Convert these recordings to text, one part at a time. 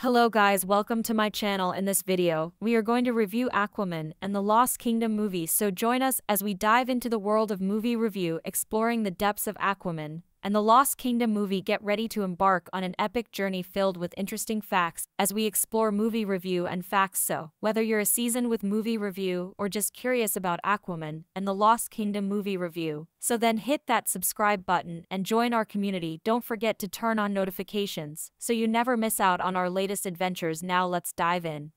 Hello guys, welcome to my channel. In this video, we are going to review Aquaman and the Lost Kingdom movie, so join us as we dive into the world of movie review exploring the depths of Aquaman and the Lost Kingdom movie get ready to embark on an epic journey filled with interesting facts as we explore movie review and facts so, whether you're a seasoned with movie review or just curious about Aquaman and the Lost Kingdom movie review, so then hit that subscribe button and join our community. Don't forget to turn on notifications so you never miss out on our latest adventures. Now let's dive in.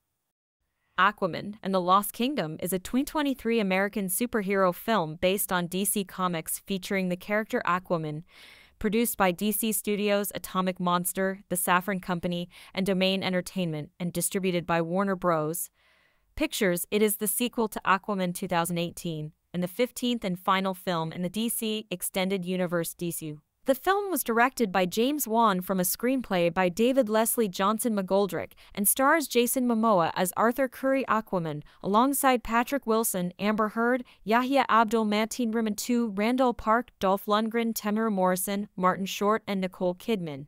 Aquaman and the Lost Kingdom is a 2023 American superhero film based on DC Comics featuring the character Aquaman produced by DC Studios, Atomic Monster, The Safran Company, and Domain Entertainment, and distributed by Warner Bros. Pictures, it is the sequel to Aquaman 2018, and the 15th and final film in the DC Extended Universe DCU. The film was directed by James Wan from a screenplay by David Leslie Johnson McGoldrick and stars Jason Momoa as Arthur Curry Aquaman, alongside Patrick Wilson, Amber Heard, Yahya Abdul-Mateen II, Randall Park, Dolph Lundgren, Temuera Morrison, Martin Short, and Nicole Kidman.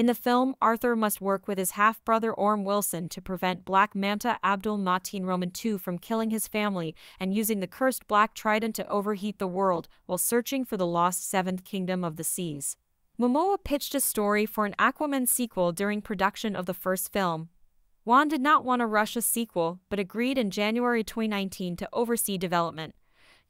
In the film, Arthur must work with his half brother Orm Wilson to prevent Black Manta Abdul Mateen Roman II from killing his family and using the cursed Black Trident to overheat the world while searching for the lost Seventh Kingdom of the Seas. Momoa pitched a story for an Aquaman sequel during production of the first film. Wan did not want to rush a sequel, but agreed in January 2019 to oversee development.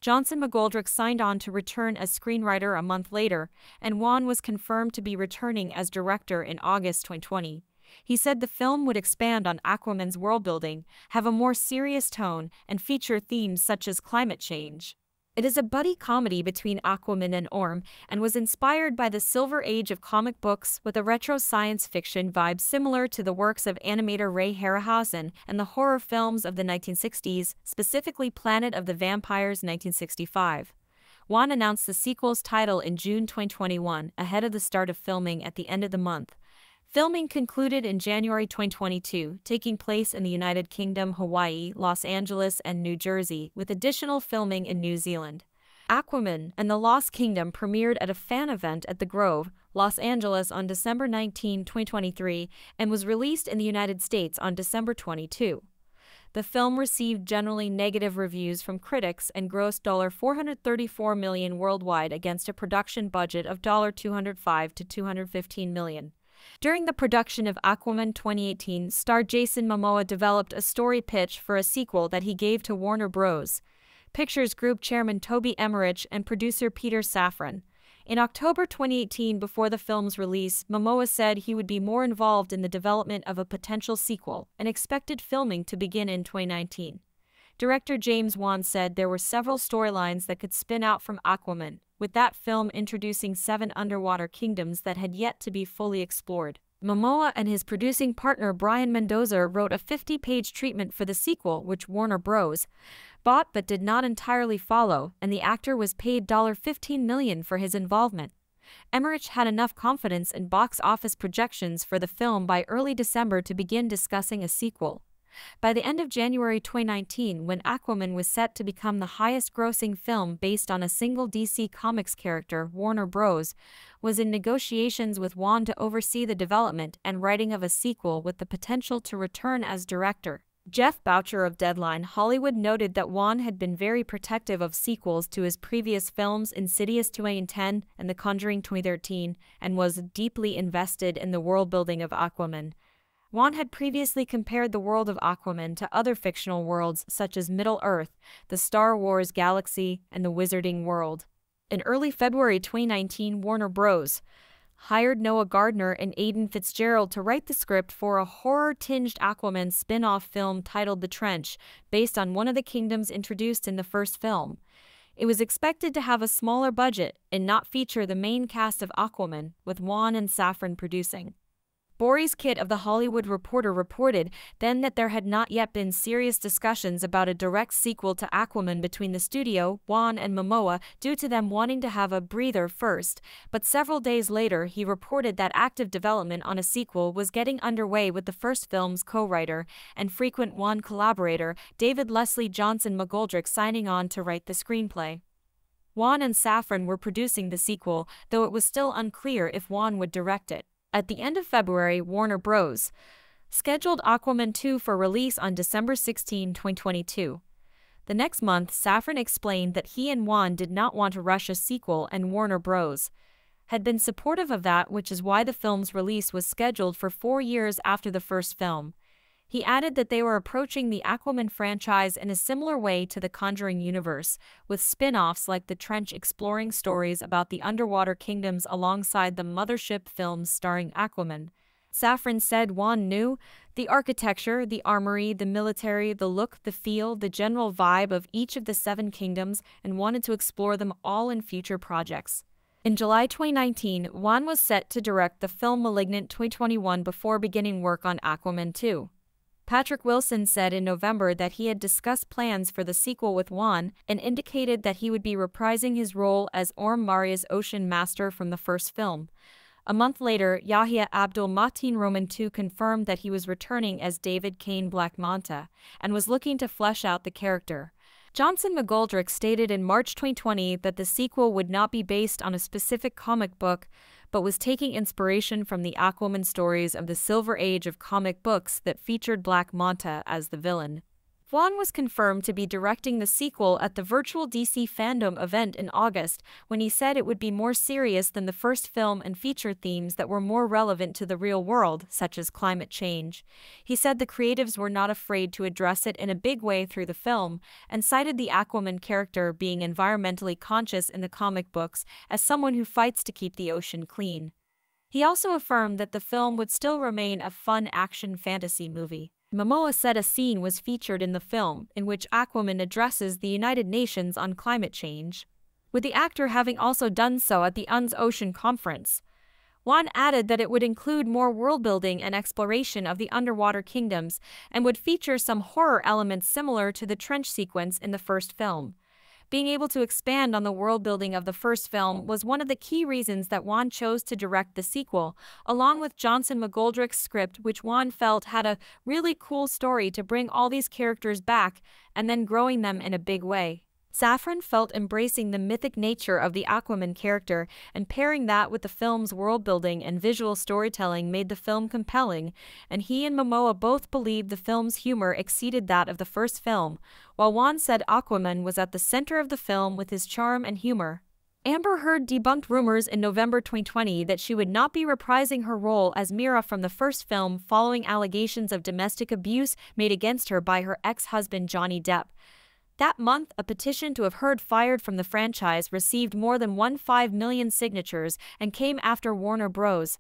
Johnson McGoldrick signed on to return as screenwriter a month later, and Wan was confirmed to be returning as director in August 2020. He said the film would expand on Aquaman's worldbuilding, have a more serious tone, and feature themes such as climate change. It is a buddy comedy between Aquaman and Orm and was inspired by the Silver Age of comic books with a retro science fiction vibe similar to the works of animator Ray Harryhausen and the horror films of the 1960s, specifically Planet of the Vampires 1965. Wan announced the sequel's title in June 2021, ahead of the start of filming at the end of the month. Filming concluded in January 2022, taking place in the United Kingdom, Hawaii, Los Angeles, and New Jersey, with additional filming in New Zealand. Aquaman and the Lost Kingdom premiered at a fan event at the Grove, Los Angeles on December 19, 2023, and was released in the United States on December 22. The film received generally negative reviews from critics and grossed 434 million worldwide against a production budget of 205 to $215 million. During the production of Aquaman 2018, star Jason Momoa developed a story pitch for a sequel that he gave to Warner Bros. Pictures Group chairman Toby Emmerich and producer Peter Safran. In October 2018, before the film's release, Momoa said he would be more involved in the development of a potential sequel and expected filming to begin in 2019. Director James Wan said there were several storylines that could spin out from Aquaman, with that film introducing seven underwater kingdoms that had yet to be fully explored. Momoa and his producing partner Brian Mendoza wrote a 50-page treatment for the sequel, which Warner Bros. bought but did not entirely follow, and the actor was paid 15 million for his involvement. Emmerich had enough confidence in box office projections for the film by early December to begin discussing a sequel. By the end of January 2019, when Aquaman was set to become the highest grossing film based on a single DC Comics character, Warner Bros. was in negotiations with Wan to oversee the development and writing of a sequel with the potential to return as director. Geoff Boucher of Deadline Hollywood noted that Wan had been very protective of sequels to his previous films Insidious 2010 and The Conjuring 2013 and was deeply invested in the world building of Aquaman. Wan had previously compared the world of Aquaman to other fictional worlds such as Middle-earth, the Star Wars galaxy, and the Wizarding World. In early February 2019, Warner Bros. hired Noah Gardner and Aiden Fitzgerald to write the script for a horror-tinged Aquaman spin-off film titled The Trench, based on one of the kingdoms introduced in the first film. It was expected to have a smaller budget and not feature the main cast of Aquaman, with Wan and Safran producing. Boris Kit of The Hollywood Reporter reported then that there had not yet been serious discussions about a direct sequel to Aquaman between the studio, Wan and Momoa due to them wanting to have a breather first, but several days later he reported that active development on a sequel was getting underway with the first film's co-writer and frequent Wan collaborator, David Leslie Johnson McGoldrick signing on to write the screenplay. Wan and Safran were producing the sequel, though it was still unclear if Wan would direct it. At the end of February, Warner Bros. scheduled Aquaman 2 for release on December 16, 2022. The next month, Safran explained that he and Wan did not want to rush a sequel and Warner Bros. had been supportive of that which is why the film's release was scheduled for four years after the first film. He added that they were approaching the Aquaman franchise in a similar way to the Conjuring universe, with spin offs like The Trench exploring stories about the underwater kingdoms alongside the Mothership films starring Aquaman. Safran said Wan knew the architecture, the armory, the military, the look, the feel, the general vibe of each of the seven kingdoms and wanted to explore them all in future projects. In July 2019, Wan was set to direct the film Malignant 2021 before beginning work on Aquaman 2. Patrick Wilson said in November that he had discussed plans for the sequel with Wan and indicated that he would be reprising his role as Orm Marius ocean master from the first film. A month later, Yahya Abdul Mateen Roman II confirmed that he was returning as David Kane Black Manta and was looking to flesh out the character. Johnson McGoldrick stated in March 2020 that the sequel would not be based on a specific comic book, but was taking inspiration from the Aquaman stories of the Silver Age of comic books that featured Black Manta as the villain. Wan was confirmed to be directing the sequel at the virtual DC fandom event in August when he said it would be more serious than the first film and feature themes that were more relevant to the real world, such as climate change. He said the creatives were not afraid to address it in a big way through the film and cited the Aquaman character being environmentally conscious in the comic books as someone who fights to keep the ocean clean. He also affirmed that the film would still remain a fun action fantasy movie. Momoa said a scene was featured in the film in which Aquaman addresses the United Nations on climate change, with the actor having also done so at the UN's Ocean Conference. Wan added that it would include more world building and exploration of the underwater kingdoms and would feature some horror elements similar to the trench sequence in the first film being able to expand on the world building of the first film was one of the key reasons that Wan chose to direct the sequel, along with Johnson McGoldrick's script, which Wan felt had a really cool story to bring all these characters back and then growing them in a big way. Safran felt embracing the mythic nature of the Aquaman character and pairing that with the film's world building and visual storytelling made the film compelling, and he and Momoa both believed the film's humor exceeded that of the first film, while Wan said Aquaman was at the center of the film with his charm and humor. Amber Heard debunked rumors in November 2020 that she would not be reprising her role as Mera from the first film following allegations of domestic abuse made against her by her ex husband Johnny Depp. That month, a petition to have Heard fired from the franchise received more than 1.5 million signatures and came after Warner Bros.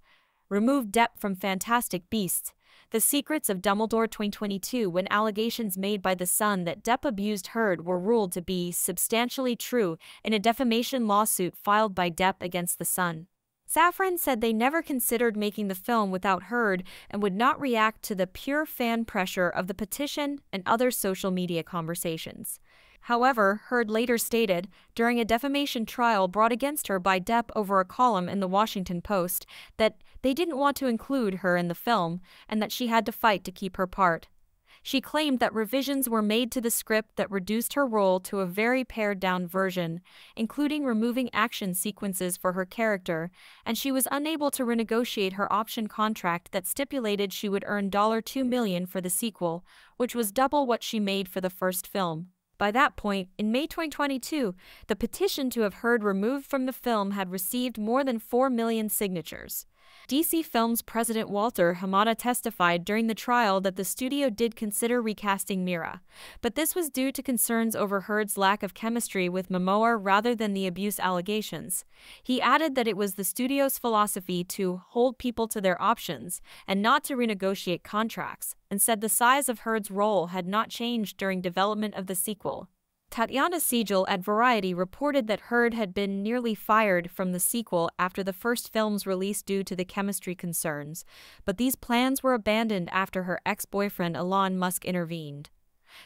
removed Depp from Fantastic Beasts. The Secrets of Dumbledore 2022 when allegations made by The Sun that Depp abused Heard were ruled to be substantially true in a defamation lawsuit filed by Depp against The Sun. Safran said they never considered making the film without Heard and would not react to the pure fan pressure of the petition and other social media conversations. However, Heard later stated, during a defamation trial brought against her by Depp over a column in the Washington Post, that they didn't want to include her in the film and that she had to fight to keep her part. She claimed that revisions were made to the script that reduced her role to a very pared down version, including removing action sequences for her character, and she was unable to renegotiate her option contract that stipulated she would earn $2 million for the sequel, which was double what she made for the first film. By that point, in May 2022, the petition to have Heard removed from the film had received more than 4 million signatures. DC Films president Walter Hamada testified during the trial that the studio did consider recasting Mera, but this was due to concerns over Heard's lack of chemistry with Momoa rather than the abuse allegations. He added that it was the studio's philosophy to hold people to their options and not to renegotiate contracts, and said the size of Heard's role had not changed during development of the sequel. Tatiana Siegel at Variety reported that Heard had been nearly fired from the sequel after the first film's release due to the chemistry concerns, but these plans were abandoned after her ex boyfriend Elon Musk intervened.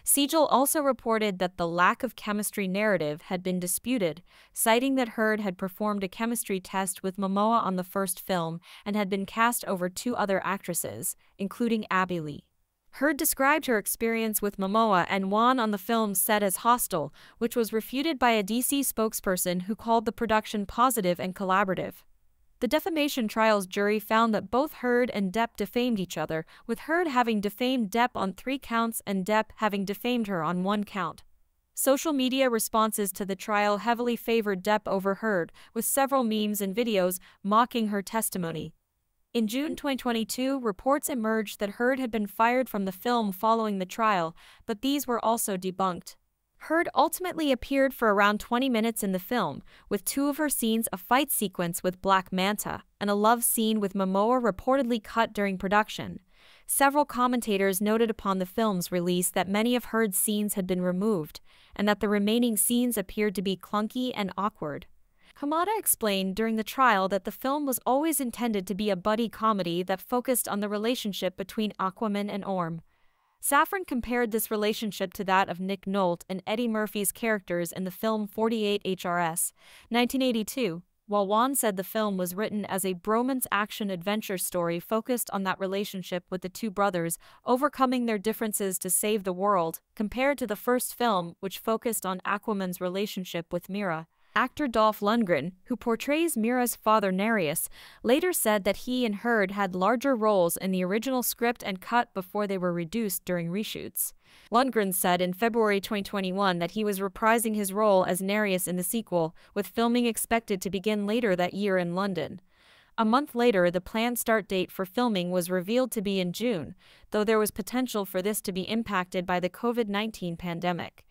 Siegel also reported that the lack of chemistry narrative had been disputed, citing that Heard had performed a chemistry test with Momoa on the first film and had been cast over two other actresses, including Abbey Lee. Heard described her experience with Momoa and Wan on the film's set as hostile, which was refuted by a DC spokesperson who called the production positive and collaborative. The defamation trial's jury found that both Heard and Depp defamed each other, with Heard having defamed Depp on three counts and Depp having defamed her on one count. Social media responses to the trial heavily favored Depp over Heard, with several memes and videos mocking her testimony. In June 2022, reports emerged that Heard had been fired from the film following the trial, but these were also debunked. Heard ultimately appeared for around 20 minutes in the film, with two of her scenes a fight sequence with Black Manta and a love scene with Momoa reportedly cut during production. Several commentators noted upon the film's release that many of Heard's scenes had been removed, and that the remaining scenes appeared to be clunky and awkward. Hamada explained during the trial that the film was always intended to be a buddy comedy that focused on the relationship between Aquaman and Orm. Safran compared this relationship to that of Nick Nolte and Eddie Murphy's characters in the film 48 HRS, 1982, while Wan said the film was written as a bromance action adventure story focused on that relationship with the two brothers overcoming their differences to save the world, compared to the first film, which focused on Aquaman's relationship with Mera. Actor Dolph Lundgren, who portrays Mera's father Nereus, later said that he and Heard had larger roles in the original script and cut before they were reduced during reshoots. Lundgren said in February 2021 that he was reprising his role as Nereus in the sequel, with filming expected to begin later that year in London. A month later, the planned start date for filming was revealed to be in June, though there was potential for this to be impacted by the COVID 19 pandemic.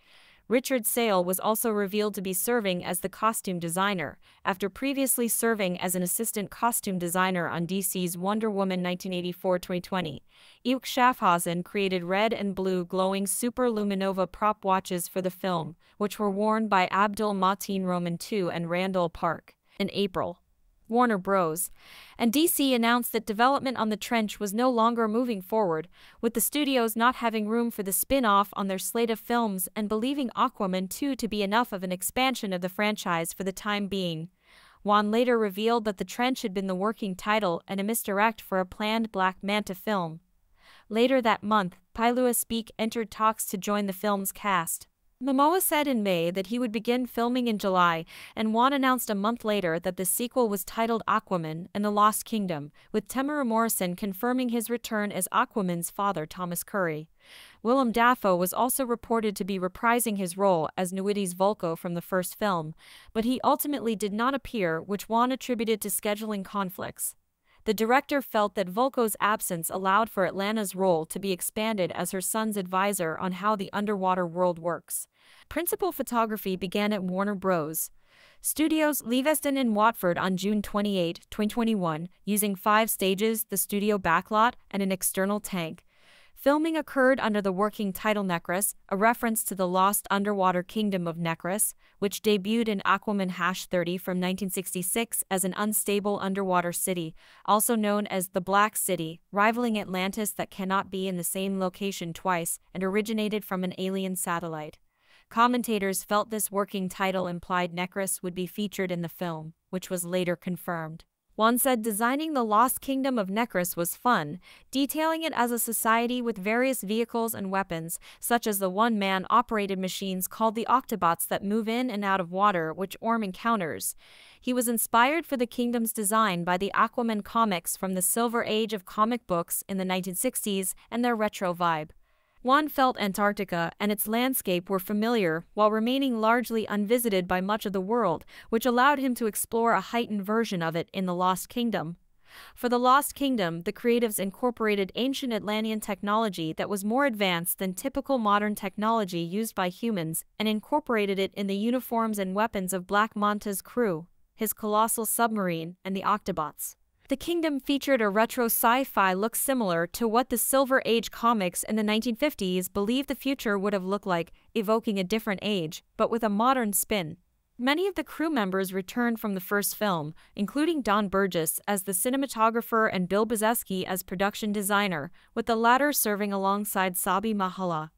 Richard Sale was also revealed to be serving as the costume designer, after previously serving as an assistant costume designer on DC's Wonder Woman 1984-2020. Erik Schaffhausen created red and blue glowing Super Luminova prop watches for the film, which were worn by Abdul Mateen Roman II and Randall Park. In April, Warner Bros. and DC announced that development on The Trench was no longer moving forward, with the studios not having room for the spin off on their slate of films and believing Aquaman 2 to be enough of an expansion of the franchise for the time being. Wan later revealed that The Trench had been the working title and a misdirect for a planned Black Manta film. Later that month, Pilou Asbæk entered talks to join the film's cast. Momoa said in May that he would begin filming in July, and Wan announced a month later that the sequel was titled Aquaman and the Lost Kingdom, with Temuera Morrison confirming his return as Aquaman's father Thomas Curry. Willem Dafoe was also reported to be reprising his role as Nuidis Vulko from the first film, but he ultimately did not appear, which Wan attributed to scheduling conflicts. The director felt that Vulko's absence allowed for Atlanna's role to be expanded as her son's advisor on how the underwater world works. Principal photography began at Warner Bros. Studios Leavesden in Watford on June 28, 2021, using five stages, the studio backlot, and an external tank. Filming occurred under the working title Necrus, a reference to the lost underwater kingdom of Necrus, which debuted in Aquaman Hash 30 from 1966 as an unstable underwater city, also known as the Black City, rivaling Atlantis that cannot be in the same location twice, and originated from an alien satellite. Commentators felt this working title implied Necrus would be featured in the film, which was later confirmed. Wan said designing the Lost Kingdom of Necrus was fun, detailing it as a society with various vehicles and weapons, such as the one-man operated machines called the Octobots that move in and out of water which Orm encounters. He was inspired for the kingdom's design by the Aquaman comics from the Silver Age of comic books in the 1960s and their retro vibe. Wan felt Antarctica and its landscape were familiar while remaining largely unvisited by much of the world, which allowed him to explore a heightened version of it in The Lost Kingdom. For The Lost Kingdom, the creatives incorporated ancient Atlantean technology that was more advanced than typical modern technology used by humans and incorporated it in the uniforms and weapons of Black Manta's crew, his colossal submarine, and the Octobots. The kingdom featured a retro sci-fi look similar to what the Silver Age comics in the 1950s believed the future would have looked like, evoking a different age, but with a modern spin. Many of the crew members returned from the first film, including Don Burgess as the cinematographer and Bill Brzeski as production designer, with the latter serving alongside Sahby Mehalla.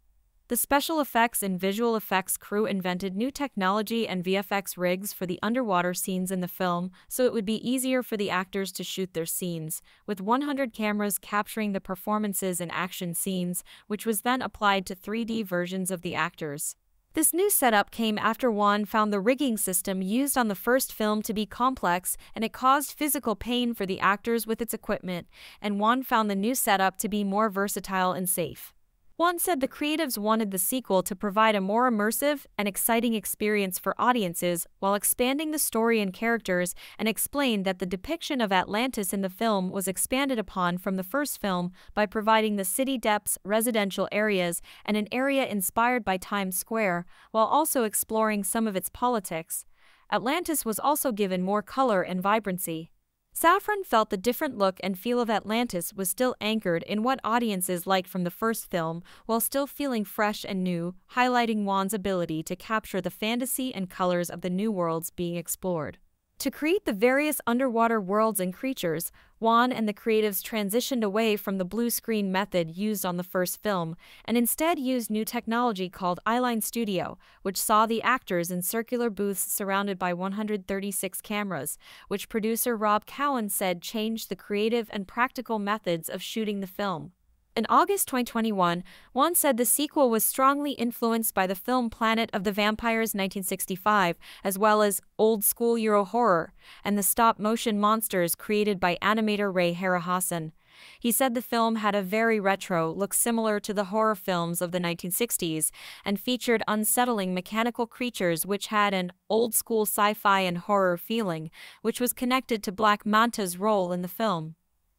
The special effects and visual effects crew invented new technology and VFX rigs for the underwater scenes in the film, so it would be easier for the actors to shoot their scenes, with 100 cameras capturing the performances and action scenes, which was then applied to 3D versions of the actors. This new setup came after Wan found the rigging system used on the first film to be complex and it caused physical pain for the actors with its equipment, and Wan found the new setup to be more versatile and safe. Wan said the creatives wanted the sequel to provide a more immersive and exciting experience for audiences while expanding the story and characters and explained that the depiction of Atlantis in the film was expanded upon from the first film by providing the city depths, residential areas, and an area inspired by Times Square, while also exploring some of its politics. Atlantis was also given more color and vibrancy. Safran felt the different look and feel of Atlantis was still anchored in what audiences liked from the first film, while still feeling fresh and new, highlighting Wan's ability to capture the fantasy and colors of the new worlds being explored. To create the various underwater worlds and creatures, Wan and the creatives transitioned away from the blue screen method used on the first film and instead used new technology called Eyeline Studio, which saw the actors in circular booths surrounded by 136 cameras, which producer Rob Cowan said changed the creative and practical methods of shooting the film. In August 2021, Wan said the sequel was strongly influenced by the film Planet of the Vampires 1965, as well as old school Euro horror and the stop motion monsters created by animator Ray Harryhausen. He said the film had a very retro look similar to the horror films of the 1960s and featured unsettling mechanical creatures which had an old school sci fi and horror feeling, which was connected to Black Manta's role in the film.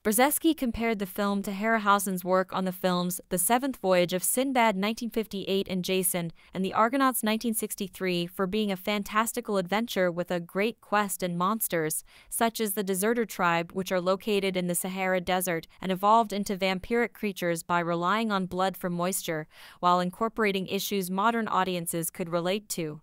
Brzeski compared the film to Harryhausen's work on the films The Seventh Voyage of Sinbad 1958 and Jason and The Argonauts 1963 for being a fantastical adventure with a great quest and monsters, such as the deserter tribe which are located in the Sahara Desert and evolved into vampiric creatures by relying on blood for moisture, while incorporating issues modern audiences could relate to.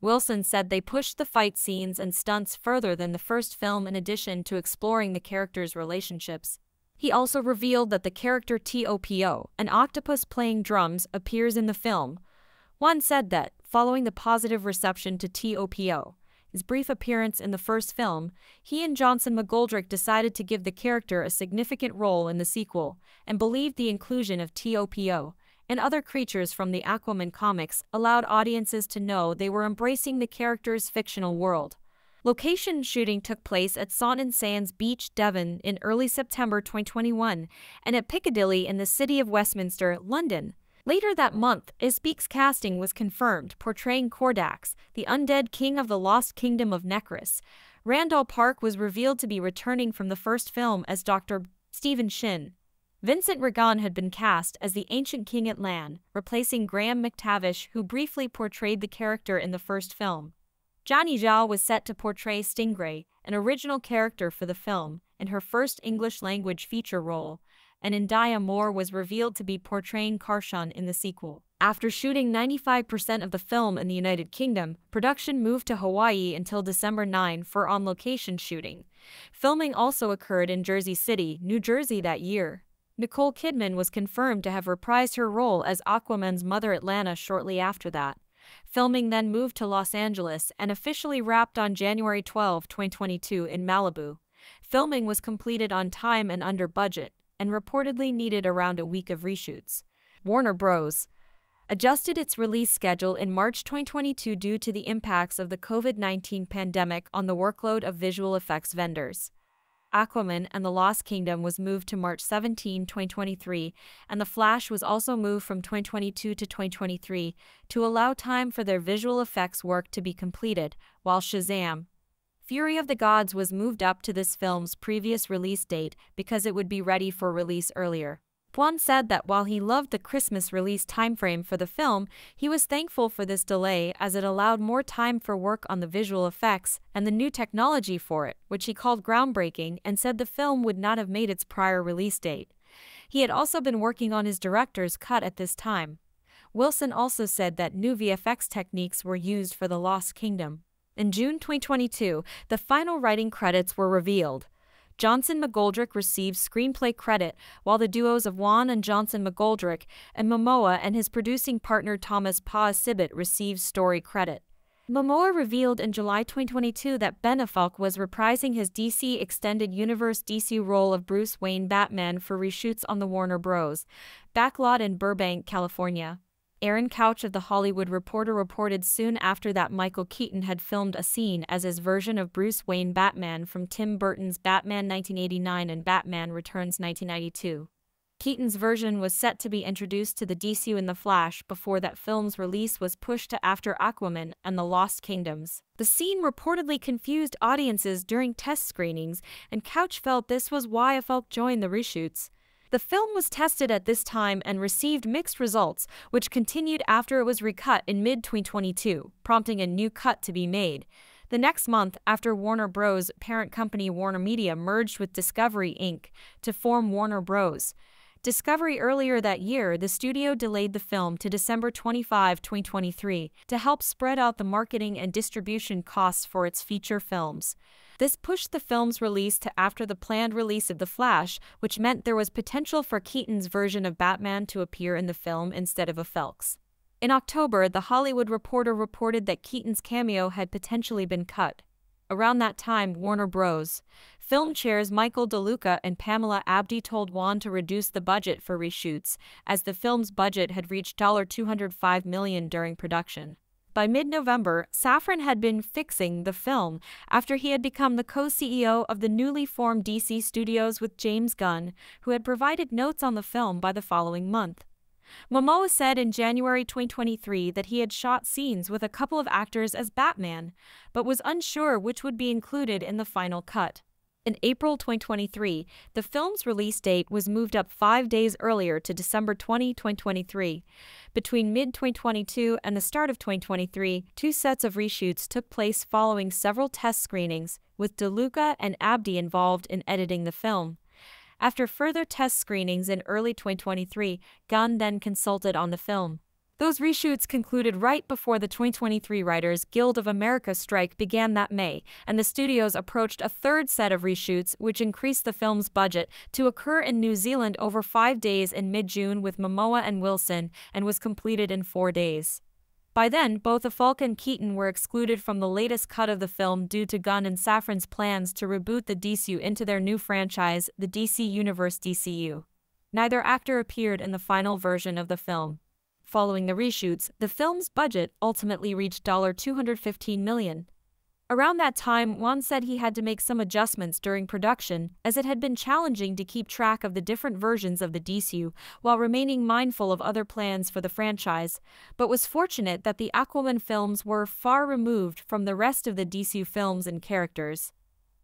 Wilson said they pushed the fight scenes and stunts further than the first film in addition to exploring the characters' relationships. He also revealed that the character T.O.P.O., an octopus playing drums, appears in the film. Wan said that, following the positive reception to T.O.P.O., his brief appearance in the first film, he and Johnson McGoldrick decided to give the character a significant role in the sequel, and believed the inclusion of T.O.P.O and other creatures from the Aquaman comics allowed audiences to know they were embracing the character's fictional world. Location shooting took place at Saunton Sands Beach, Devon in early September 2021 and at Piccadilly in the city of Westminster, London. Later that month, Asbæk's casting was confirmed, portraying Kordax, the undead king of the lost kingdom of Necrus. Randall Park was revealed to be returning from the first film as Dr. Stephen Shin, Vincent Regan had been cast as the ancient king Atlan, replacing Graham McTavish, who briefly portrayed the character in the first film. Jani Zhao was set to portray Stingray, an original character for the film, in her first English language feature role, and Indya Moore was revealed to be portraying Karshon in the sequel. After shooting 95% of the film in the United Kingdom, production moved to Hawaii until December 9 for on location shooting. Filming also occurred in Jersey City, New Jersey that year. Nicole Kidman was confirmed to have reprised her role as Aquaman's mother Atlanna shortly after that. Filming then moved to Los Angeles and officially wrapped on January 12, 2022 in Malibu. Filming was completed on time and under budget, and reportedly needed around a week of reshoots. Warner Bros. adjusted its release schedule in March 2022 due to the impacts of the COVID 19 pandemic on the workload of visual effects vendors. Aquaman and the Lost Kingdom was moved to March 17, 2023, and The Flash was also moved from 2022 to 2023 to allow time for their visual effects work to be completed, while Shazam! Fury of the Gods was moved up to this film's previous release date because it would be ready for release earlier. Wan said that while he loved the Christmas release timeframe for the film, he was thankful for this delay as it allowed more time for work on the visual effects and the new technology for it, which he called groundbreaking and said the film would not have made its prior release date. He had also been working on his director's cut at this time. Wilson also said that new VFX techniques were used for The Lost Kingdom. In June 2022, the final writing credits were revealed. Johnson McGoldrick received screenplay credit, while the duos of Wan and Johnson McGoldrick and Momoa and his producing partner Thomas Pa'a Sibbett received story credit. Momoa revealed in July 2022 that Ben Affleck was reprising his DC Extended Universe DC role of Bruce Wayne Batman for reshoots on the Warner Bros. backlot in Burbank, California. Aaron Couch of The Hollywood Reporter reported soon after that Michael Keaton had filmed a scene as his version of Bruce Wayne Batman from Tim Burton's Batman 1989 and Batman Returns 1992. Keaton's version was set to be introduced to the DCU in The Flash before that film's release was pushed to after Aquaman and the Lost Kingdoms. The scene reportedly confused audiences during test screenings, and Couch felt this was why Affleck joined the reshoots. The film was tested at this time and received mixed results, which continued after it was recut in mid 2022, prompting a new cut to be made. The next month, after Warner Bros. parent company Warner Media merged with Discovery Inc. to form Warner Bros. Discovery earlier that year, the studio delayed the film to December 25, 2023, to help spread out the marketing and distribution costs for its feature films. This pushed the film's release to after the planned release of The Flash, which meant there was potential for Keaton's version of Batman to appear in the film instead of Affleck's. In October, The Hollywood Reporter reported that Keaton's cameo had potentially been cut. Around that time, Warner Bros. film chairs Michael DeLuca and Pamela Abdy told Wan to reduce the budget for reshoots, as the film's budget had reached 205 million during production. By mid November, Safran had been fixing the film after he had become the co CEO of the newly formed DC Studios with James Gunn, who had provided notes on the film by the following month. Momoa said in January 2023 that he had shot scenes with a couple of actors as Batman, but was unsure which would be included in the final cut. In April 2023, the film's release date was moved up five days earlier to December 20, 2023. Between mid 2022 and the start of 2023, two sets of reshoots took place following several test screenings, with DeLuca and Abdy involved in editing the film. After further test screenings in early 2023, Gunn then consulted on the film. Those reshoots concluded right before the 2023 Writers Guild of America strike began that May, and the studios approached a third set of reshoots, which increased the film's budget to occur in New Zealand over five days in mid June with Momoa and Wilson, and was completed in four days. By then, both Affleck and Keaton were excluded from the latest cut of the film due to Gunn and Safran's plans to reboot the DCU into their new franchise, the DC Universe DCU. Neither actor appeared in the final version of the film. Following the reshoots, the film's budget ultimately reached 215 million. Around that time, Wan said he had to make some adjustments during production, as it had been challenging to keep track of the different versions of the DCU while remaining mindful of other plans for the franchise, but was fortunate that the Aquaman films were far removed from the rest of the DCU films and characters.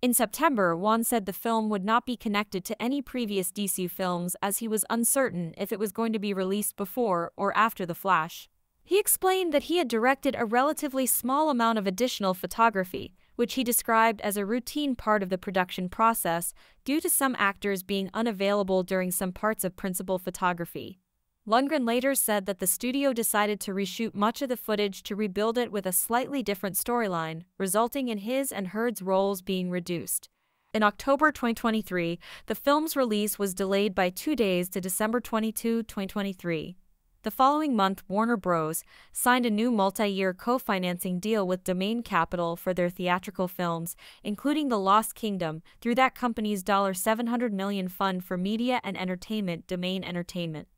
In September, Wan said the film would not be connected to any previous DC films as he was uncertain if it was going to be released before or after The Flash. He explained that he had directed a relatively small amount of additional photography, which he described as a routine part of the production process due to some actors being unavailable during some parts of principal photography. Lundgren later said that the studio decided to reshoot much of the footage to rebuild it with a slightly different storyline, resulting in his and Heard's roles being reduced. In October 2023, the film's release was delayed by two days to December 22, 2023. The following month, Warner Bros. signed a new multi year co financing deal with Domain Capital for their theatrical films, including The Lost Kingdom, through that company's $700 million fund for media and entertainment, Domain Entertainment.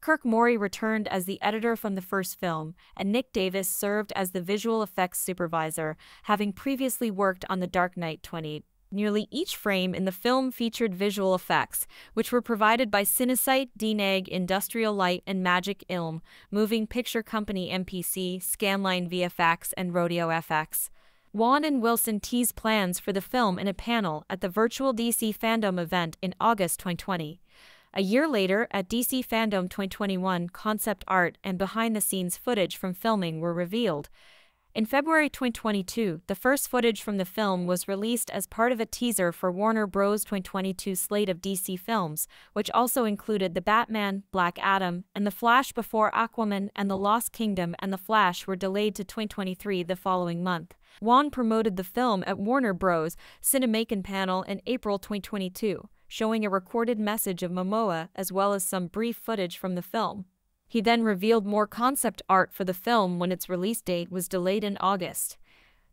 Kirk Morri returned as the editor from the first film, and Nick Davis served as the visual effects supervisor, having previously worked on The Dark Knight 20. Nearly each frame in the film featured visual effects, which were provided by Cinesite, DNEG, Industrial Light, and Magic Ilm, Moving Picture Company MPC, Scanline VFX, and Rodeo FX. Wan and Wilson teased plans for the film in a panel at the virtual DC fandom event in August 2020. A year later, at DC Fandom 2021, concept art and behind the scenes footage from filming were revealed. In February 2022, the first footage from the film was released as part of a teaser for Warner Bros. 2022 slate of DC films, which also included The Batman, Black Adam, and The Flash before Aquaman and The Lost Kingdom and The Flash were delayed to 2023 the following month. Wan promoted the film at Warner Bros. CinemaCon panel in April 2022 showing a recorded message of Momoa as well as some brief footage from the film. He then revealed more concept art for the film when its release date was delayed in August.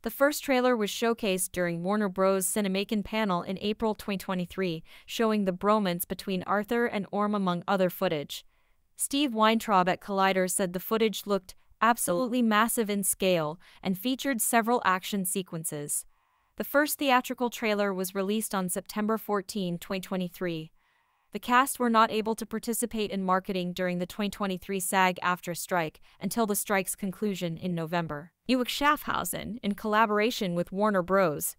The first trailer was showcased during Warner Bros. CinemaCon panel in April 2023, showing the bromance between Arthur and Orm among other footage. Steve Weintraub at Collider said the footage looked absolutely massive in scale and featured several action sequences. The first theatrical trailer was released on September 14, 2023. The cast were not able to participate in marketing during the 2023 SAG-AFTRA strike until the strike's conclusion in November. Ewik Schaffhausen, in collaboration with Warner Bros.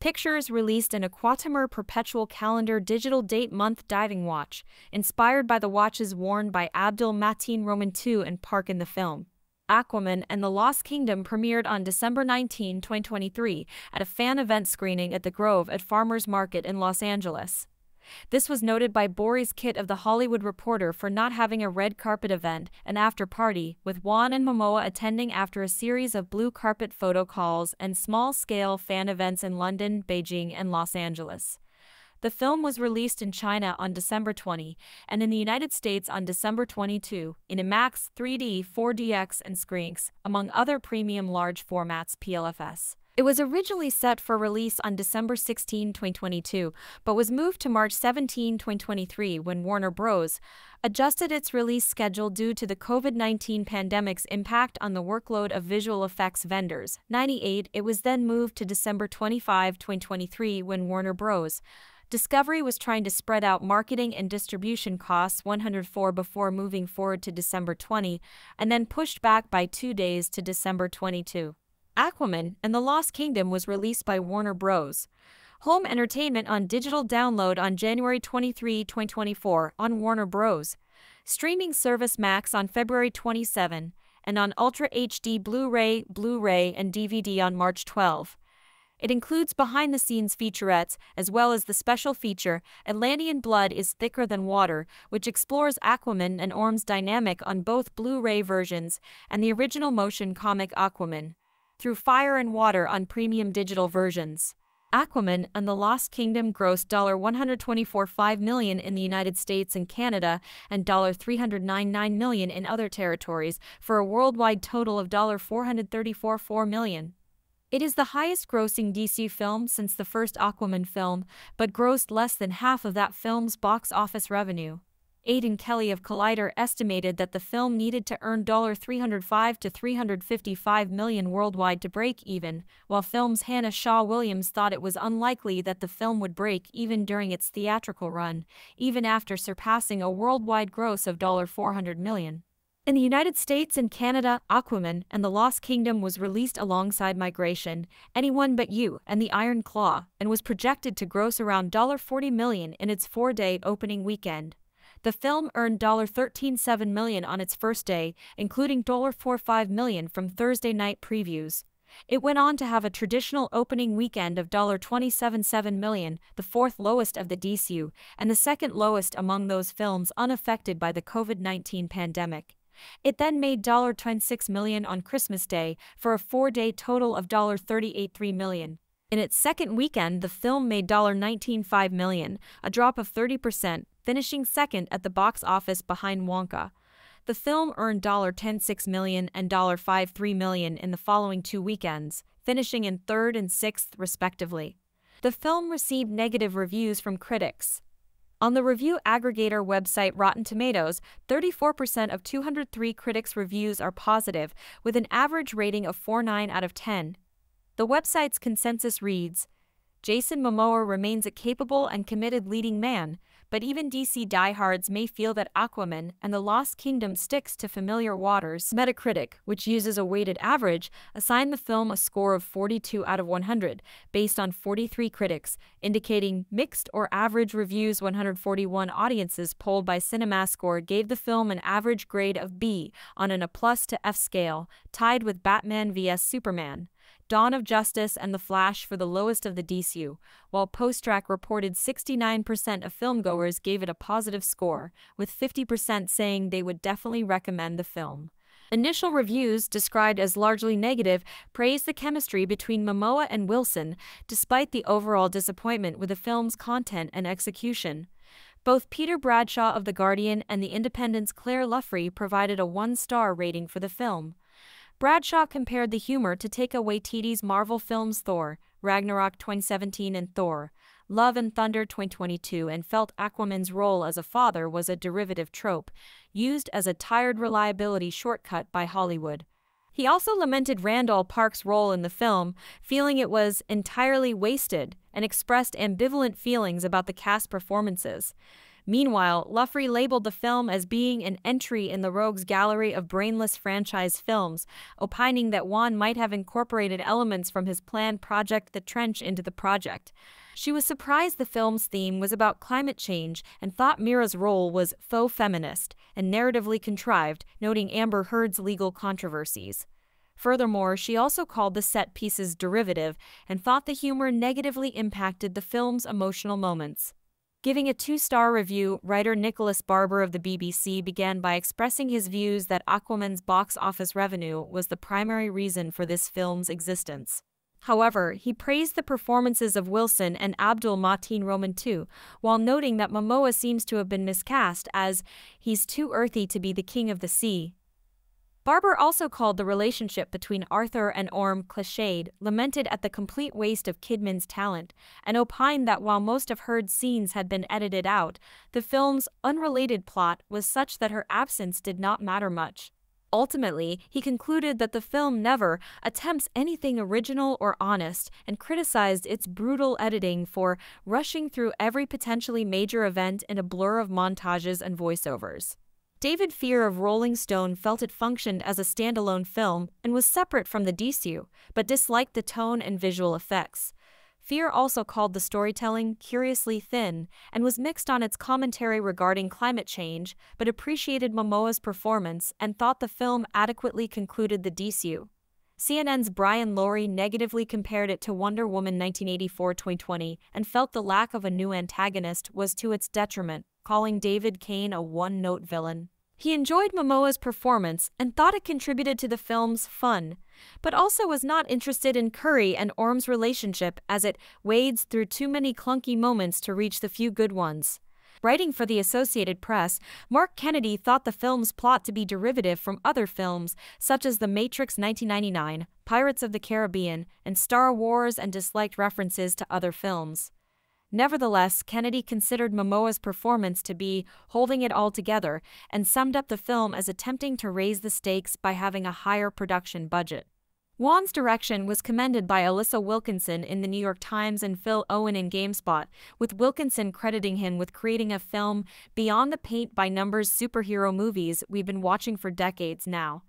Pictures released an Aquatimer Perpetual Calendar digital date month diving watch, inspired by the watches worn by Abdul Mateen Roman II and Park in the film. Aquaman and the Lost Kingdom premiered on December 19, 2023, at a fan event screening at the Grove at Farmers Market in Los Angeles. This was noted by Boris Kit of The Hollywood Reporter for not having a red carpet event, an after party, with Wan and Momoa attending after a series of blue carpet photo calls and small scale fan events in London, Beijing, and Los Angeles. The film was released in China on December 20 and in the United States on December 22 in IMAX, 3D, 4DX, and ScreenX, among other premium large formats PLFS. It was originally set for release on December 16, 2022, but was moved to March 17, 2023 when Warner Bros. adjusted its release schedule due to the COVID-19 pandemic's impact on the workload of visual effects vendors. 98, it was then moved to December 25, 2023 when Warner Bros. Discovery was trying to spread out marketing and distribution costs 104 before moving forward to December 20, and then pushed back by two days to December 22. Aquaman and the Lost Kingdom was released by Warner Bros. Home Entertainment on digital download on January 23, 2024 on Warner Bros. Streaming service Max on February 27 and on Ultra HD Blu-ray, Blu-ray and DVD on March 12. It includes behind-the-scenes featurettes as well as the special feature Atlantean Blood is Thicker Than Water, which explores Aquaman and Orm's dynamic on both Blu-ray versions and the original motion comic Aquaman through Fire and Water on premium digital versions. Aquaman and the Lost Kingdom grossed 124.5 million in the United States and Canada and $399 million in other territories for a worldwide total of $434.4 million. It is the highest grossing DC film since the first Aquaman film, but grossed less than half of that film's box office revenue. Aidan Kelly of Collider estimated that the film needed to earn 305 to 355 million worldwide to break even, while film's Hannah Shaw Williams thought it was unlikely that the film would break even during its theatrical run, even after surpassing a worldwide gross of $400 million. In the United States and Canada, Aquaman and the Lost Kingdom was released alongside Migration, Anyone But You, and The Iron Claw, and was projected to gross around 40 million in its four-day opening weekend. The film earned $13.7 million on its first day, including $4.5 million from Thursday night previews. It went on to have a traditional opening weekend of $27.7 million, the fourth lowest of the DCU, and the second lowest among those films unaffected by the COVID-19 pandemic. It then made 26 million on Christmas Day for a four-day total of $38.3 million. In its second weekend, the film made $19.5 million, a drop of 30%, finishing second at the box office behind Wonka. The film earned $10.6 million and $5.3 million in the following two weekends, finishing in third and sixth respectively. The film received negative reviews from critics. On the review aggregator website Rotten Tomatoes, 34% of 203 critics' reviews are positive, with an average rating of 4.9 out of 10. The website's consensus reads Jason Momoa remains a capable and committed leading man, but even DC diehards may feel that Aquaman and the Lost Kingdom sticks to familiar waters. Metacritic, which uses a weighted average, assigned the film a score of 42 out of 100, based on 43 critics, indicating mixed or average reviews. 141 audiences polled by CinemaScore gave the film an average grade of B on an A plus to F scale, tied with Batman vs Superman. Dawn of Justice and The Flash for the lowest of the DCU, while PostTrak reported 69% of filmgoers gave it a positive score, with 50% saying they would definitely recommend the film. Initial reviews, described as largely negative, praised the chemistry between Momoa and Wilson, despite the overall disappointment with the film's content and execution. Both Peter Bradshaw of The Guardian and The Independent's Claire Loughrey provided a one-star rating for the film. Bradshaw compared the humor to Taika Waititi's Marvel films Thor, Ragnarok 2017 and Thor, Love and Thunder 2022 and felt Aquaman's role as a father was a derivative trope, used as a tired reliability shortcut by Hollywood. He also lamented Randall Park's role in the film, feeling it was entirely wasted, and expressed ambivalent feelings about the cast performances. Meanwhile, Loughrey labeled the film as being an entry in the Rogues Gallery of brainless franchise films, opining that Wan might have incorporated elements from his planned Project The Trench into the project. She was surprised the film's theme was about climate change and thought Mera's role was faux feminist and narratively contrived, noting Amber Heard's legal controversies. Furthermore, she also called the set pieces derivative and thought the humor negatively impacted the film's emotional moments. Giving a two star review, writer Nicholas Barber of the BBC began by expressing his views that Aquaman's box office revenue was the primary reason for this film's existence. However, he praised the performances of Wilson and Abdul Mateen Roman too, while noting that Momoa seems to have been miscast as he's too earthy to be the king of the sea. Barber also called the relationship between Arthur and Orm cliched, lamented at the complete waste of Kidman's talent, and opined that while most of Heard's scenes had been edited out, the film's unrelated plot was such that her absence did not matter much. Ultimately, he concluded that the film never attempts anything original or honest and criticized its brutal editing for rushing through every potentially major event in a blur of montages and voiceovers. David Fear of Rolling Stone felt it functioned as a standalone film and was separate from the DCU, but disliked the tone and visual effects. Fear also called the storytelling curiously thin and was mixed on its commentary regarding climate change, but appreciated Momoa's performance and thought the film adequately concluded the DCU. CNN's Brian Lowry negatively compared it to Wonder Woman 1984-2020 and felt the lack of a new antagonist was to its detriment, calling David Kane a one-note villain. He enjoyed Momoa's performance and thought it contributed to the film's fun, but also was not interested in Curry and Orm's relationship as it wades through too many clunky moments to reach the few good ones. Writing for the Associated Press, Mark Kennedy thought the film's plot to be derivative from other films such as The Matrix 1999, Pirates of the Caribbean, and Star Wars and disliked references to other films. Nevertheless, Kennedy considered Momoa's performance to be holding it all together and summed up the film as attempting to raise the stakes by having a higher production budget. Wan's direction was commended by Alyssa Wilkinson in the New York Times and Phil Owen in GameSpot, with Wilkinson crediting him with creating a film beyond the paint by numbers superhero movies we've been watching for decades now.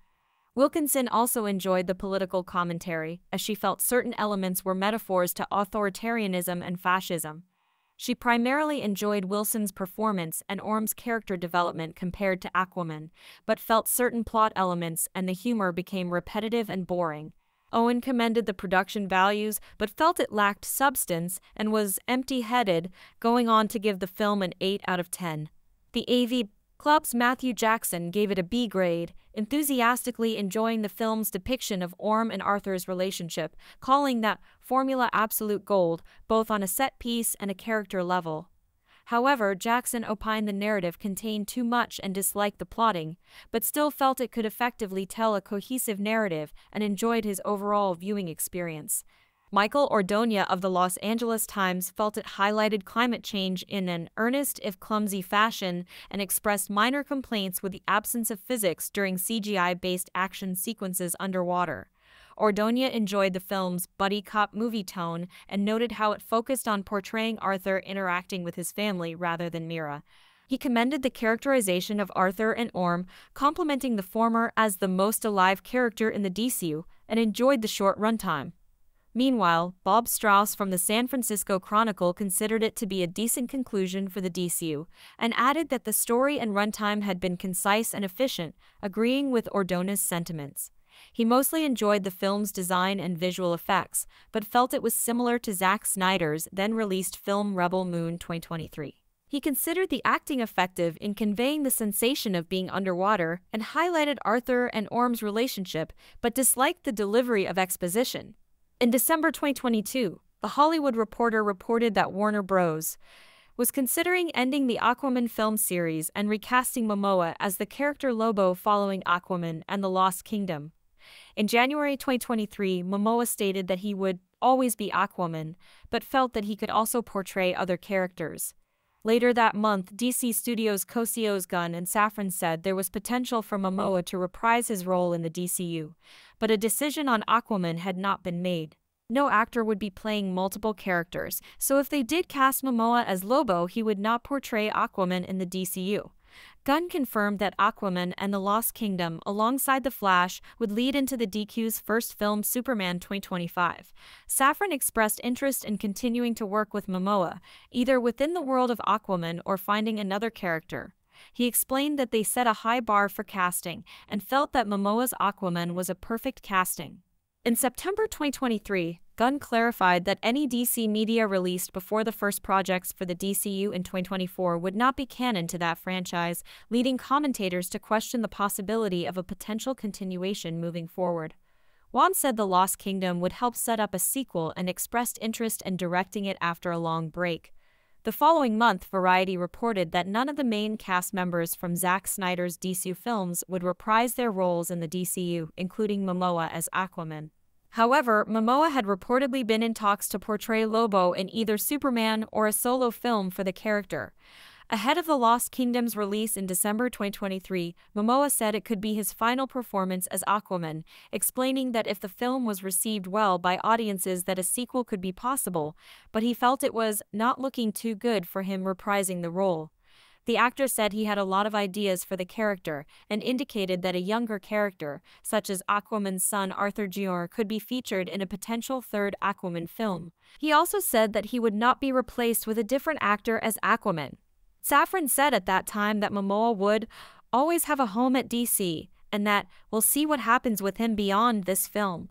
Wilkinson also enjoyed the political commentary, as she felt certain elements were metaphors to authoritarianism and fascism. She primarily enjoyed Wilson's performance and Orm's character development compared to Aquaman, but felt certain plot elements and the humor became repetitive and boring. Owen commended the production values, but felt it lacked substance and was empty headed, going on to give the film an 8 out of 10. The AV Club's Matthew Jackson gave it a B grade, enthusiastically enjoying the film's depiction of Orm and Arthur's relationship, calling that formula absolute gold, both on a set piece and a character level. However, Jackson opined the narrative contained too much and disliked the plotting, but still felt it could effectively tell a cohesive narrative and enjoyed his overall viewing experience. Michael Ordonia of the Los Angeles Times felt it highlighted climate change in an earnest if clumsy fashion and expressed minor complaints with the absence of physics during CGI based action sequences underwater. Ordonia enjoyed the film's buddy cop movie tone and noted how it focused on portraying Arthur interacting with his family rather than Mera. He commended the characterization of Arthur and Orm, complimenting the former as the most alive character in the DCU, and enjoyed the short runtime. Meanwhile, Bob Strauss from the San Francisco Chronicle considered it to be a decent conclusion for the DCU, and added that the story and runtime had been concise and efficient, agreeing with Ordona's sentiments. He mostly enjoyed the film's design and visual effects, but felt it was similar to Zack Snyder's then released film Rebel Moon 2023. He considered the acting effective in conveying the sensation of being underwater and highlighted Arthur and Orm's relationship, but disliked the delivery of exposition. In December 2022, The Hollywood Reporter reported that Warner Bros. was considering ending the Aquaman film series and recasting Momoa as the character Lobo following Aquaman and the Lost Kingdom. In January 2023, Momoa stated that he would always be Aquaman, but felt that he could also portray other characters. Later that month, DC Studios' co-CEOs Gunn and Safran said there was potential for Momoa to reprise his role in the DCU, but a decision on Aquaman had not been made. No actor would be playing multiple characters, so if they did cast Momoa as Lobo, he would not portray Aquaman in the DCU. Gunn confirmed that Aquaman and the Lost Kingdom, alongside The Flash, would lead into the DCU's first film Superman 2025. Safran expressed interest in continuing to work with Momoa, either within the world of Aquaman or finding another character. He explained that they set a high bar for casting and felt that Momoa's Aquaman was a perfect casting. In September 2023, Gunn clarified that any DC media released before the first projects for the DCU in 2024 would not be canon to that franchise, leading commentators to question the possibility of a potential continuation moving forward. Wan said The Lost Kingdom would help set up a sequel and expressed interest in directing it after a long break. The following month, Variety reported that none of the main cast members from Zack Snyder's DCU films would reprise their roles in the DCU, including Momoa as Aquaman. However, Momoa had reportedly been in talks to portray Lobo in either Superman or a solo film for the character. Ahead of The Lost Kingdom's release in December 2023, Momoa said it could be his final performance as Aquaman, explaining that if the film was received well by audiences that a sequel could be possible, but he felt it was not looking too good for him reprising the role. The actor said he had a lot of ideas for the character and indicated that a younger character, such as Aquaman's son Arthur Jr., could be featured in a potential third Aquaman film. He also said that he would not be replaced with a different actor as Aquaman. Safran said at that time that Momoa would always have a home at DC and that we'll see what happens with him beyond this film.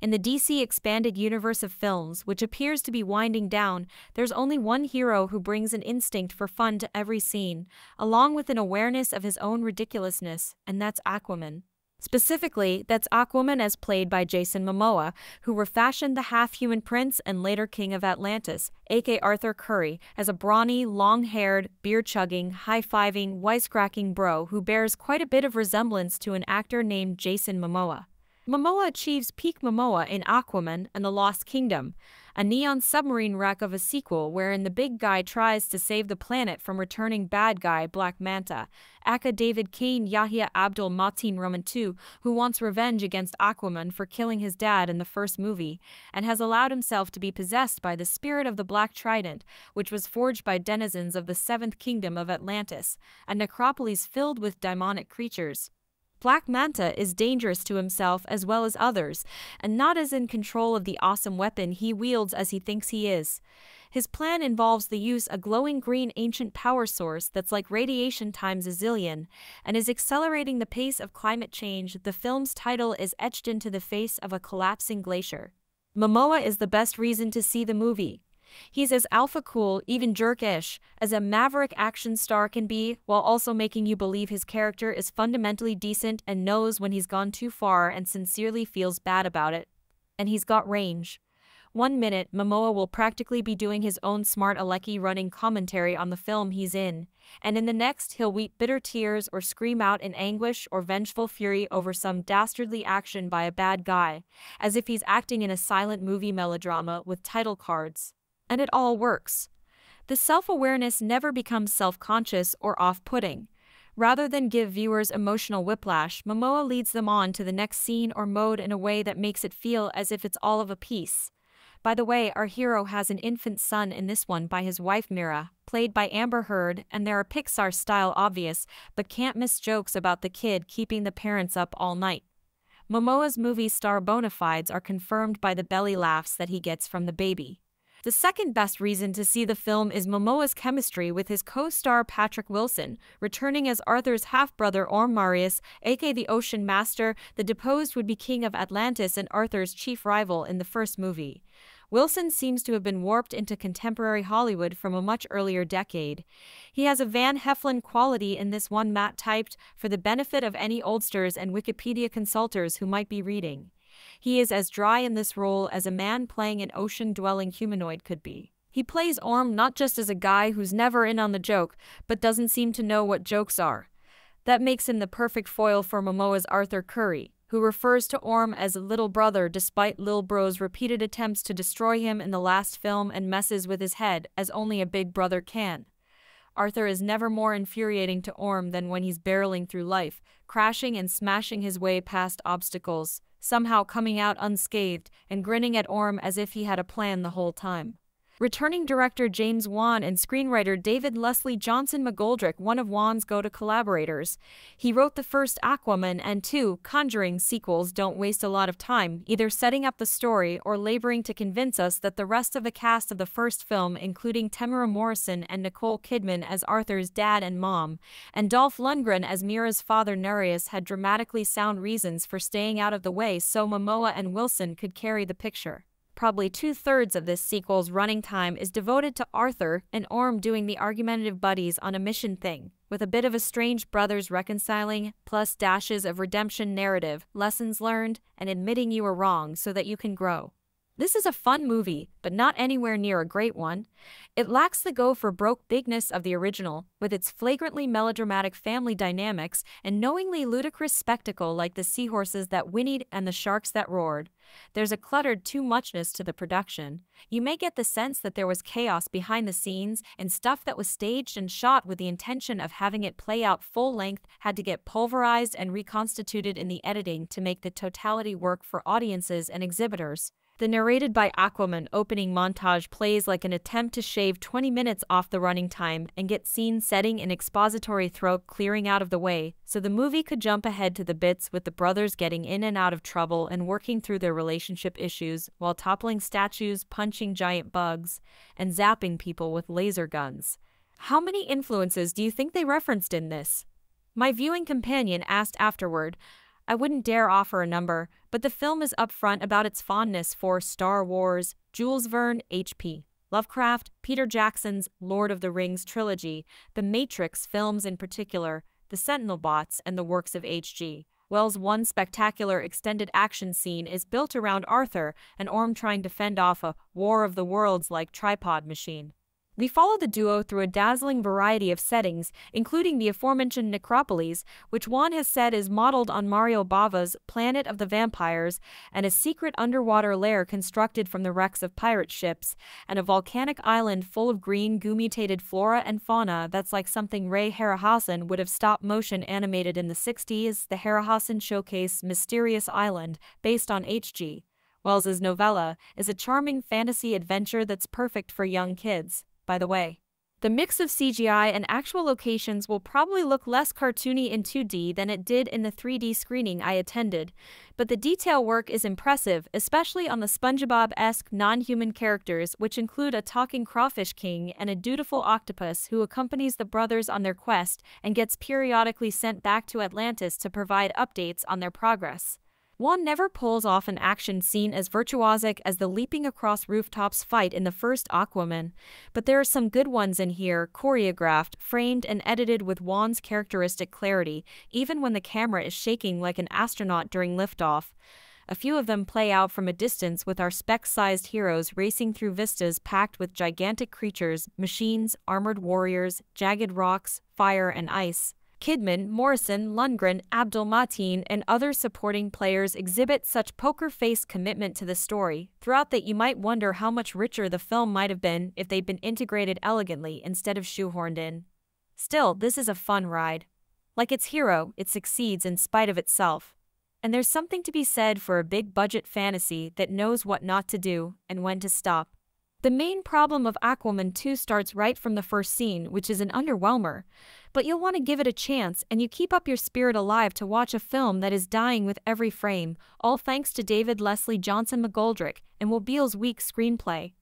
In the DC expanded universe of films, which appears to be winding down, there's only one hero who brings an instinct for fun to every scene, along with an awareness of his own ridiculousness, and that's Aquaman. Specifically, that's Aquaman as played by Jason Momoa, who refashioned the half-human prince and later king of Atlantis, aka Arthur Curry, as a brawny, long-haired, beer-chugging, high-fiving, wisecracking bro who bears quite a bit of resemblance to an actor named Jason Momoa. Momoa achieves peak Momoa in Aquaman and the Lost Kingdom, a neon submarine wreck of a sequel wherein the big guy tries to save the planet from returning bad guy Black Manta, aka David Kane Yahya Abdul Mateen Roman II, who wants revenge against Aquaman for killing his dad in the first movie, and has allowed himself to be possessed by the spirit of the Black Trident, which was forged by denizens of the Seventh Kingdom of Atlantis, a necropolis filled with demonic creatures. Black Manta is dangerous to himself as well as others, and not as in control of the awesome weapon he wields as he thinks he is. His plan involves the use of a glowing green ancient power source that's like radiation times a zillion, and is accelerating the pace of climate change. The film's title is etched into the face of a collapsing glacier. Momoa is the best reason to see the movie. He's as alpha cool, even jerk-ish, as a maverick action star can be, while also making you believe his character is fundamentally decent and knows when he's gone too far and sincerely feels bad about it. And he's got range. One minute, Momoa will practically be doing his own smart Aleki running commentary on the film he's in, and in the next he'll weep bitter tears or scream out in anguish or vengeful fury over some dastardly action by a bad guy, as if he's acting in a silent movie melodrama with title cards and it all works. The self-awareness never becomes self-conscious or off-putting. Rather than give viewers emotional whiplash, Momoa leads them on to the next scene or mode in a way that makes it feel as if it's all of a piece. By the way, our hero has an infant son in this one by his wife Mera, played by Amber Heard, and there are Pixar-style obvious, but can't miss jokes about the kid keeping the parents up all night. Momoa's movie star bona fides are confirmed by the belly laughs that he gets from the baby. The second best reason to see the film is Momoa's chemistry with his co-star Patrick Wilson, returning as Arthur's half-brother Orm Marius, aka the Ocean Master, the deposed would-be king of Atlantis and Arthur's chief rival in the first movie. Wilson seems to have been warped into contemporary Hollywood from a much earlier decade. He has a Van Heflin quality in this one Matt typed for the benefit of any oldsters and Wikipedia consulters who might be reading. He is as dry in this role as a man playing an ocean-dwelling humanoid could be. He plays Orm not just as a guy who's never in on the joke, but doesn't seem to know what jokes are. That makes him the perfect foil for Momoa's Arthur Curry, who refers to Orm as a little brother despite Lil Bro's repeated attempts to destroy him in the last film and messes with his head as only a big brother can. Arthur is never more infuriating to Orm than when he's barreling through life, crashing and smashing his way past obstacles, somehow coming out unscathed and grinning at Orm as if he had a plan the whole time. Returning director James Wan and screenwriter David Leslie Johnson McGoldrick, one of Wan's go-to collaborators. He wrote the first Aquaman and two Conjuring sequels don't waste a lot of time either setting up the story or laboring to convince us that the rest of the cast of the first film including Temuera Morrison and Nicole Kidman as Arthur's dad and mom, and Dolph Lundgren as Mera's father Nereus had dramatically sound reasons for staying out of the way so Momoa and Wilson could carry the picture probably two-thirds of this sequel's running time is devoted to Arthur and Orm doing the argumentative buddies on a mission thing, with a bit of estranged brothers reconciling, plus dashes of redemption narrative, lessons learned, and admitting you were wrong so that you can grow. This is a fun movie, but not anywhere near a great one. It lacks the go for broke bigness of the original, with its flagrantly melodramatic family dynamics and knowingly ludicrous spectacle like the seahorses that whinnied and the sharks that roared. There's a cluttered too muchness to the production. You may get the sense that there was chaos behind the scenes and stuff that was staged and shot with the intention of having it play out full length had to get pulverized and reconstituted in the editing to make the totality work for audiences and exhibitors. The narrated by Aquaman opening montage plays like an attempt to shave 20 minutes off the running time and get scene setting and expository throat clearing out of the way, so the movie could jump ahead to the bits with the brothers getting in and out of trouble and working through their relationship issues while toppling statues, punching giant bugs, and zapping people with laser guns. How many influences do you think they referenced in this? My viewing companion asked afterward, I wouldn't dare offer a number, but the film is upfront about its fondness for Star Wars, Jules Verne, H.P. Lovecraft, Peter Jackson's Lord of the Rings trilogy, the Matrix films in particular, the Sentinel bots, and the works of H.G. Wells' one spectacular extended action scene is built around Arthur and Orm trying to fend off a War of the Worlds like tripod machine. We follow the duo through a dazzling variety of settings, including the aforementioned necropolis, which Wan has said is modeled on Mario Bava's Planet of the Vampires, and a secret underwater lair constructed from the wrecks of pirate ships, and a volcanic island full of green goo-mutated flora and fauna that's like something Ray Harryhausen would have stop-motion animated in the 60s. The Harryhausen showcase Mysterious Island, based on H.G. Wells's novella, is a charming fantasy adventure that's perfect for young kids by the way. The mix of CGI and actual locations will probably look less cartoony in 2D than it did in the 3D screening I attended, but the detail work is impressive, especially on the SpongeBob-esque non-human characters which include a talking crawfish king and a dutiful octopus who accompanies the brothers on their quest and gets periodically sent back to Atlantis to provide updates on their progress. Wan never pulls off an action scene as virtuosic as the leaping across rooftops fight in the first Aquaman, but there are some good ones in here, choreographed, framed, and edited with Wan's characteristic clarity, even when the camera is shaking like an astronaut during liftoff. A few of them play out from a distance with our spec-sized heroes racing through vistas packed with gigantic creatures, machines, armored warriors, jagged rocks, fire, and ice. Kidman, Morrison, Lundgren, Abdul Mateen, and other supporting players exhibit such poker-faced commitment to the story throughout that you might wonder how much richer the film might have been if they'd been integrated elegantly instead of shoehorned in. Still, this is a fun ride. Like its hero, it succeeds in spite of itself. And there's something to be said for a big-budget fantasy that knows what not to do and when to stop. The main problem of Aquaman 2 starts right from the first scene, which is an underwhelmer but you'll want to give it a chance and you keep up your spirit alive to watch a film that is dying with every frame, all thanks to David Leslie Johnson McGoldrick and Wobeal's weak screenplay.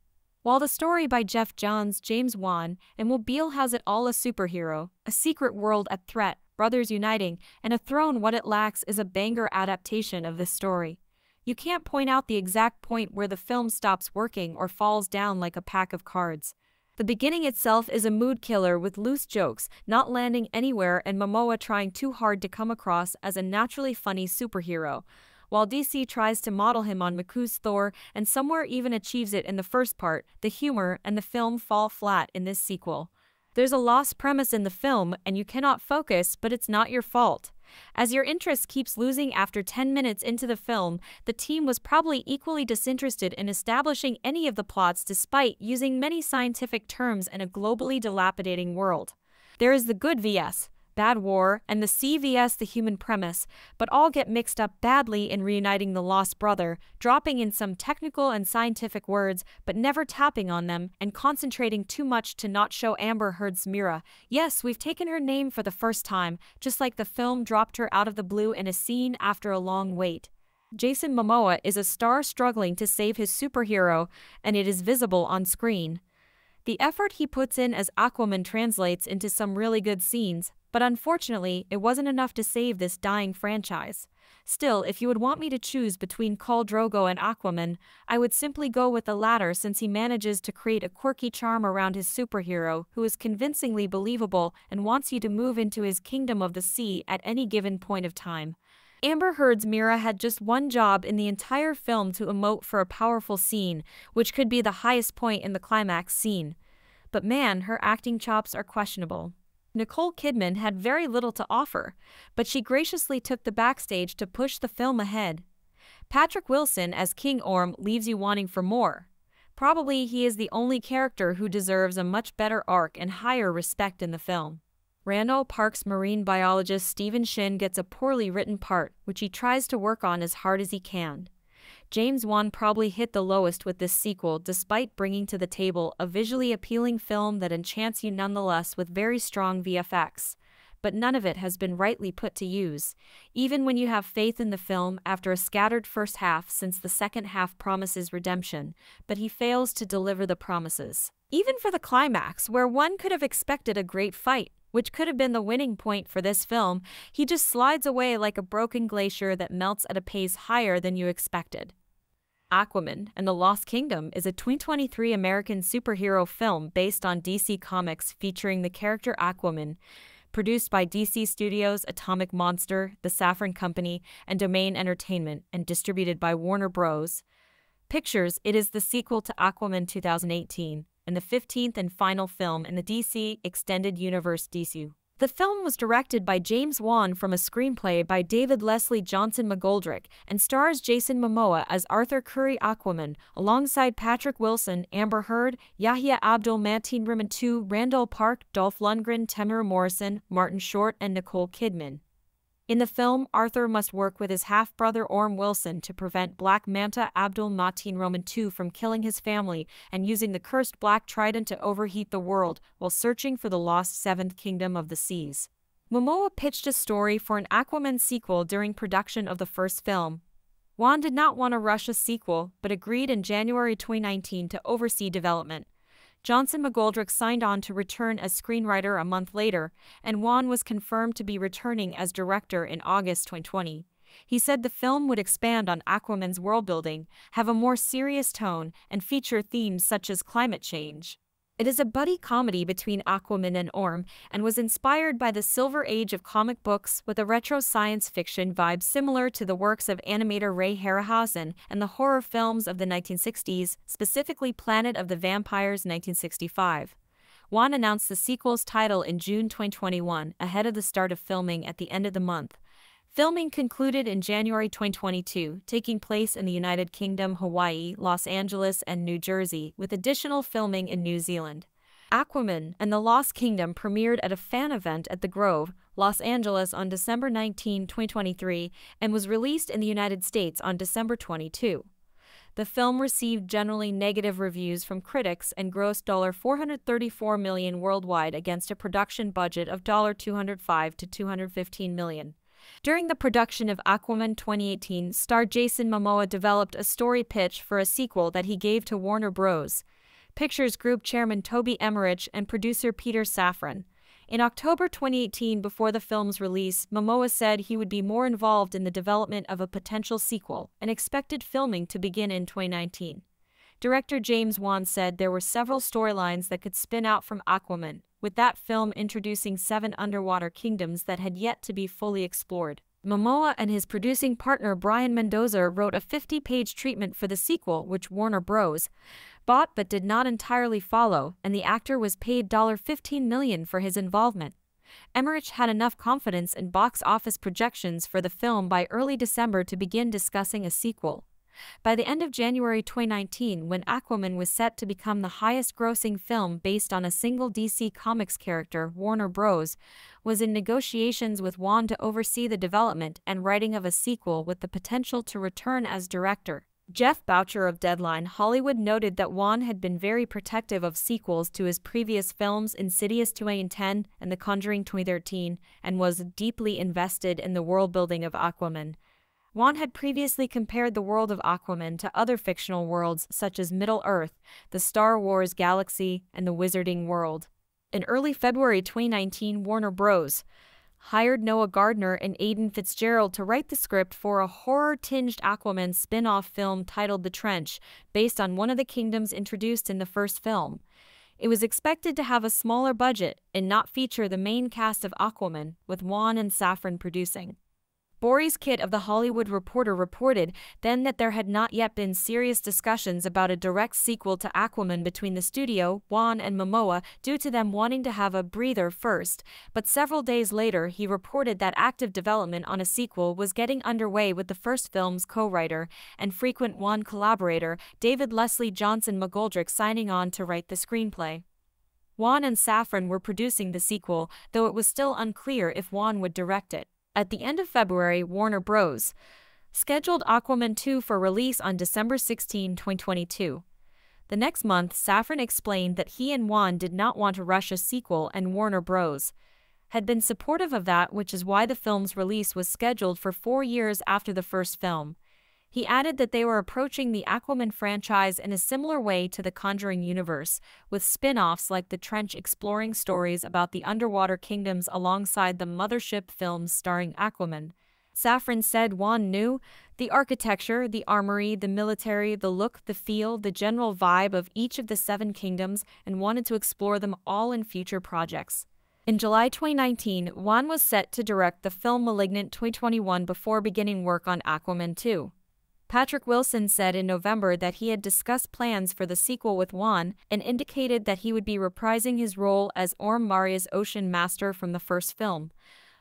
While the story by Geoff Johns, James Wan, and Mobile has it all a superhero, a secret world at threat, brothers uniting, and a throne what it lacks is a banger adaptation of this story. You can't point out the exact point where the film stops working or falls down like a pack of cards. The beginning itself is a mood killer with loose jokes, not landing anywhere and Momoa trying too hard to come across as a naturally funny superhero. While DC tries to model him on MCU's Thor and somewhere even achieves it in the first part, the humor and the film fall flat in this sequel. There's a lost premise in the film and you cannot focus, but it's not your fault. As your interest keeps losing after 10 minutes into the film, the team was probably equally disinterested in establishing any of the plots despite using many scientific terms in a globally dilapidating world. There is the good vs. Bad War, and the CVS The Human Premise, but all get mixed up badly in reuniting the lost brother, dropping in some technical and scientific words, but never tapping on them, and concentrating too much to not show Amber Heard's Mera. Yes, we've taken her name for the first time, just like the film dropped her out of the blue in a scene after a long wait. Jason Momoa is a star struggling to save his superhero, and it is visible on screen. The effort he puts in as Aquaman translates into some really good scenes, but unfortunately, it wasn't enough to save this dying franchise. Still, if you would want me to choose between Khal Drogo and Aquaman, I would simply go with the latter since he manages to create a quirky charm around his superhero who is convincingly believable and wants you to move into his kingdom of the sea at any given point of time. Amber Heard's Mera had just one job in the entire film to emote for a powerful scene, which could be the highest point in the climax scene. But man, her acting chops are questionable. Nicole Kidman had very little to offer, but she graciously took the backstage to push the film ahead. Patrick Wilson as King Orm leaves you wanting for more. Probably he is the only character who deserves a much better arc and higher respect in the film. Randall Park's marine biologist Stephen Shin gets a poorly written part, which he tries to work on as hard as he can. James Wan probably hit the lowest with this sequel despite bringing to the table a visually appealing film that enchants you nonetheless with very strong VFX. But none of it has been rightly put to use, even when you have faith in the film after a scattered first half since the second half promises redemption, but he fails to deliver the promises. Even for the climax, where one could have expected a great fight, which could have been the winning point for this film, he just slides away like a broken glacier that melts at a pace higher than you expected. Aquaman and the Lost Kingdom is a 2023 American superhero film based on DC Comics featuring the character Aquaman, produced by DC Studios, Atomic Monster, The Safran Company, and Domain Entertainment, and distributed by Warner Bros. Pictures, it is the sequel to Aquaman 2018 and the 15th and final film in the DC Extended Universe DCU. The film was directed by James Wan from a screenplay by David Leslie Johnson McGoldrick and stars Jason Momoa as Arthur Curry Aquaman, alongside Patrick Wilson, Amber Heard, Yahya Abdul Mateen Rimantu, Randall Park, Dolph Lundgren, Temuera Morrison, Martin Short, and Nicole Kidman. In the film, Arthur must work with his half-brother Orm Wilson to prevent Black Manta Abdul Mateen Roman II from killing his family and using the cursed Black Trident to overheat the world while searching for the lost Seventh Kingdom of the Seas. Momoa pitched a story for an Aquaman sequel during production of the first film. Wan did not want to rush a sequel, but agreed in January 2019 to oversee development. Johnson McGoldrick signed on to return as screenwriter a month later, and Wan was confirmed to be returning as director in August 2020. He said the film would expand on Aquaman's worldbuilding, have a more serious tone, and feature themes such as climate change. It is a buddy comedy between Aquaman and Orm and was inspired by the Silver Age of comic books with a retro science fiction vibe similar to the works of animator Ray Harryhausen and the horror films of the 1960s, specifically Planet of the Vampires 1965. Wan announced the sequel's title in June 2021, ahead of the start of filming at the end of the month. Filming concluded in January 2022, taking place in the United Kingdom, Hawaii, Los Angeles, and New Jersey, with additional filming in New Zealand. Aquaman and the Lost Kingdom premiered at a fan event at the Grove, Los Angeles on December 19, 2023, and was released in the United States on December 22. The film received generally negative reviews from critics and grossed $434 million worldwide against a production budget of 205 to $215 million. During the production of Aquaman 2018, star Jason Momoa developed a story pitch for a sequel that he gave to Warner Bros. Pictures Group chairman Toby Emmerich and producer Peter Safran. In October 2018, before the film's release, Momoa said he would be more involved in the development of a potential sequel and expected filming to begin in 2019. Director James Wan said there were several storylines that could spin out from Aquaman, with that film introducing seven underwater kingdoms that had yet to be fully explored. Momoa and his producing partner Brian Mendoza wrote a 50-page treatment for the sequel, which Warner Bros. bought but did not entirely follow, and the actor was paid $15 million for his involvement. Emmerich had enough confidence in box office projections for the film by early December to begin discussing a sequel. By the end of January 2019, when Aquaman was set to become the highest grossing film based on a single DC Comics character, Warner Bros. was in negotiations with Wan to oversee the development and writing of a sequel with the potential to return as director. Geoff Boucher of Deadline Hollywood noted that Wan had been very protective of sequels to his previous films Insidious 2010 and The Conjuring 2013 and was deeply invested in the world building of Aquaman. Wan had previously compared the world of Aquaman to other fictional worlds such as Middle Earth, the Star Wars galaxy, and the Wizarding World. In early February 2019, Warner Bros. hired Noah Gardner and Aiden Fitzgerald to write the script for a horror-tinged Aquaman spin-off film titled The Trench, based on one of the kingdoms introduced in the first film. It was expected to have a smaller budget and not feature the main cast of Aquaman, with Wan and Safran producing. Boris Kit of The Hollywood Reporter reported then that there had not yet been serious discussions about a direct sequel to Aquaman between the studio, Wan and Momoa due to them wanting to have a breather first, but several days later he reported that active development on a sequel was getting underway with the first film's co-writer and frequent Wan collaborator, David Leslie Johnson McGoldrick signing on to write the screenplay. Wan and Safran were producing the sequel, though it was still unclear if Wan would direct it. At the end of February, Warner Bros. scheduled Aquaman 2 for release on December 16, 2022. The next month, Safran explained that he and Wan did not want to rush a sequel and Warner Bros. had been supportive of that which is why the film's release was scheduled for four years after the first film. He added that they were approaching the Aquaman franchise in a similar way to the Conjuring universe, with spin offs like The Trench exploring stories about the underwater kingdoms alongside the Mothership films starring Aquaman. Safran said Wan knew the architecture, the armory, the military, the look, the feel, the general vibe of each of the seven kingdoms and wanted to explore them all in future projects. In July 2019, Wan was set to direct the film Malignant 2021 before beginning work on Aquaman 2. Patrick Wilson said in November that he had discussed plans for the sequel with Wan and indicated that he would be reprising his role as Orm Marius ocean master from the first film.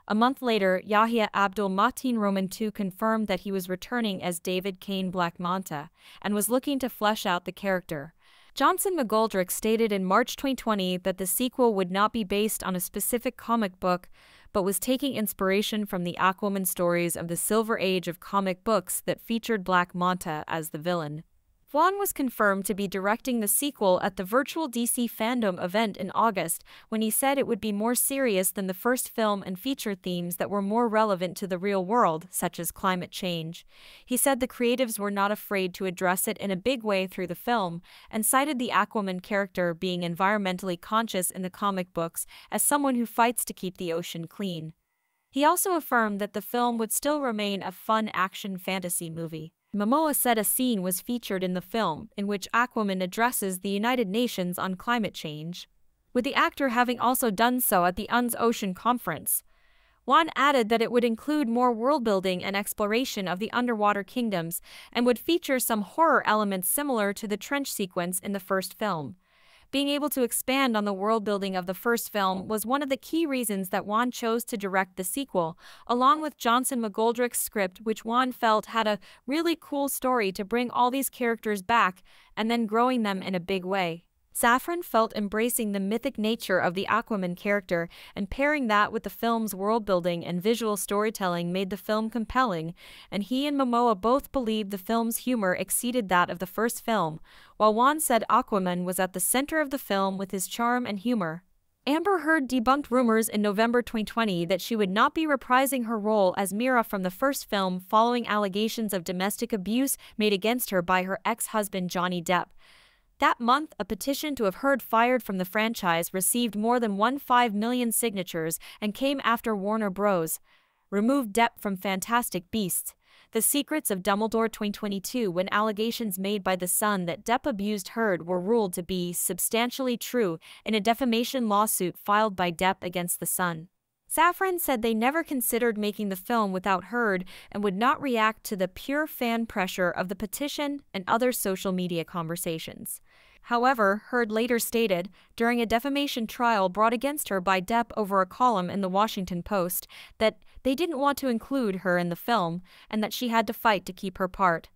A month later, Yahya Abdul Mateen Roman II confirmed that he was returning as David Kane Black Manta and was looking to flesh out the character. Johnson McGoldrick stated in March 2020 that the sequel would not be based on a specific comic book, but was taking inspiration from the Aquaman stories of the Silver Age of comic books that featured Black Manta as the villain. Wan was confirmed to be directing the sequel at the virtual DC fandom event in August when he said it would be more serious than the first film and feature themes that were more relevant to the real world, such as climate change. He said the creatives were not afraid to address it in a big way through the film and cited the Aquaman character being environmentally conscious in the comic books as someone who fights to keep the ocean clean. He also affirmed that the film would still remain a fun action fantasy movie. Momoa said a scene was featured in the film in which Aquaman addresses the United Nations on climate change, with the actor having also done so at the UN's Ocean Conference. Wan added that it would include more world building and exploration of the underwater kingdoms and would feature some horror elements similar to the trench sequence in the first film. Being able to expand on the world building of the first film was one of the key reasons that Wan chose to direct the sequel, along with Johnson McGoldrick's script, which Wan felt had a really cool story to bring all these characters back and then growing them in a big way. Safran felt embracing the mythic nature of the Aquaman character and pairing that with the film's world building and visual storytelling made the film compelling, and he and Momoa both believed the film's humor exceeded that of the first film, while Wan said Aquaman was at the center of the film with his charm and humor. Amber Heard debunked rumors in November 2020 that she would not be reprising her role as Mera from the first film following allegations of domestic abuse made against her by her ex husband Johnny Depp. That month, a petition to have Heard fired from the franchise received more than 1.5 million signatures and came after Warner Bros. removed Depp from Fantastic Beasts. The Secrets of Dumbledore 2022 when allegations made by The Sun that Depp abused Heard were ruled to be substantially true in a defamation lawsuit filed by Depp against The Sun. Safran said they never considered making the film without Heard and would not react to the pure fan pressure of the petition and other social media conversations. However, Heard later stated, during a defamation trial brought against her by Depp over a column in the Washington Post, that they didn't want to include her in the film and that she had to fight to keep her part.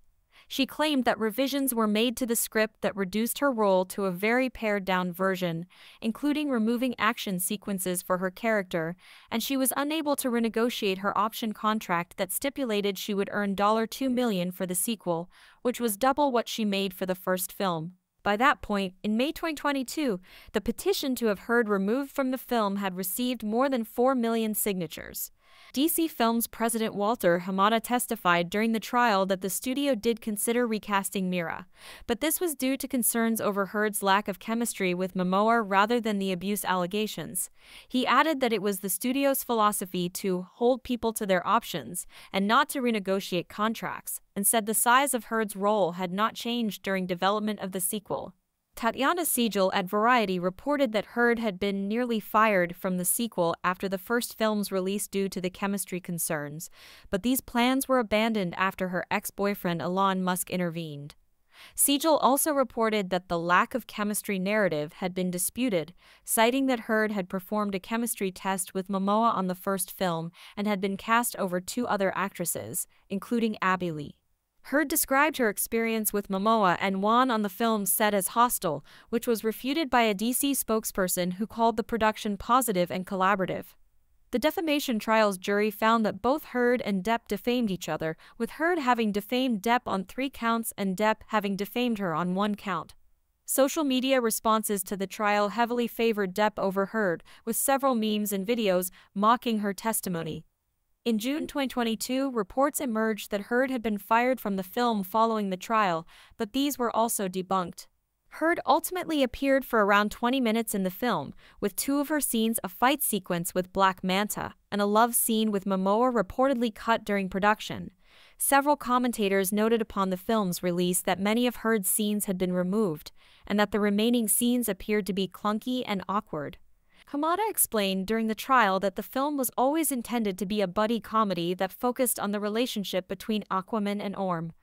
She claimed that revisions were made to the script that reduced her role to a very pared down version, including removing action sequences for her character, and she was unable to renegotiate her option contract that stipulated she would earn $2 million for the sequel, which was double what she made for the first film. By that point, in May 2022, the petition to have Heard removed from the film had received more than 4 million signatures. DC Films president Walter Hamada testified during the trial that the studio did consider recasting Mera, but this was due to concerns over Heard's lack of chemistry with Momoa rather than the abuse allegations. He added that it was the studio's philosophy to hold people to their options and not to renegotiate contracts, and said the size of Heard's role had not changed during development of the sequel. Tatiana Siegel at Variety reported that Heard had been nearly fired from the sequel after the first film's release due to the chemistry concerns, but these plans were abandoned after her ex-boyfriend Elon Musk intervened. Siegel also reported that the lack of chemistry narrative had been disputed, citing that Heard had performed a chemistry test with Momoa on the first film and had been cast over two other actresses, including Abbey Lee. Heard described her experience with Momoa and Wan on the film set as hostile, which was refuted by a DC spokesperson who called the production positive and collaborative. The defamation trial's jury found that both Heard and Depp defamed each other, with Heard having defamed Depp on three counts and Depp having defamed her on one count. Social media responses to the trial heavily favored Depp over Heard, with several memes and videos mocking her testimony. In June 2022, reports emerged that Heard had been fired from the film following the trial, but these were also debunked. Heard ultimately appeared for around 20 minutes in the film, with two of her scenes a fight sequence with Black Manta and a love scene with Momoa reportedly cut during production. Several commentators noted upon the film's release that many of Heard's scenes had been removed, and that the remaining scenes appeared to be clunky and awkward. Hamada explained during the trial that the film was always intended to be a buddy comedy that focused on the relationship between Aquaman and Orm.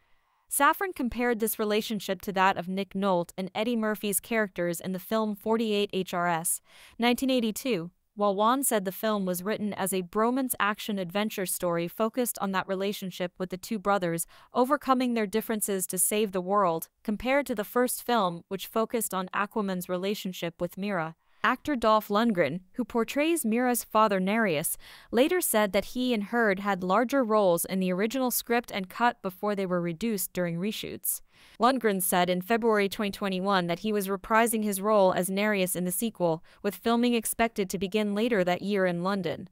Safran compared this relationship to that of Nick Nolte and Eddie Murphy's characters in the film 48 HRS, 1982, while Wan said the film was written as a bromance action adventure story focused on that relationship with the two brothers overcoming their differences to save the world, compared to the first film, which focused on Aquaman's relationship with Mera. Actor Dolph Lundgren, who portrays Mera's father Nereus, later said that he and Heard had larger roles in the original script and cut before they were reduced during reshoots. Lundgren said in February 2021 that he was reprising his role as Nereus in the sequel, with filming expected to begin later that year in London.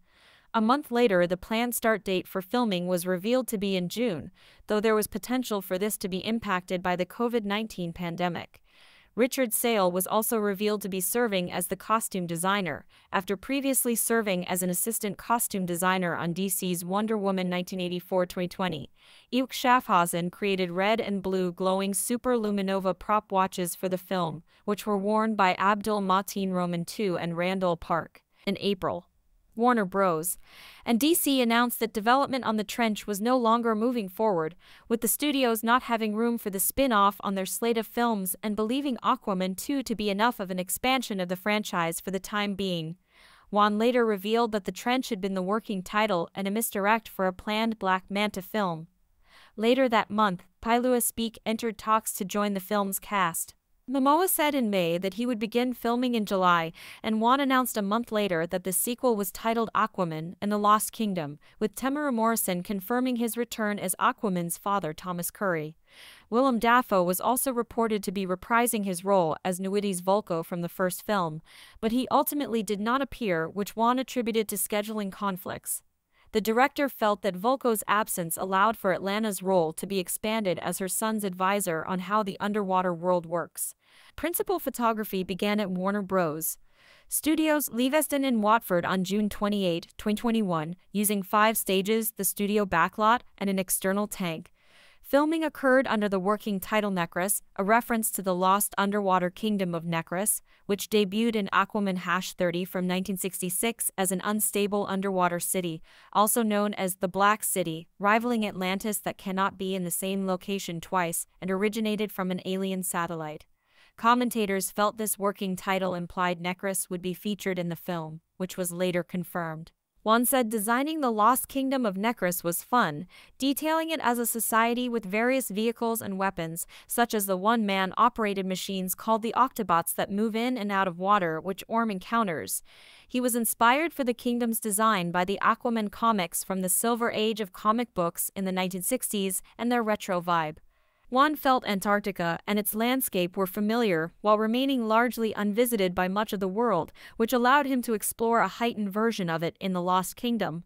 A month later, the planned start date for filming was revealed to be in June, though there was potential for this to be impacted by the COVID 19 pandemic. Richard Sale was also revealed to be serving as the costume designer, after previously serving as an assistant costume designer on DC's Wonder Woman 1984-2020. IWC Schaffhausen created red and blue glowing Super Luminova prop watches for the film, which were worn by Abdul Mateen Roman II and Randall Park. In April, Warner Bros. and DC announced that development on The Trench was no longer moving forward, with the studios not having room for the spin off on their slate of films and believing Aquaman 2 to be enough of an expansion of the franchise for the time being. Wan later revealed that The Trench had been the working title and a misdirect for a planned Black Manta film. Later that month, Pilou Asbæk entered talks to join the film's cast. Momoa said in May that he would begin filming in July, and Wan announced a month later that the sequel was titled Aquaman and the Lost Kingdom, with Temuera Morrison confirming his return as Aquaman's father Thomas Curry. Willem Dafoe was also reported to be reprising his role as Nuidis Vulko from the first film, but he ultimately did not appear, which Wan attributed to scheduling conflicts. The director felt that Vulko's absence allowed for Atlanna's role to be expanded as her son's advisor on how the underwater world works. Principal photography began at Warner Bros. Studios Leavesden in Watford on June 28, 2021, using five stages, the studio backlot, and an external tank. Filming occurred under the working title Necrus, a reference to the lost underwater kingdom of Necrus, which debuted in Aquaman Hash 30 from 1966 as an unstable underwater city, also known as the Black City, rivaling Atlantis that cannot be in the same location twice and originated from an alien satellite. Commentators felt this working title implied Necrus would be featured in the film, which was later confirmed. Wan said designing the Lost Kingdom of Necrus was fun, detailing it as a society with various vehicles and weapons, such as the one-man operated machines called the Octobots that move in and out of water which Orm encounters. He was inspired for the kingdom's design by the Aquaman comics from the Silver Age of comic books in the 1960s and their retro vibe. Wan felt Antarctica and its landscape were familiar while remaining largely unvisited by much of the world, which allowed him to explore a heightened version of it in The Lost Kingdom.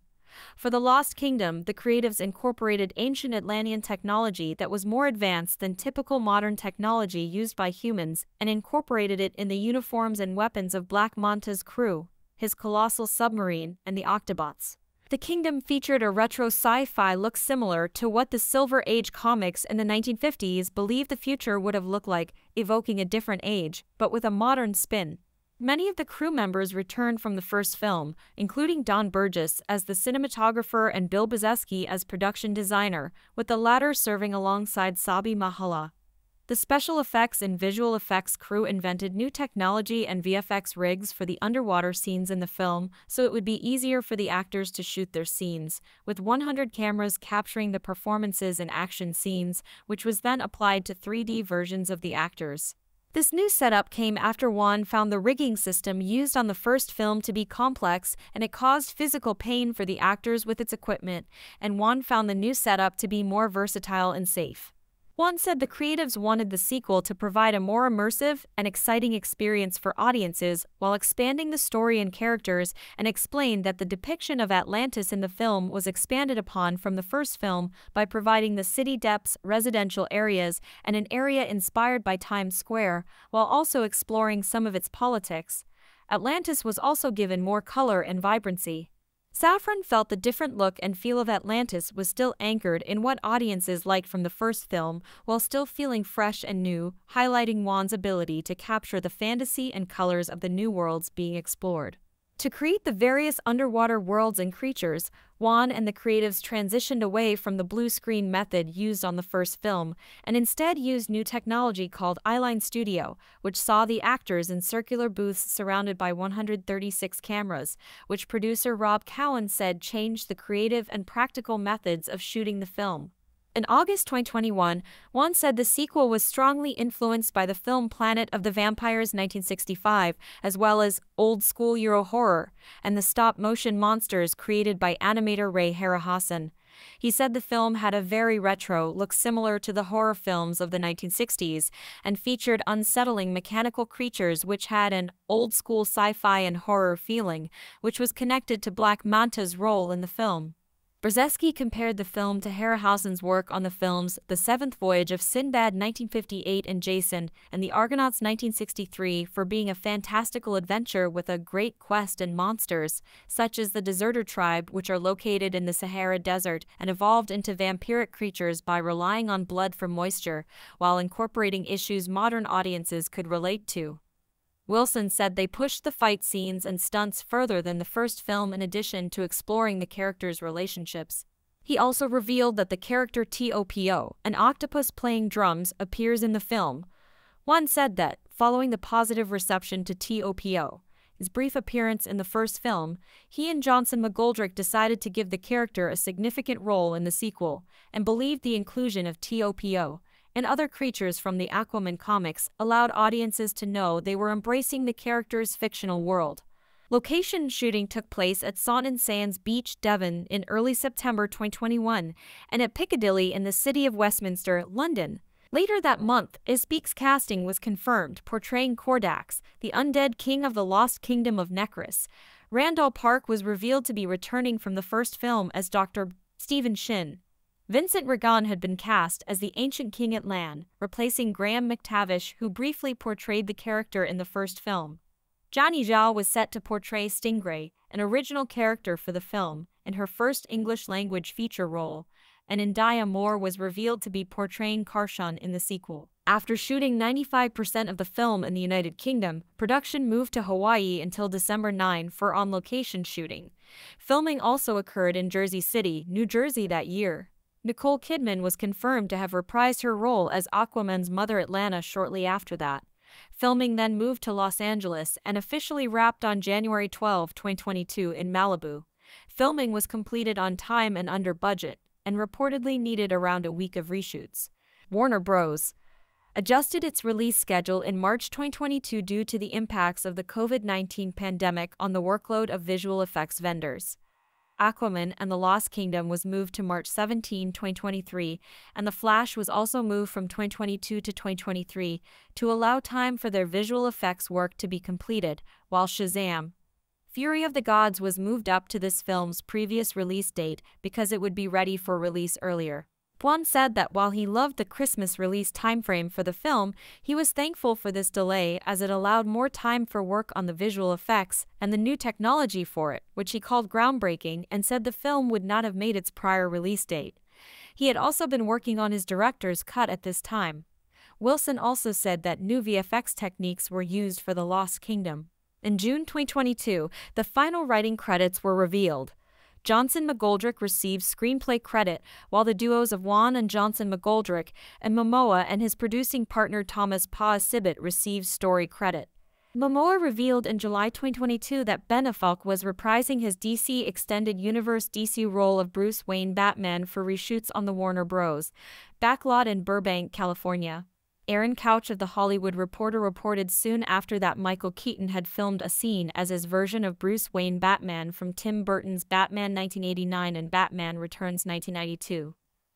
For The Lost Kingdom, the creatives incorporated ancient Atlantean technology that was more advanced than typical modern technology used by humans and incorporated it in the uniforms and weapons of Black Manta's crew, his colossal submarine, and the Octobots. The kingdom featured a retro sci-fi look similar to what the Silver Age comics in the 1950s believed the future would have looked like, evoking a different age, but with a modern spin. Many of the crew members returned from the first film, including Don Burgess as the cinematographer and Bill Brzeski as production designer, with the latter serving alongside Sahby Mehalla. The special effects and visual effects crew invented new technology and VFX rigs for the underwater scenes in the film, so it would be easier for the actors to shoot their scenes, with 100 cameras capturing the performances and action scenes, which was then applied to 3D versions of the actors. This new setup came after Wan found the rigging system used on the first film to be complex and it caused physical pain for the actors with its equipment, and Wan found the new setup to be more versatile and safe. Wan said the creatives wanted the sequel to provide a more immersive and exciting experience for audiences while expanding the story and characters and explained that the depiction of Atlantis in the film was expanded upon from the first film by providing the city depths, residential areas, and an area inspired by Times Square, while also exploring some of its politics. Atlantis was also given more color and vibrancy. Safran felt the different look and feel of Atlantis was still anchored in what audiences liked from the first film, while still feeling fresh and new, highlighting Wan's ability to capture the fantasy and colors of the new worlds being explored. To create the various underwater worlds and creatures, Wan and the creatives transitioned away from the blue screen method used on the first film and instead used new technology called Eyeline Studio, which saw the actors in circular booths surrounded by 136 cameras, which producer Rob Cowan said changed the creative and practical methods of shooting the film. In August 2021, Wan said the sequel was strongly influenced by the film Planet of the Vampires 1965, as well as old school Euro horror and the stop motion monsters created by animator Ray Harryhausen. He said the film had a very retro look similar to the horror films of the 1960s and featured unsettling mechanical creatures which had an old school sci fi and horror feeling, which was connected to Black Manta's role in the film. Brzeski compared the film to Harryhausen's work on the films The Seventh Voyage of Sinbad 1958 and Jason and The Argonauts 1963 for being a fantastical adventure with a great quest and monsters, such as the Deserter tribe which are located in the Sahara Desert and evolved into vampiric creatures by relying on blood for moisture, while incorporating issues modern audiences could relate to. Wilson said they pushed the fight scenes and stunts further than the first film in addition to exploring the characters' relationships. He also revealed that the character T.O.P.O., an octopus playing drums, appears in the film. Wan said that, following the positive reception to T.O.P.O., his brief appearance in the first film, he and Johnson McGoldrick decided to give the character a significant role in the sequel, and believed the inclusion of T.O.P.O and other creatures from the Aquaman comics allowed audiences to know they were embracing the character's fictional world. Location shooting took place at Saunton Sands Beach, Devon in early September 2021 and at Piccadilly in the city of Westminster, London. Later that month, Asbæk's casting was confirmed, portraying Kordax, the undead king of the lost kingdom of Necrus. Randall Park was revealed to be returning from the first film as Dr. Stephen Shin. Vincent Regan had been cast as the ancient king Atlan, replacing Graham McTavish, who briefly portrayed the character in the first film. Jani Zhao was set to portray Stingray, an original character for the film, in her first English-language feature role, and Indya Moore was revealed to be portraying Karshon in the sequel. After shooting 95% of the film in the United Kingdom, production moved to Hawaii until December 9 for on-location shooting. Filming also occurred in Jersey City, New Jersey that year. Nicole Kidman was confirmed to have reprised her role as Aquaman's mother Atlanna shortly after that. Filming then moved to Los Angeles and officially wrapped on January 12, 2022 in Malibu. Filming was completed on time and under budget, and reportedly needed around a week of reshoots. Warner Bros. adjusted its release schedule in March 2022 due to the impacts of the COVID 19 pandemic on the workload of visual effects vendors. Aquaman and the Lost Kingdom was moved to March 17, 2023, and The Flash was also moved from 2022 to 2023 to allow time for their visual effects work to be completed, while Shazam! Fury of the Gods was moved up to this film's previous release date because it would be ready for release earlier. Wan said that while he loved the Christmas release timeframe for the film, he was thankful for this delay as it allowed more time for work on the visual effects and the new technology for it, which he called groundbreaking and said the film would not have made its prior release date. He had also been working on his director's cut at this time. Wilson also said that new VFX techniques were used for The Lost Kingdom. In June 2022, the final writing credits were revealed. Johnson McGoldrick received screenplay credit, while the duos of Wan and Johnson McGoldrick and Momoa and his producing partner Thomas Pa'a Sibbett received story credit. Momoa revealed in July 2022 that Ben Affleck was reprising his DC Extended Universe DC role of Bruce Wayne Batman for reshoots on the Warner Bros. backlot in Burbank, California. Aaron Couch of The Hollywood Reporter reported soon after that Michael Keaton had filmed a scene as his version of Bruce Wayne Batman from Tim Burton's Batman 1989 and Batman Returns 1992.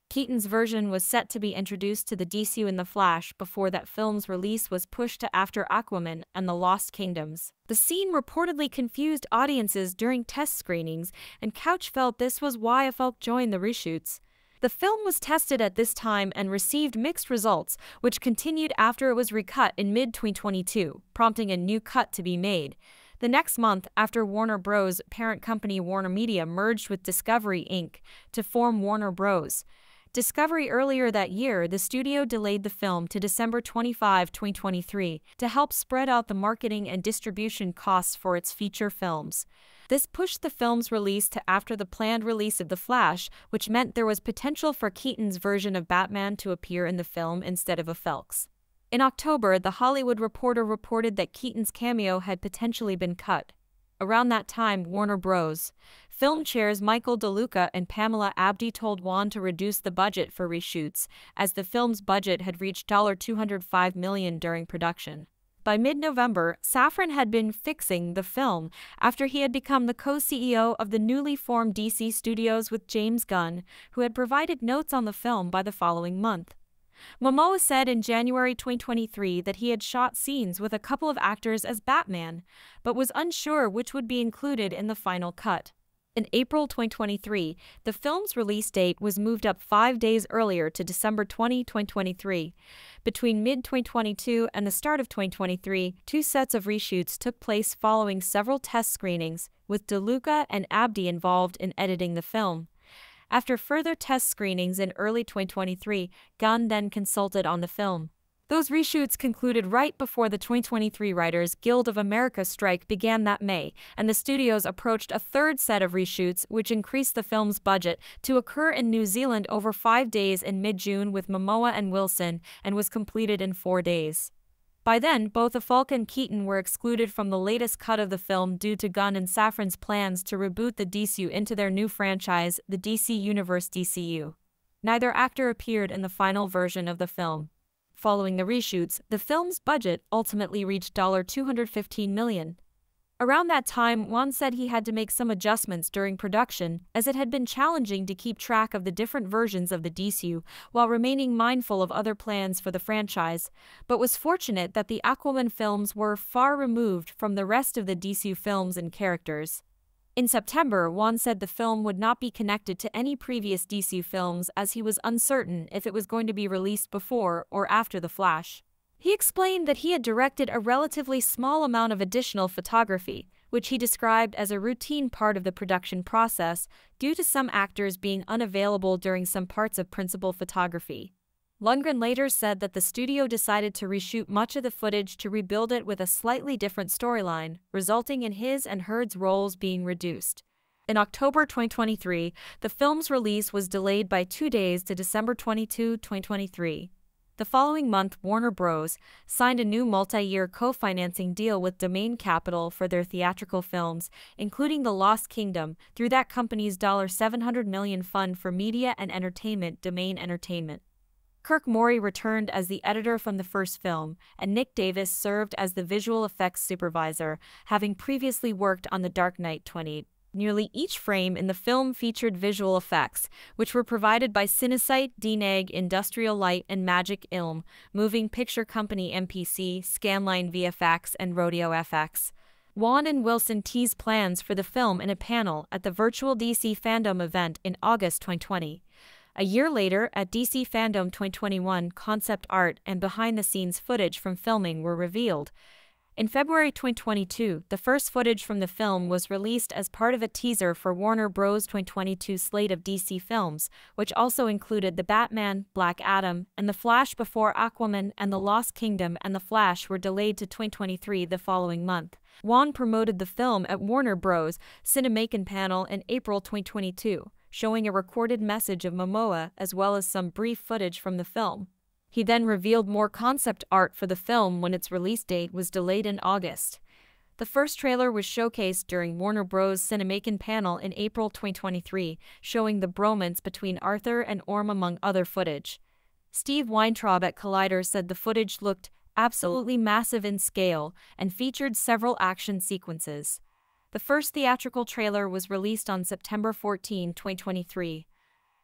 Keaton's version was set to be introduced to the DCU in The Flash before that film's release was pushed to after Aquaman and The Lost Kingdoms. The scene reportedly confused audiences during test screenings, and Couch felt this was why a Affleck joined the reshoots. The film was tested at this time and received mixed results, which continued after it was recut in mid 2022, prompting a new cut to be made. The next month, after Warner Bros. parent company Warner Media merged with Discovery Inc. to form Warner Bros. Discovery earlier that year, the studio delayed the film to December 25, 2023, to help spread out the marketing and distribution costs for its feature films. This pushed the film's release to after the planned release of The Flash, which meant there was potential for Keaton's version of Batman to appear in the film instead of a Affleck's. In October, The Hollywood Reporter reported that Keaton's cameo had potentially been cut. Around that time, Warner Bros. film chairs Michael DeLuca and Pamela Abdy told Wan to reduce the budget for reshoots, as the film's budget had reached 205 million during production. By mid November, Safran had been fixing the film after he had become the co CEO of the newly formed DC Studios with James Gunn, who had provided notes on the film by the following month. Momoa said in January 2023 that he had shot scenes with a couple of actors as Batman, but was unsure which would be included in the final cut. In April 2023, the film's release date was moved up five days earlier to December 20, 2023. Between mid 2022 and the start of 2023, two sets of reshoots took place following several test screenings, with DeLuca and Abdy involved in editing the film. After further test screenings in early 2023, Gunn then consulted on the film. Those reshoots concluded right before the 2023 Writers Guild of America strike began that May, and the studios approached a third set of reshoots, which increased the film's budget to occur in New Zealand over five days in mid June with Momoa and Wilson, and was completed in four days. By then, both Affleck and Keaton were excluded from the latest cut of the film due to Gunn and Safran's plans to reboot the DCU into their new franchise, the DC Universe DCU. Neither actor appeared in the final version of the film. Following the reshoots, the film's budget ultimately reached $215 million. Around that time, Wan said he had to make some adjustments during production, as it had been challenging to keep track of the different versions of the DCU while remaining mindful of other plans for the franchise, but was fortunate that the Aquaman films were far removed from the rest of the DCU films and characters. In September, Wan said the film would not be connected to any previous DC films as he was uncertain if it was going to be released before or after The Flash. He explained that he had directed a relatively small amount of additional photography, which he described as a routine part of the production process due to some actors being unavailable during some parts of principal photography. Lundgren later said that the studio decided to reshoot much of the footage to rebuild it with a slightly different storyline, resulting in his and Heard's roles being reduced. In October 2023, the film's release was delayed by two days to December 22, 2023. The following month, Warner Bros. signed a new multi year co financing deal with Domain Capital for their theatrical films, including The Lost Kingdom, through that company's $700 million fund for media and entertainment, Domain Entertainment. Kirk Morri returned as the editor from the first film, and Nick Davis served as the visual effects supervisor, having previously worked on The Dark Knight 20. Nearly each frame in the film featured visual effects, which were provided by Cinesite, DNEG, Industrial Light, and Magic Ilm, Moving Picture Company MPC, Scanline VFX, and Rodeo FX. Wan and Wilson teased plans for the film in a panel at the virtual DC Fandom event in August 2020. A year later, at DC Fandom 2021, concept art and behind the scenes footage from filming were revealed. In February 2022, the first footage from the film was released as part of a teaser for Warner Bros. 2022 slate of DC films, which also included The Batman, Black Adam, and The Flash before Aquaman and The Lost Kingdom and The Flash were delayed to 2023 the following month. Wan promoted the film at Warner Bros. CinemaCon panel in April 2022, showing a recorded message of Momoa as well as some brief footage from the film. He then revealed more concept art for the film when its release date was delayed in August. The first trailer was showcased during Warner Bros. CinemaCon panel in April 2023, showing the bromance between Arthur and Orm among other footage. Steve Weintraub at Collider said the footage looked absolutely massive in scale and featured several action sequences. The first theatrical trailer was released on September 14, 2023.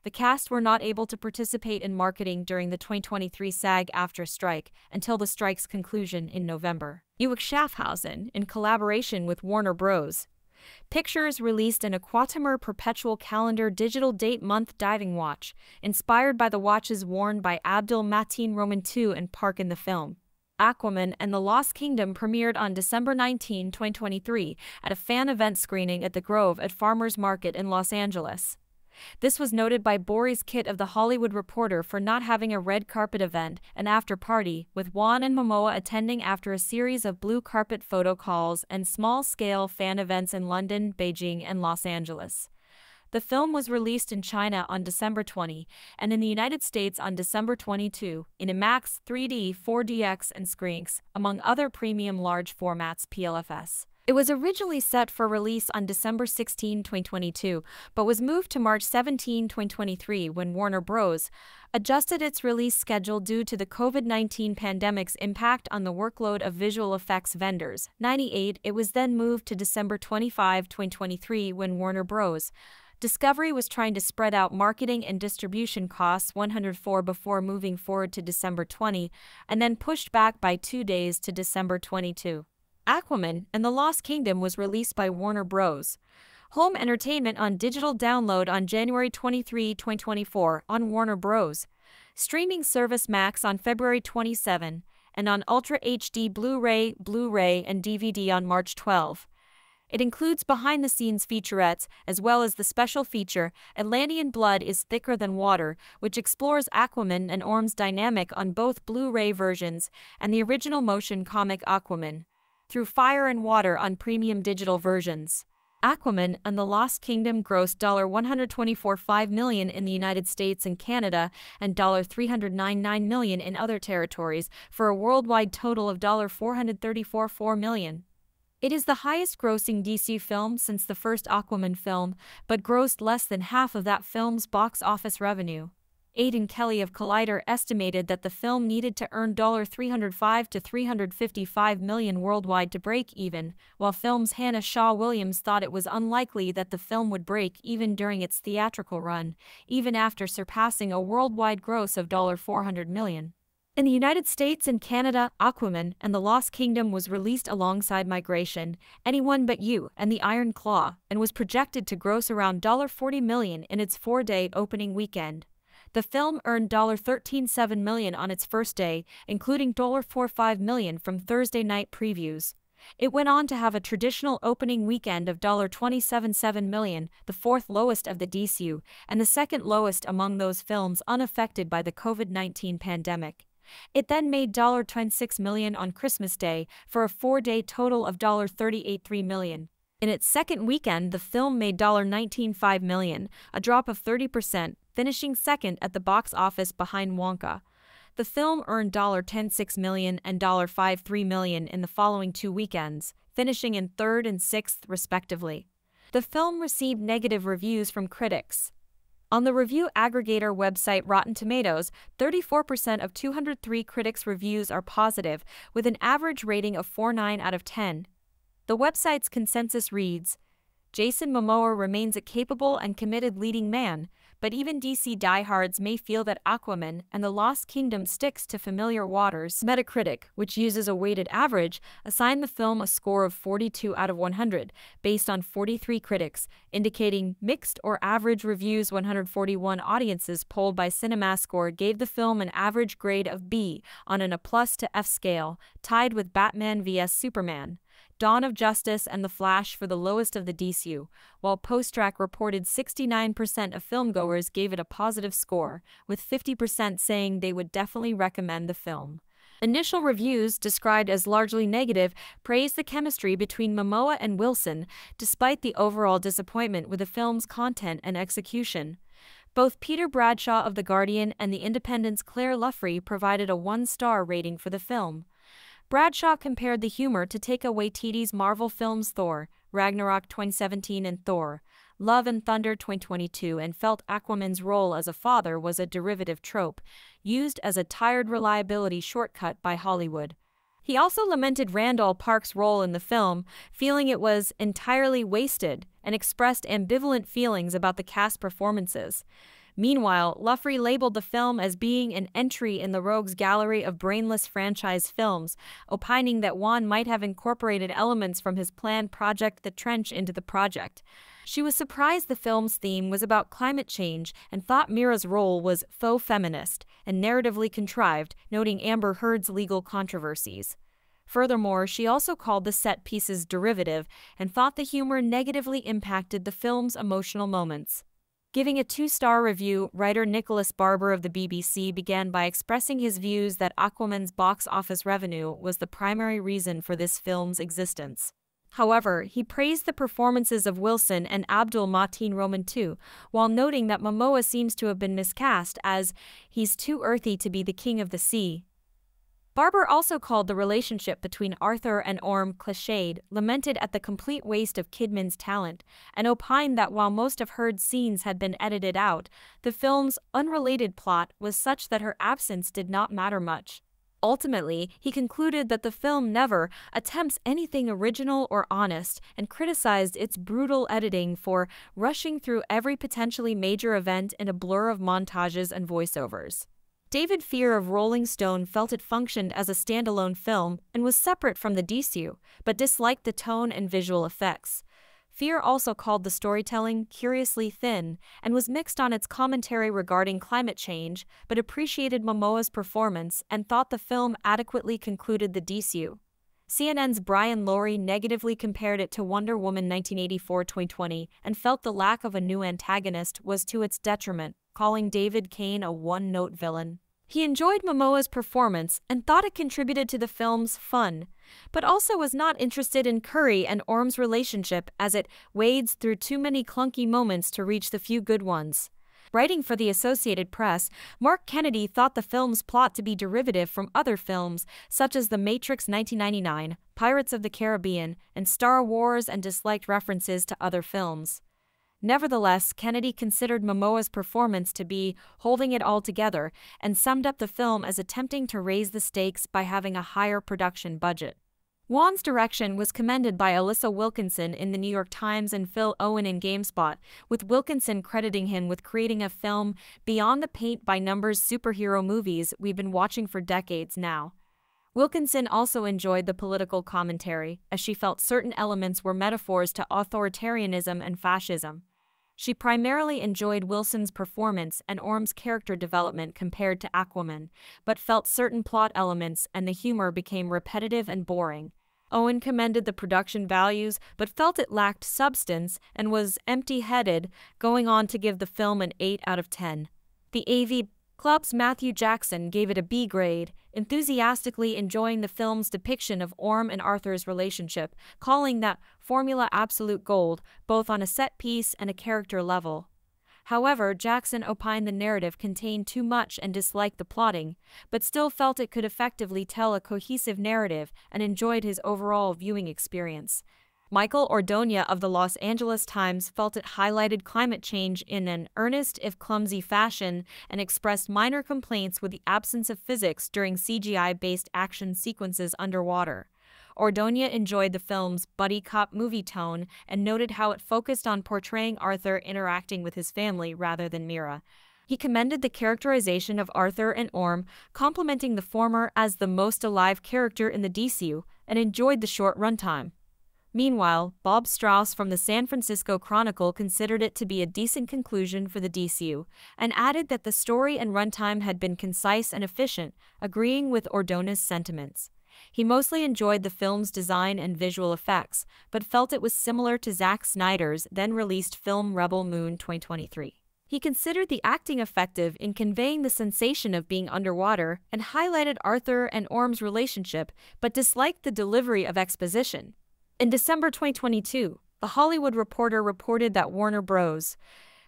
The cast were not able to participate in marketing during the 2023 SAG-AFTRA strike until the strike's conclusion in November. IWC Schaffhausen, in collaboration with Warner Bros. Pictures released an Aquatimer Perpetual Calendar digital date month diving watch, inspired by the watches worn by Abdul Mateen Roman II and Park in the film. Aquaman and the Lost Kingdom premiered on December 19, 2023, at a fan event screening at the Grove at Farmers Market in Los Angeles. This was noted by Boris Kit of The Hollywood Reporter for not having a red carpet event, an after party, with Wan and Momoa attending after a series of blue carpet photo calls and small scale fan events in London, Beijing, and Los Angeles. The film was released in China on December 20 and in the United States on December 22 in IMAX, 3D, 4DX, and ScreenX, among other premium large formats PLFS. It was originally set for release on December 16, 2022, but was moved to March 17, 2023 when Warner Bros. adjusted its release schedule due to the COVID-19 pandemic's impact on the workload of visual effects vendors. 98, it was then moved to December 25, 2023 when Warner Bros. Discovery was trying to spread out marketing and distribution costs 104 before moving forward to December 20, and then pushed back by two days to December 22. Aquaman and the Lost Kingdom was released by Warner Bros. Home Entertainment on digital download on January 23, 2024 on Warner Bros. Streaming service Max on February 27 and on Ultra HD Blu-ray, Blu-ray and DVD on March 12. It includes behind-the-scenes featurettes as well as the special feature Atlantean Blood is Thicker Than Water, which explores Aquaman and Orm's dynamic on both Blu-ray versions and the original motion comic Aquaman through Fire and Water on premium digital versions. Aquaman and the Lost Kingdom grossed 124.5 million in the United States and Canada and $399 million in other territories for a worldwide total of $434.4 million. It is the highest grossing DC film since the first Aquaman film, but grossed less than half of that film's box office revenue. Aidan Kelly of Collider estimated that the film needed to earn 305 to 355 million worldwide to break even, while Film's Hannah Shaw Williams thought it was unlikely that the film would break even during its theatrical run, even after surpassing a worldwide gross of $400 million. In the United States and Canada, Aquaman and the Lost Kingdom was released alongside Migration, Anyone But You, and The Iron Claw, and was projected to gross around 40 million in its four-day opening weekend. The film earned $13.7 million on its first day, including $4.5 million from Thursday night previews. It went on to have a traditional opening weekend of $27.7 million, the fourth lowest of the DCU, and the second lowest among those films unaffected by the COVID-19 pandemic. It then made $26 million on Christmas Day for a four-day total of $38.3 million. In its second weekend, the film made $19.5 million, a drop of 30%, finishing second at the box office behind Wonka. The film earned $10.6 million and $5.3 million in the following two weekends, finishing in third and sixth respectively. The film received negative reviews from critics. On the review aggregator website Rotten Tomatoes, 34% of 203 critics' reviews are positive, with an average rating of 4.9 out of 10. The website's consensus reads Jason Momoa remains a capable and committed leading man, but even DC diehards may feel that Aquaman and the Lost Kingdom sticks to familiar waters. Metacritic, which uses a weighted average, assigned the film a score of 42 out of 100, based on 43 critics, indicating mixed or average reviews. 141 audiences polled by CinemaScore gave the film an average grade of B on an A plus to F scale, tied with Batman vs Superman. Dawn of Justice and The Flash for the lowest of the DCU, while PostTrak reported 69% of filmgoers gave it a positive score, with 50% saying they would definitely recommend the film. Initial reviews, described as largely negative, praised the chemistry between Momoa and Wilson, despite the overall disappointment with the film's content and execution. Both Peter Bradshaw of The Guardian and The Independent's Claire Loughrey provided a one star rating for the film. Bradshaw compared the humor to Taika Waititi's Marvel films Thor, Ragnarok 2017 and Thor, Love and Thunder 2022 and felt Aquaman's role as a father was a derivative trope, used as a tired reliability shortcut by Hollywood. He also lamented Randall Park's role in the film, feeling it was entirely wasted, and expressed ambivalent feelings about the cast performances. Meanwhile, Loughrey labeled the film as being an entry in the rogues gallery of brainless franchise films, opining that Wan might have incorporated elements from his planned Project The Trench into the project. She was surprised the film's theme was about climate change and thought Mera's role was faux feminist and narratively contrived, noting Amber Heard's legal controversies. Furthermore, she also called the set pieces derivative and thought the humor negatively impacted the film's emotional moments. Giving a two star review, writer Nicholas Barber of the BBC began by expressing his views that Aquaman's box office revenue was the primary reason for this film's existence. However, he praised the performances of Wilson and Abdul Mateen Roman too, while noting that Momoa seems to have been miscast as he's too earthy to be the king of the sea. Barber also called the relationship between Arthur and Orm cliched, lamented at the complete waste of Kidman's talent, and opined that while most of Heard's scenes had been edited out, the film's unrelated plot was such that her absence did not matter much. Ultimately, he concluded that the film never attempts anything original or honest and criticized its brutal editing for rushing through every potentially major event in a blur of montages and voiceovers. David Fear of Rolling Stone felt it functioned as a standalone film and was separate from the DCU, but disliked the tone and visual effects. Fear also called the storytelling curiously thin and was mixed on its commentary regarding climate change, but appreciated Momoa's performance and thought the film adequately concluded the DCU. CNN's Brian Lowry negatively compared it to Wonder Woman 1984-2020 and felt the lack of a new antagonist was to its detriment, calling David Kane a one-note villain. He enjoyed Momoa's performance and thought it contributed to the film's fun, but also was not interested in Curry and Orm's relationship as it wades through too many clunky moments to reach the few good ones. Writing for the Associated Press, Mark Kennedy thought the film's plot to be derivative from other films such as The Matrix 1999, Pirates of the Caribbean, and Star Wars and disliked references to other films. Nevertheless, Kennedy considered Momoa's performance to be holding it all together and summed up the film as attempting to raise the stakes by having a higher production budget. Wan's direction was commended by Alyssa Wilkinson in the New York Times and Phil Owen in GameSpot, with Wilkinson crediting him with creating a film beyond the paint by numbers superhero movies we've been watching for decades now. Wilkinson also enjoyed the political commentary, as she felt certain elements were metaphors to authoritarianism and fascism. She primarily enjoyed Wilson's performance and Orm's character development compared to Aquaman, but felt certain plot elements and the humor became repetitive and boring. Owen commended the production values, but felt it lacked substance and was empty headed, going on to give the film an 8 out of 10. The AV Club's Matthew Jackson gave it a B grade, enthusiastically enjoying the film's depiction of Orm and Arthur's relationship, calling that formula absolute gold, both on a set piece and a character level. However, Jackson opined the narrative contained too much and disliked the plotting, but still felt it could effectively tell a cohesive narrative and enjoyed his overall viewing experience. Michael Ordoña of the Los Angeles Times felt it highlighted climate change in an earnest if clumsy fashion and expressed minor complaints with the absence of physics during CGI based action sequences underwater. Ordoña enjoyed the film's buddy cop movie tone and noted how it focused on portraying Arthur interacting with his family rather than Mera. He commended the characterization of Arthur and Orm, complimenting the former as the most alive character in the DCU, and enjoyed the short runtime. Meanwhile, Bob Strauss from the San Francisco Chronicle considered it to be a decent conclusion for the DCU, and added that the story and runtime had been concise and efficient, agreeing with Ordoña's sentiments. He mostly enjoyed the film's design and visual effects, but felt it was similar to Zack Snyder's then released film Rebel Moon 2023. He considered the acting effective in conveying the sensation of being underwater and highlighted Arthur and Orm's relationship, but disliked the delivery of exposition. In December 2022, The Hollywood Reporter reported that Warner Bros.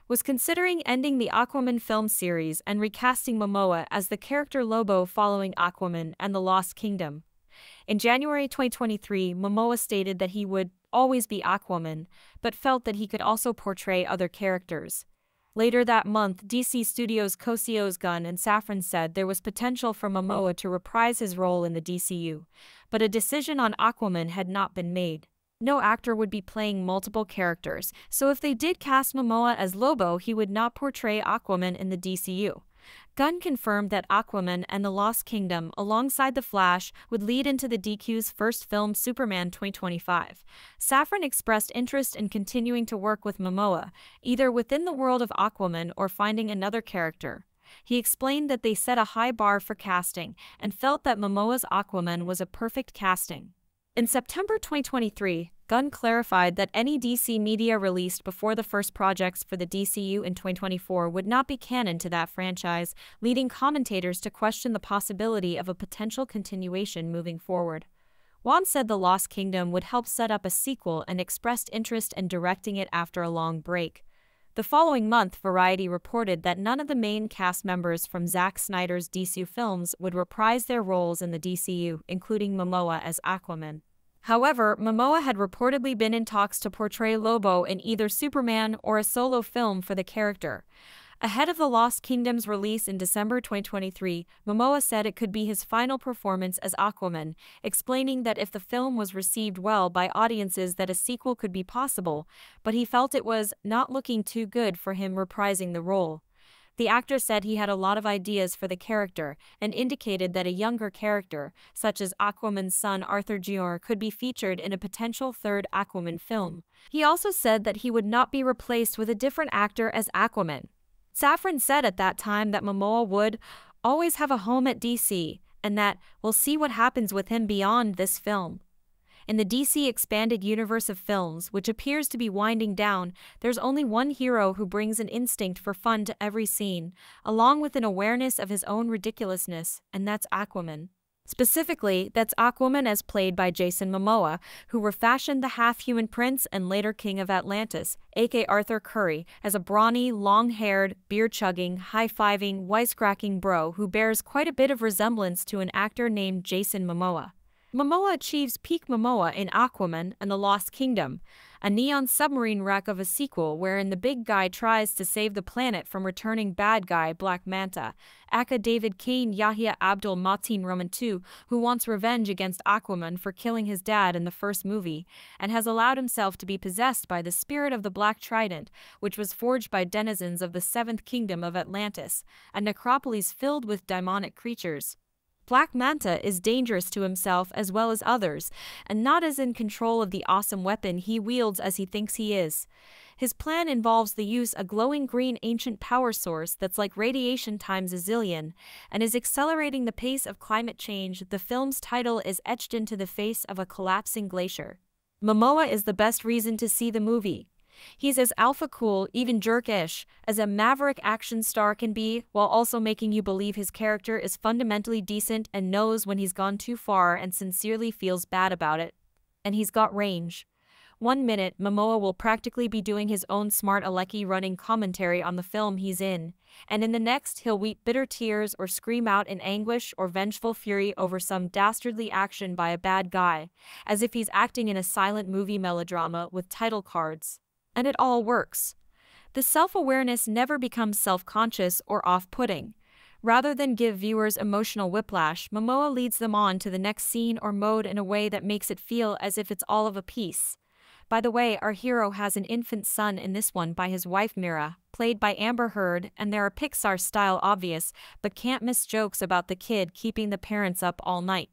was considering ending the Aquaman film series and recasting Momoa as the character Lobo following Aquaman and the Lost Kingdom. In January 2023, Momoa stated that he would always be Aquaman, but felt that he could also portray other characters. Later that month, DC Studios' co-CEOs Gunn and Safran said there was potential for Momoa to reprise his role in the DCU, but a decision on Aquaman had not been made. No actor would be playing multiple characters, so if they did cast Momoa as Lobo, he would not portray Aquaman in the DCU. Gunn confirmed that Aquaman and the Lost Kingdom, alongside The Flash, would lead into the DCU's first film Superman 2025. Safran expressed interest in continuing to work with Momoa, either within the world of Aquaman or finding another character. He explained that they set a high bar for casting and felt that Momoa's Aquaman was a perfect casting. In September 2023, Gunn clarified that any DC media released before the first projects for the DCU in 2024 would not be canon to that franchise, leading commentators to question the possibility of a potential continuation moving forward. Wan said The Lost Kingdom would help set up a sequel and expressed interest in directing it after a long break. The following month, Variety reported that none of the main cast members from Zack Snyder's DCU films would reprise their roles in the DCU, including Momoa as Aquaman. However, Momoa had reportedly been in talks to portray Lobo in either Superman or a solo film for the character. Ahead of The Lost Kingdom's release in December 2023, Momoa said it could be his final performance as Aquaman, explaining that if the film was received well by audiences that a sequel could be possible, but he felt it was not looking too good for him reprising the role. The actor said he had a lot of ideas for the character and indicated that a younger character, such as Aquaman's son Arthur Jr, could be featured in a potential third Aquaman film. He also said that he would not be replaced with a different actor as Aquaman, Safran said at that time that Momoa would always have a home at DC and that we'll see what happens with him beyond this film. In the DC expanded universe of films, which appears to be winding down, there's only one hero who brings an instinct for fun to every scene, along with an awareness of his own ridiculousness, and that's Aquaman. Specifically, that's Aquaman as played by Jason Momoa, who refashioned the half-human prince and later king of Atlantis, aka Arthur Curry, as a brawny, long-haired, beer-chugging, high-fiving, wisecracking bro who bears quite a bit of resemblance to an actor named Jason Momoa. Momoa achieves peak Momoa in Aquaman and the Lost Kingdom, a neon submarine wreck of a sequel wherein the big guy tries to save the planet from returning bad guy Black Manta, aka David Kane Yahya Abdul Mateen Roman II, who wants revenge against Aquaman for killing his dad in the first movie, and has allowed himself to be possessed by the spirit of the Black Trident, which was forged by denizens of the Seventh Kingdom of Atlantis, a necropolis filled with demonic creatures. Black Manta is dangerous to himself as well as others, and not as in control of the awesome weapon he wields as he thinks he is. His plan involves the use of a glowing green ancient power source that's like radiation times a zillion, and is accelerating the pace of climate change. The film's title is etched into the face of a collapsing glacier. Momoa is the best reason to see the movie. He's as alpha cool, even jerk-ish, as a maverick action star can be, while also making you believe his character is fundamentally decent and knows when he's gone too far and sincerely feels bad about it. And he's got range. One minute, Momoa will practically be doing his own smart Aleki running commentary on the film he's in, and in the next he'll weep bitter tears or scream out in anguish or vengeful fury over some dastardly action by a bad guy, as if he's acting in a silent movie melodrama with title cards. And it all works. The self-awareness never becomes self-conscious or off-putting. Rather than give viewers emotional whiplash, Momoa leads them on to the next scene or mode in a way that makes it feel as if it's all of a piece. By the way, our hero has an infant son in this one by his wife Mera, played by Amber Heard, and there are Pixar-style obvious, but can't miss jokes about the kid keeping the parents up all night.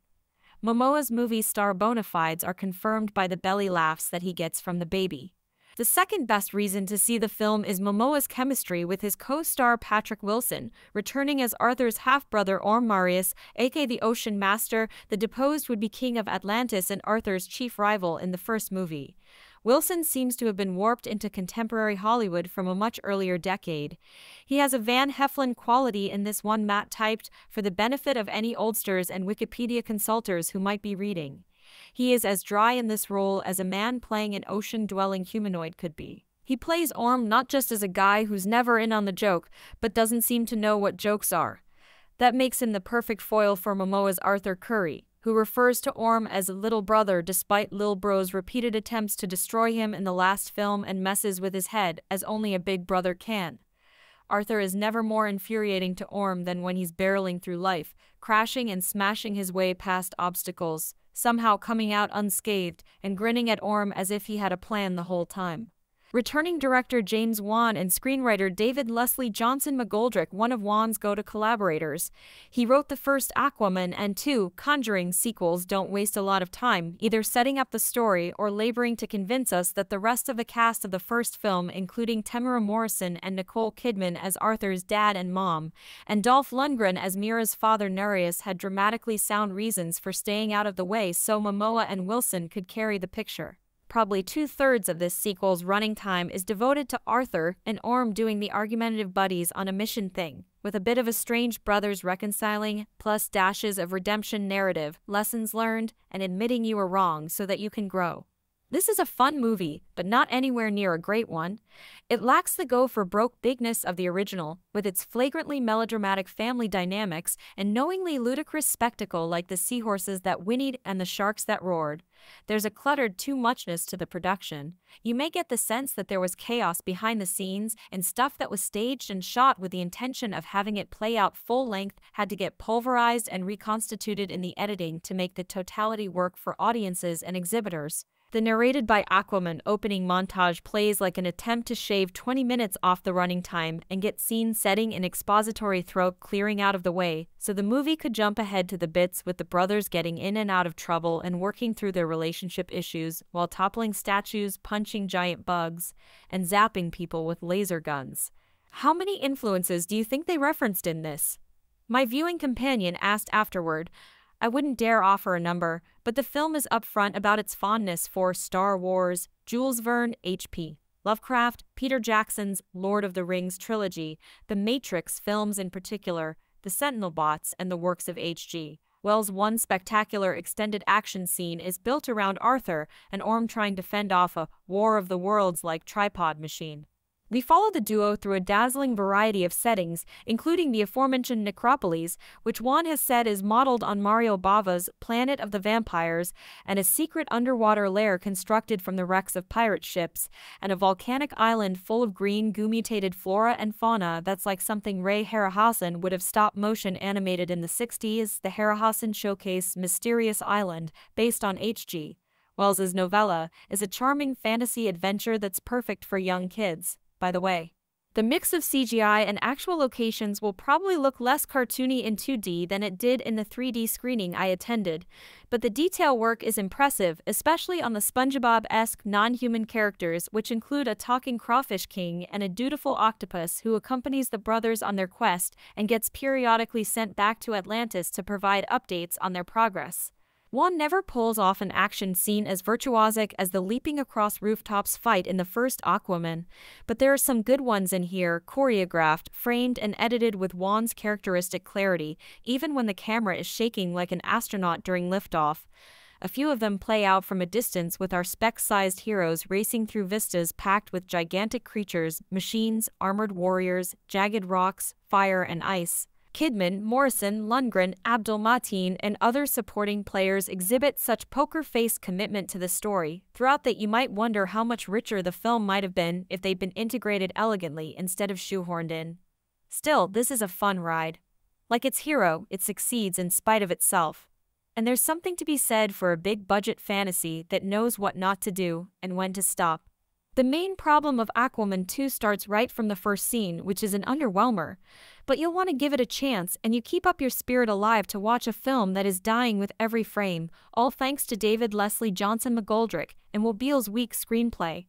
Momoa's movie star bona fides are confirmed by the belly laughs that he gets from the baby. The second best reason to see the film is Momoa's chemistry with his co-star Patrick Wilson, returning as Arthur's half-brother Orm Marius, aka the Ocean Master, the deposed would-be king of Atlantis and Arthur's chief rival in the first movie. Wilson seems to have been warped into contemporary Hollywood from a much earlier decade. He has a Van Heflin quality in this one Matt typed for the benefit of any oldsters and Wikipedia consulters who might be reading. He is as dry in this role as a man playing an ocean-dwelling humanoid could be. He plays Orm not just as a guy who's never in on the joke, but doesn't seem to know what jokes are. That makes him the perfect foil for Momoa's Arthur Curry, who refers to Orm as a little brother despite Lil Bro's repeated attempts to destroy him in the last film and messes with his head as only a big brother can. Arthur is never more infuriating to Orm than when he's barreling through life, crashing and smashing his way past obstacles, somehow coming out unscathed and grinning at Orm as if he had a plan the whole time. Returning director James Wan and screenwriter David Leslie Johnson McGoldrick, one of Wan's go-to collaborators. He wrote the first Aquaman and two Conjuring sequels don't waste a lot of time either setting up the story or laboring to convince us that the rest of the cast of the first film including Temuera Morrison and Nicole Kidman as Arthur's dad and mom, and Dolph Lundgren as Mera's father Nereus had dramatically sound reasons for staying out of the way so Momoa and Wilson could carry the picture. Probably two-thirds of this sequel's running time is devoted to Arthur and Orm doing the argumentative buddies on a mission thing, with a bit of estranged brothers reconciling, plus dashes of redemption narrative, lessons learned, and admitting you were wrong so that you can grow. This is a fun movie, but not anywhere near a great one. It lacks the go for broke bigness of the original, with its flagrantly melodramatic family dynamics and knowingly ludicrous spectacle like the seahorses that whinnied and the sharks that roared. There's a cluttered too muchness to the production. You may get the sense that there was chaos behind the scenes, and stuff that was staged and shot with the intention of having it play out full length had to get pulverized and reconstituted in the editing to make the totality work for audiences and exhibitors. The narrated by Aquaman opening montage plays like an attempt to shave 20 minutes off the running time and get scene setting and expository throat clearing out of the way, so the movie could jump ahead to the bits with the brothers getting in and out of trouble and working through their relationship issues while toppling statues, punching giant bugs, and zapping people with laser guns. How many influences do you think they referenced in this? My viewing companion asked afterward, I wouldn't dare offer a number, but the film is upfront about its fondness for Star Wars, Jules Verne, H.P. Lovecraft, Peter Jackson's Lord of the Rings trilogy, the Matrix films in particular, the Sentinel bots, and the works of H.G. Wells' one spectacular extended action scene is built around Arthur and Orm trying to fend off a War of the Worlds like tripod machine. We follow the duo through a dazzling variety of settings, including the aforementioned necropolis, which Wan has said is modeled on Mario Bava's Planet of the Vampires, and a secret underwater lair constructed from the wrecks of pirate ships, and a volcanic island full of green goo-mutated flora and fauna that's like something Ray Harryhausen would have stop-motion animated in the 60s, the Harryhausen Showcase Mysterious Island, based on H.G. Wells's novella, is a charming fantasy adventure that's perfect for young kids by the way. The mix of CGI and actual locations will probably look less cartoony in 2D than it did in the 3D screening I attended, but the detail work is impressive, especially on the SpongeBob-esque non-human characters which include a talking crawfish king and a dutiful octopus who accompanies the brothers on their quest and gets periodically sent back to Atlantis to provide updates on their progress. Wan never pulls off an action scene as virtuosic as the leaping across rooftops fight in the first Aquaman, but there are some good ones in here, choreographed, framed, and edited with Wan's characteristic clarity, even when the camera is shaking like an astronaut during liftoff. A few of them play out from a distance with our spec-sized heroes racing through vistas packed with gigantic creatures, machines, armored warriors, jagged rocks, fire and ice. Kidman, Morrison, Lundgren, Abdul Mateen, and other supporting players exhibit such poker face commitment to the story throughout that you might wonder how much richer the film might have been if they'd been integrated elegantly instead of shoehorned in. Still, this is a fun ride. Like its hero, it succeeds in spite of itself. And there's something to be said for a big budget fantasy that knows what not to do and when to stop. The main problem of Aquaman 2 starts right from the first scene, which is an underwhelmer. But you'll want to give it a chance and you keep up your spirit alive to watch a film that is dying with every frame, all thanks to David Leslie Johnson McGoldrick and Will Beall's weak screenplay.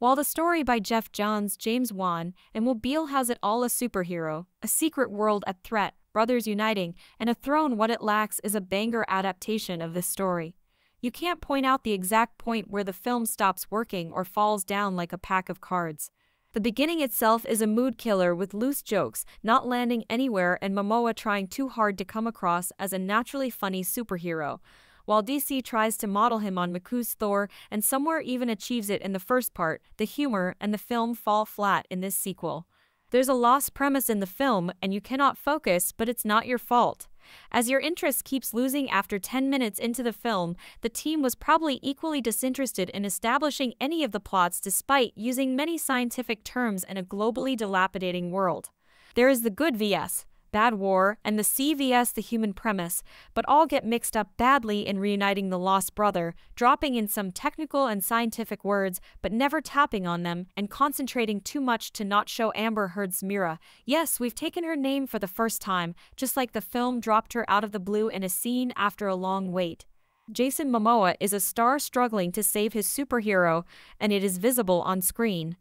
While the story by Geoff Johns, James Wan, and Will Beall has it all a superhero, a secret world at threat, brothers uniting, and a throne what it lacks is a banger adaptation of this story. You can't point out the exact point where the film stops working or falls down like a pack of cards. The beginning itself is a mood killer with loose jokes, not landing anywhere, and Momoa trying too hard to come across as a naturally funny superhero. While DC tries to model him on MCU's Thor and somewhere even achieves it in the first part, the humor and the film fall flat in this sequel. There's a lost premise in the film and you cannot focus, but it's not your fault. As your interest keeps losing after 10 minutes into the film, the team was probably equally disinterested in establishing any of the plots despite using many scientific terms in a globally dilapidating world. There is the good VS, Bad War, and the CVS The Human Premise, but all get mixed up badly in reuniting the lost brother, dropping in some technical and scientific words, but never tapping on them, and concentrating too much to not show Amber Heard's Mera. Yes, we've taken her name for the first time, just like the film dropped her out of the blue in a scene after a long wait. Jason Momoa is a star struggling to save his superhero, and it is visible on screen.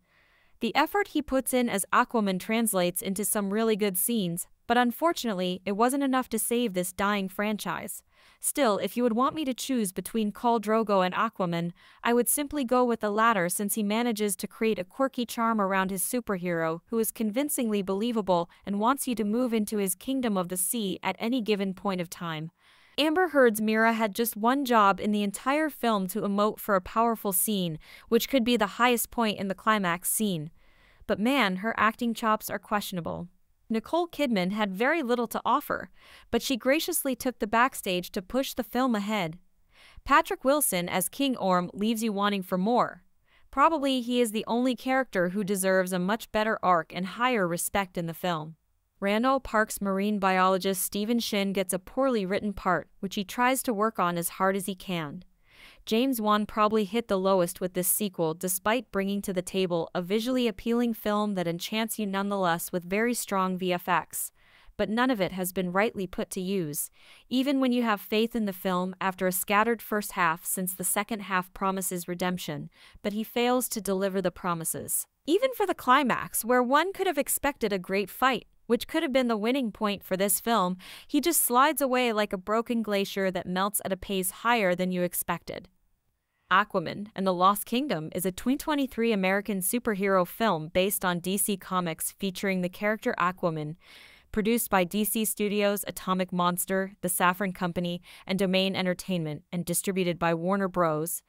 The effort he puts in as Aquaman translates into some really good scenes, but unfortunately, it wasn't enough to save this dying franchise. Still, if you would want me to choose between Khal Drogo and Aquaman, I would simply go with the latter since he manages to create a quirky charm around his superhero who is convincingly believable and wants you to move into his kingdom of the sea at any given point of time. Amber Heard's Mera had just one job in the entire film to emote for a powerful scene, which could be the highest point in the climax scene. But man, her acting chops are questionable. Nicole Kidman had very little to offer, but she graciously took the backstage to push the film ahead. Patrick Wilson as King Orm leaves you wanting for more. Probably he is the only character who deserves a much better arc and higher respect in the film. Randall Park's marine biologist Stephen Shin gets a poorly written part, which he tries to work on as hard as he can. James Wan probably hit the lowest with this sequel despite bringing to the table a visually appealing film that enchants you nonetheless with very strong VFX. But none of it has been rightly put to use, even when you have faith in the film after a scattered first half since the second half promises redemption, but he fails to deliver the promises. Even for the climax, where one could have expected a great fight, which could have been the winning point for this film, he just slides away like a broken glacier that melts at a pace higher than you expected. Aquaman and the Lost Kingdom is a 2023 American superhero film based on DC Comics featuring the character Aquaman, produced by DC Studios, Atomic Monster, The Safran Company, and Domain Entertainment, and distributed by Warner Bros.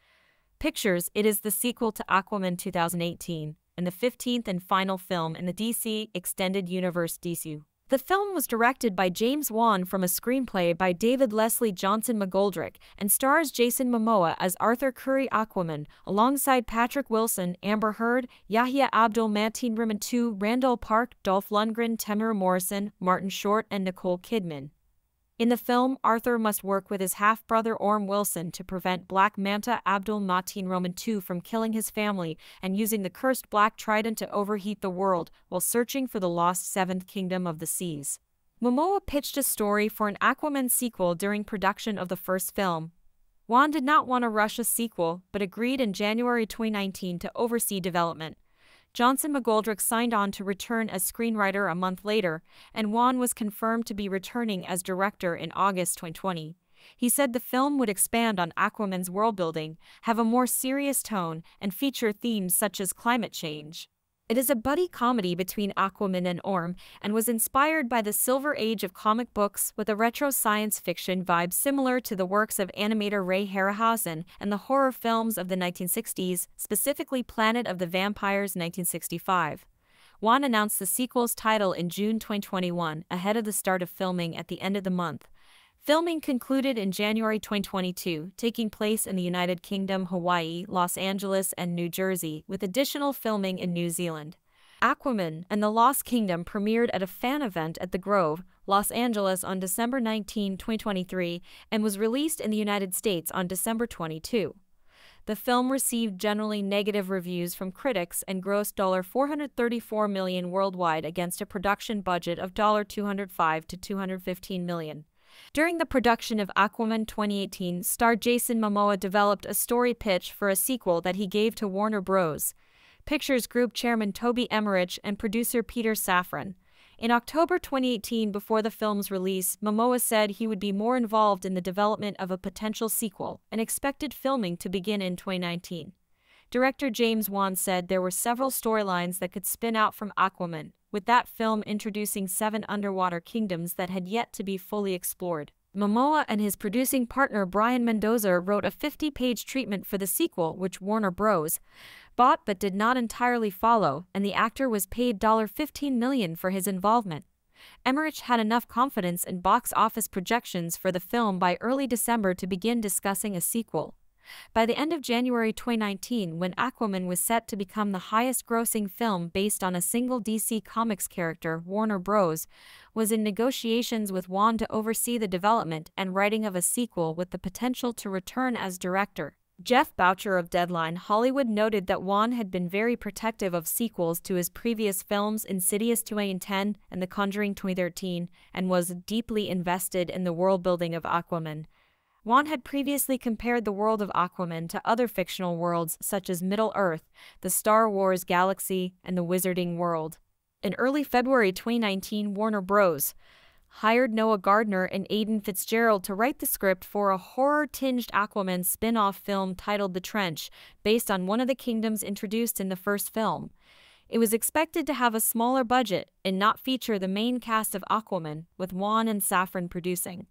Pictures, it is the sequel to Aquaman 2018 and the 15th and final film in the DC Extended Universe DCU. The film was directed by James Wan from a screenplay by David Leslie Johnson McGoldrick and stars Jason Momoa as Arthur Curry Aquaman, alongside Patrick Wilson, Amber Heard, Yahya Abdul Mateen Rimantu, Randall Park, Dolph Lundgren, Temuera Morrison, Martin Short, and Nicole Kidman. In the film, Arthur must work with his half-brother Orm Wilson to prevent Black Manta Abdul Mateen Roman II from killing his family and using the cursed Black Trident to overheat the world while searching for the lost Seventh Kingdom of the Seas. Momoa pitched a story for an Aquaman sequel during production of the first film. Wan did not want to rush a sequel, but agreed in January 2019 to oversee development. Johnson McGoldrick signed on to return as screenwriter a month later, and Wan was confirmed to be returning as director in August 2020. He said the film would expand on Aquaman's world building, have a more serious tone, and feature themes such as climate change. It is a buddy comedy between Aquaman and Orm and was inspired by the Silver Age of comic books with a retro science fiction vibe similar to the works of animator Ray Harryhausen and the horror films of the 1960s, specifically Planet of the Vampires 1965. Wan announced the sequel's title in June 2021, ahead of the start of filming at the end of the month. Filming concluded in January 2022, taking place in the United Kingdom, Hawaii, Los Angeles, and New Jersey, with additional filming in New Zealand. Aquaman and the Lost Kingdom premiered at a fan event at the Grove, Los Angeles on December 19, 2023, and was released in the United States on December 22. The film received generally negative reviews from critics and grossed 434 million worldwide against a production budget of 205 to $215 million. During the production of Aquaman 2018, star Jason Momoa developed a story pitch for a sequel that he gave to Warner Bros. Pictures Group chairman Toby Emmerich and producer Peter Safran. In October 2018, before the film's release, Momoa said he would be more involved in the development of a potential sequel and expected filming to begin in 2019. Director James Wan said there were several storylines that could spin out from Aquaman, with that film introducing seven underwater kingdoms that had yet to be fully explored. Momoa and his producing partner Brian Mendoza wrote a 50-page treatment for the sequel, which Warner Bros. bought but did not entirely follow, and the actor was paid 15 million for his involvement. Emmerich had enough confidence in box office projections for the film by early December to begin discussing a sequel. By the end of January 2019, when Aquaman was set to become the highest grossing film based on a single DC Comics character, Warner Bros. was in negotiations with Wan to oversee the development and writing of a sequel with the potential to return as director. Geoff Boucher of Deadline Hollywood noted that Wan had been very protective of sequels to his previous films Insidious 2010 and The Conjuring 2013 and was deeply invested in the world building of Aquaman. Wan had previously compared the world of Aquaman to other fictional worlds such as Middle-earth, the Star Wars galaxy, and the Wizarding World. In early February 2019, Warner Bros. hired Noah Gardner and Aiden Fitzgerald to write the script for a horror-tinged Aquaman spin-off film titled The Trench, based on one of the kingdoms introduced in the first film. It was expected to have a smaller budget and not feature the main cast of Aquaman, with Wan and Safran producing.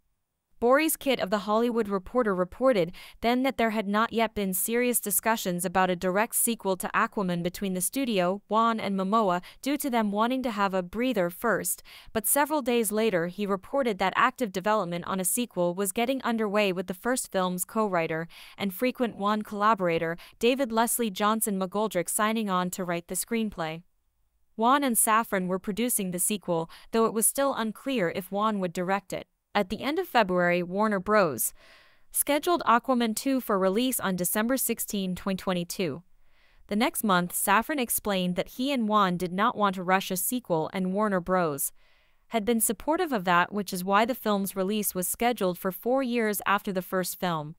Boris Kit of The Hollywood Reporter reported then that there had not yet been serious discussions about a direct sequel to Aquaman between the studio, Wan and Momoa due to them wanting to have a breather first, but several days later he reported that active development on a sequel was getting underway with the first film's co-writer and frequent Wan collaborator, David Leslie Johnson McGoldrick signing on to write the screenplay. Wan and Safran were producing the sequel, though it was still unclear if Wan would direct it. At the end of February, Warner Bros. scheduled Aquaman 2 for release on December 16, 2022. The next month, Safran explained that he and Wan did not want to rush a sequel and Warner Bros. had been supportive of that which is why the film's release was scheduled for four years after the first film.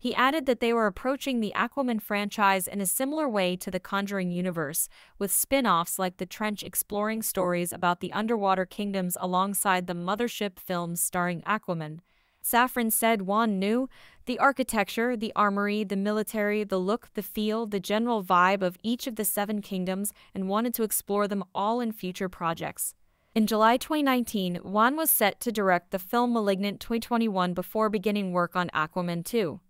He added that they were approaching the Aquaman franchise in a similar way to the Conjuring universe, with spin offs like The Trench exploring stories about the underwater kingdoms alongside the Mothership films starring Aquaman. Safran said Wan knew the architecture, the armory, the military, the look, the feel, the general vibe of each of the seven kingdoms and wanted to explore them all in future projects. In July 2019, Wan was set to direct the film Malignant 2021 before beginning work on Aquaman 2.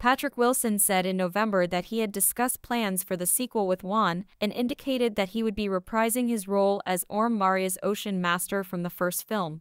Patrick Wilson said in November that he had discussed plans for the sequel with Wan and indicated that he would be reprising his role as Orm Marius ocean master from the first film.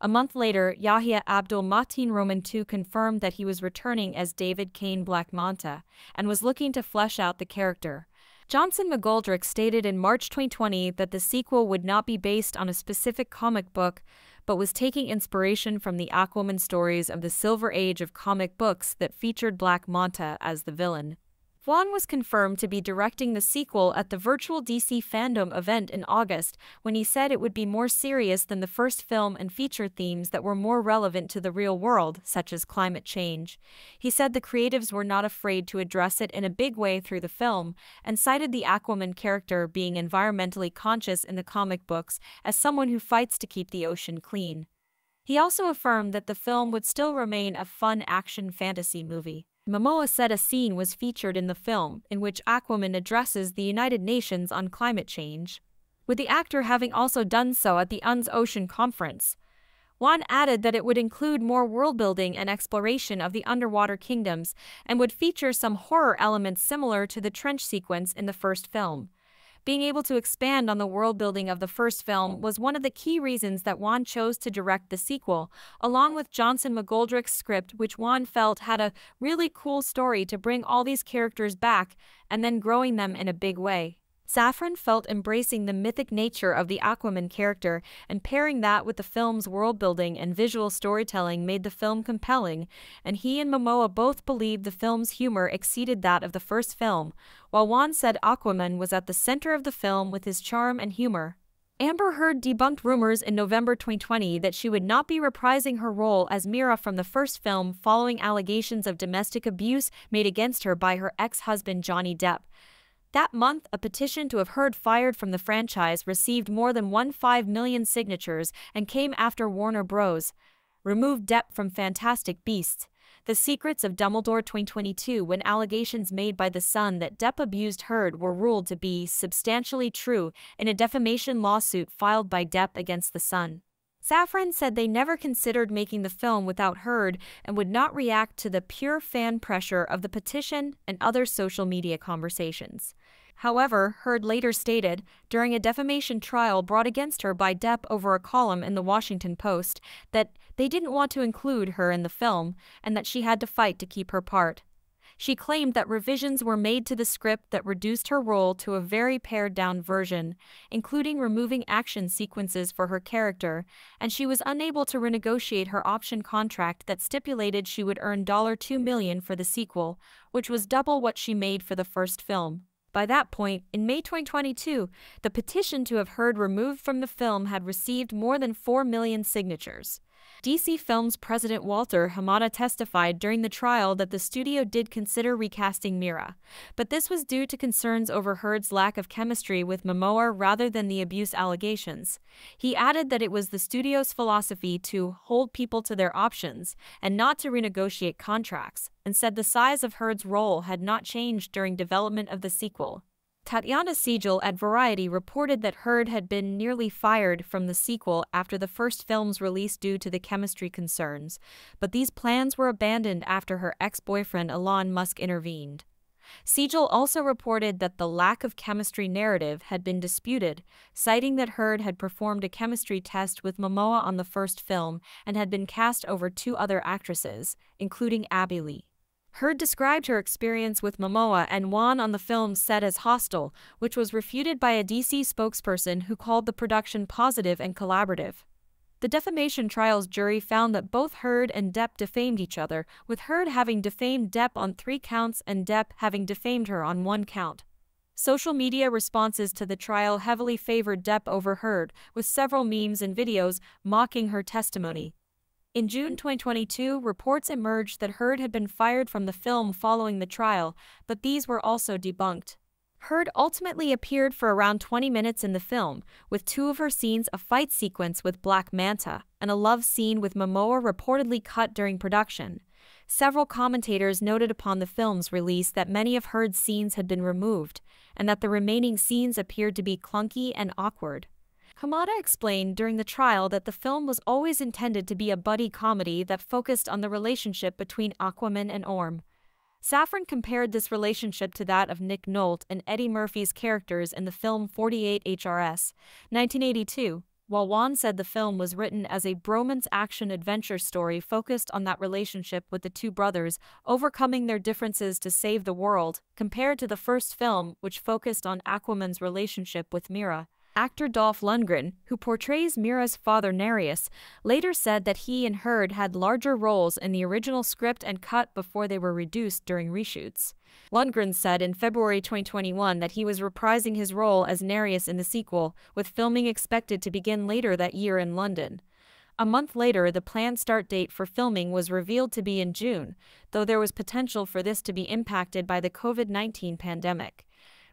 A month later, Yahya Abdul Mateen Roman II confirmed that he was returning as David Kane Black Manta and was looking to flesh out the character. Johnson McGoldrick stated in March 2020 that the sequel would not be based on a specific comic book, but was taking inspiration from the Aquaman stories of the Silver Age of comic books that featured Black Manta as the villain. Wan was confirmed to be directing the sequel at the virtual DC fandom event in August when he said it would be more serious than the first film and feature themes that were more relevant to the real world, such as climate change. He said the creatives were not afraid to address it in a big way through the film and cited the Aquaman character being environmentally conscious in the comic books as someone who fights to keep the ocean clean. He also affirmed that the film would still remain a fun action fantasy movie. Momoa said a scene was featured in the film in which Aquaman addresses the United Nations on climate change, with the actor having also done so at the UN's Ocean Conference. Wan added that it would include more world building and exploration of the underwater kingdoms and would feature some horror elements similar to the trench sequence in the first film. Being able to expand on the world building of the first film was one of the key reasons that Wan chose to direct the sequel, along with Johnson McGoldrick's script, which Wan felt had a really cool story to bring all these characters back and then growing them in a big way. Safran felt embracing the mythic nature of the Aquaman character and pairing that with the film's world building and visual storytelling made the film compelling, and he and Momoa both believed the film's humor exceeded that of the first film, while Wan said Aquaman was at the center of the film with his charm and humor. Amber Heard debunked rumors in November 2020 that she would not be reprising her role as Mera from the first film following allegations of domestic abuse made against her by her ex husband Johnny Depp. That month, a petition to have Heard fired from the franchise received more than 1.5 million signatures and came after Warner Bros. removed Depp from Fantastic Beasts. The Secrets of Dumbledore 2022 when allegations made by The Sun that Depp abused Heard were ruled to be substantially true in a defamation lawsuit filed by Depp against The Sun. Safran said they never considered making the film without Heard and would not react to the pure fan pressure of the petition and other social media conversations. However, Heard later stated, during a defamation trial brought against her by Depp over a column in the Washington Post, that they didn't want to include her in the film and that she had to fight to keep her part. She claimed that revisions were made to the script that reduced her role to a very pared down version, including removing action sequences for her character, and she was unable to renegotiate her option contract that stipulated she would earn $2 million for the sequel, which was double what she made for the first film. By that point, in May 2022, the petition to have Heard removed from the film had received more than 4 million signatures. DC Films president Walter Hamada testified during the trial that the studio did consider recasting Mera, but this was due to concerns over Heard's lack of chemistry with Momoa rather than the abuse allegations. He added that it was the studio's philosophy to hold people to their options and not to renegotiate contracts, and said the size of Heard's role had not changed during development of the sequel. Tatiana Siegel at Variety reported that Heard had been nearly fired from the sequel after the first film's release due to the chemistry concerns, but these plans were abandoned after her ex-boyfriend Elon Musk intervened. Siegel also reported that the lack of chemistry narrative had been disputed, citing that Heard had performed a chemistry test with Momoa on the first film and had been cast over two other actresses, including Abbey Lee. Heard described her experience with Momoa and Wan on the film set as hostile, which was refuted by a DC spokesperson who called the production positive and collaborative. The defamation trial's jury found that both Heard and Depp defamed each other, with Heard having defamed Depp on three counts and Depp having defamed her on one count. Social media responses to the trial heavily favored Depp over Heard, with several memes and videos mocking her testimony. In June 2022, reports emerged that Heard had been fired from the film following the trial, but these were also debunked. Heard ultimately appeared for around 20 minutes in the film, with two of her scenes a fight sequence with Black Manta and a love scene with Momoa reportedly cut during production. Several commentators noted upon the film's release that many of Heard's scenes had been removed, and that the remaining scenes appeared to be clunky and awkward. Hamada explained during the trial that the film was always intended to be a buddy comedy that focused on the relationship between Aquaman and Orm. Safran compared this relationship to that of Nick Nolte and Eddie Murphy's characters in the film 48 HRS, 1982, while Wan said the film was written as a bromance action adventure story focused on that relationship with the two brothers overcoming their differences to save the world, compared to the first film, which focused on Aquaman's relationship with Mera. Actor Dolph Lundgren, who portrays Mera's father Nereus, later said that he and Heard had larger roles in the original script and cut before they were reduced during reshoots. Lundgren said in February 2021 that he was reprising his role as Nereus in the sequel, with filming expected to begin later that year in London. A month later, the planned start date for filming was revealed to be in June, though there was potential for this to be impacted by the COVID 19 pandemic.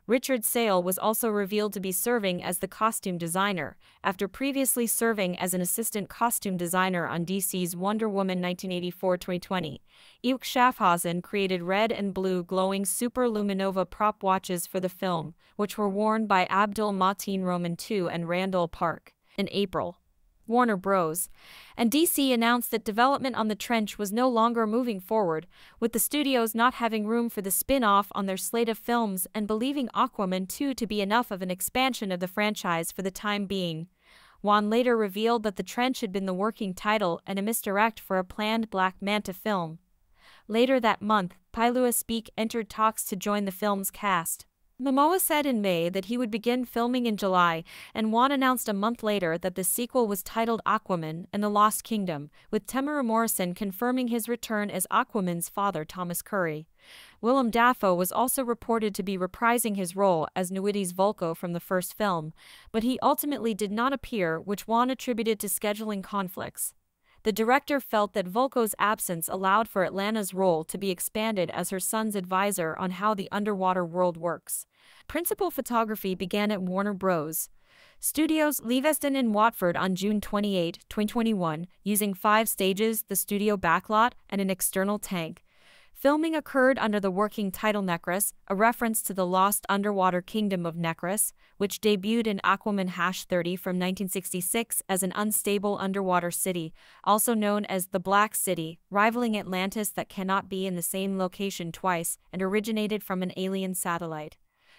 Richard Sale was also revealed to be serving as the costume designer, after previously serving as an assistant costume designer on DC's Wonder Woman 1984-2020. IWC Schaffhausen created red and blue glowing Super Luminova prop watches for the film, which were worn by Abdul Mateen Roman II and Randall Park. In April, Warner Bros. and DC announced that development on the trench was no longer moving forward, with the studios not having room for the spin off on their slate of films and believing Aquaman 2 to be enough of an expansion of the franchise for the time being. Wan later revealed that The Trench had been the working title and a misdirect for a planned Black Manta film. Later that month, Pilou Asbæk entered talks to join the film's cast. Momoa said in May that he would begin filming in July, and Wan announced a month later that the sequel was titled Aquaman and the Lost Kingdom, with Temuera Morrison confirming his return as Aquaman's father Thomas Curry. Willem Dafoe was also reported to be reprising his role as Nuidis Vulko from the first film, but he ultimately did not appear, which Wan attributed to scheduling conflicts. The director felt that Vulko's absence allowed for Atlanna's role to be expanded as her son's advisor on how the underwater world works. Principal photography began at Warner Bros. Studios Leavesden in Watford on June 28, 2021, using five stages, the studio backlot, and an external tank. Filming occurred under the working title Necrus, a reference to the lost underwater kingdom of Necrus, which debuted in Aquaman Hash 30 from 1966 as an unstable underwater city, also known as the Black City, rivaling Atlantis that cannot be in the same location twice and originated from an alien satellite.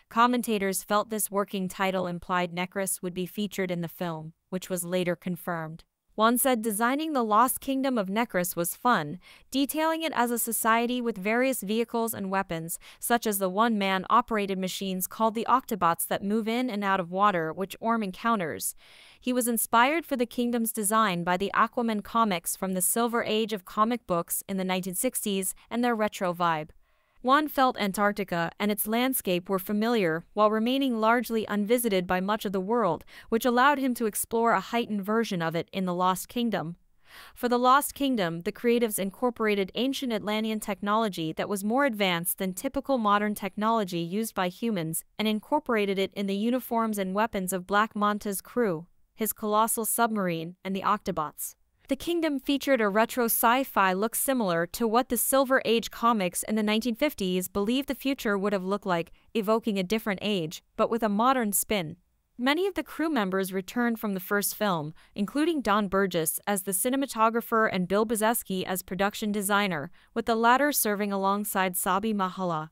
Commentators felt this working title implied Necrus would be featured in the film, which was later confirmed. Wan said designing the Lost Kingdom of Necrus was fun, detailing it as a society with various vehicles and weapons, such as the one-man operated machines called the Octobots that move in and out of water which Orm encounters. He was inspired for the kingdom's design by the Aquaman comics from the Silver Age of comic books in the 1960s and their retro vibe. Wan felt Antarctica and its landscape were familiar while remaining largely unvisited by much of the world, which allowed him to explore a heightened version of it in The Lost Kingdom. For The Lost Kingdom, the creatives incorporated ancient Atlantean technology that was more advanced than typical modern technology used by humans and incorporated it in the uniforms and weapons of Black Manta's crew, his colossal submarine, and the Octobots. The kingdom featured a retro sci-fi look similar to what the Silver Age comics in the 1950s believed the future would have looked like, evoking a different age, but with a modern spin. Many of the crew members returned from the first film, including Don Burgess as the cinematographer and Bill Brzeski as production designer, with the latter serving alongside Sahby Mehalla.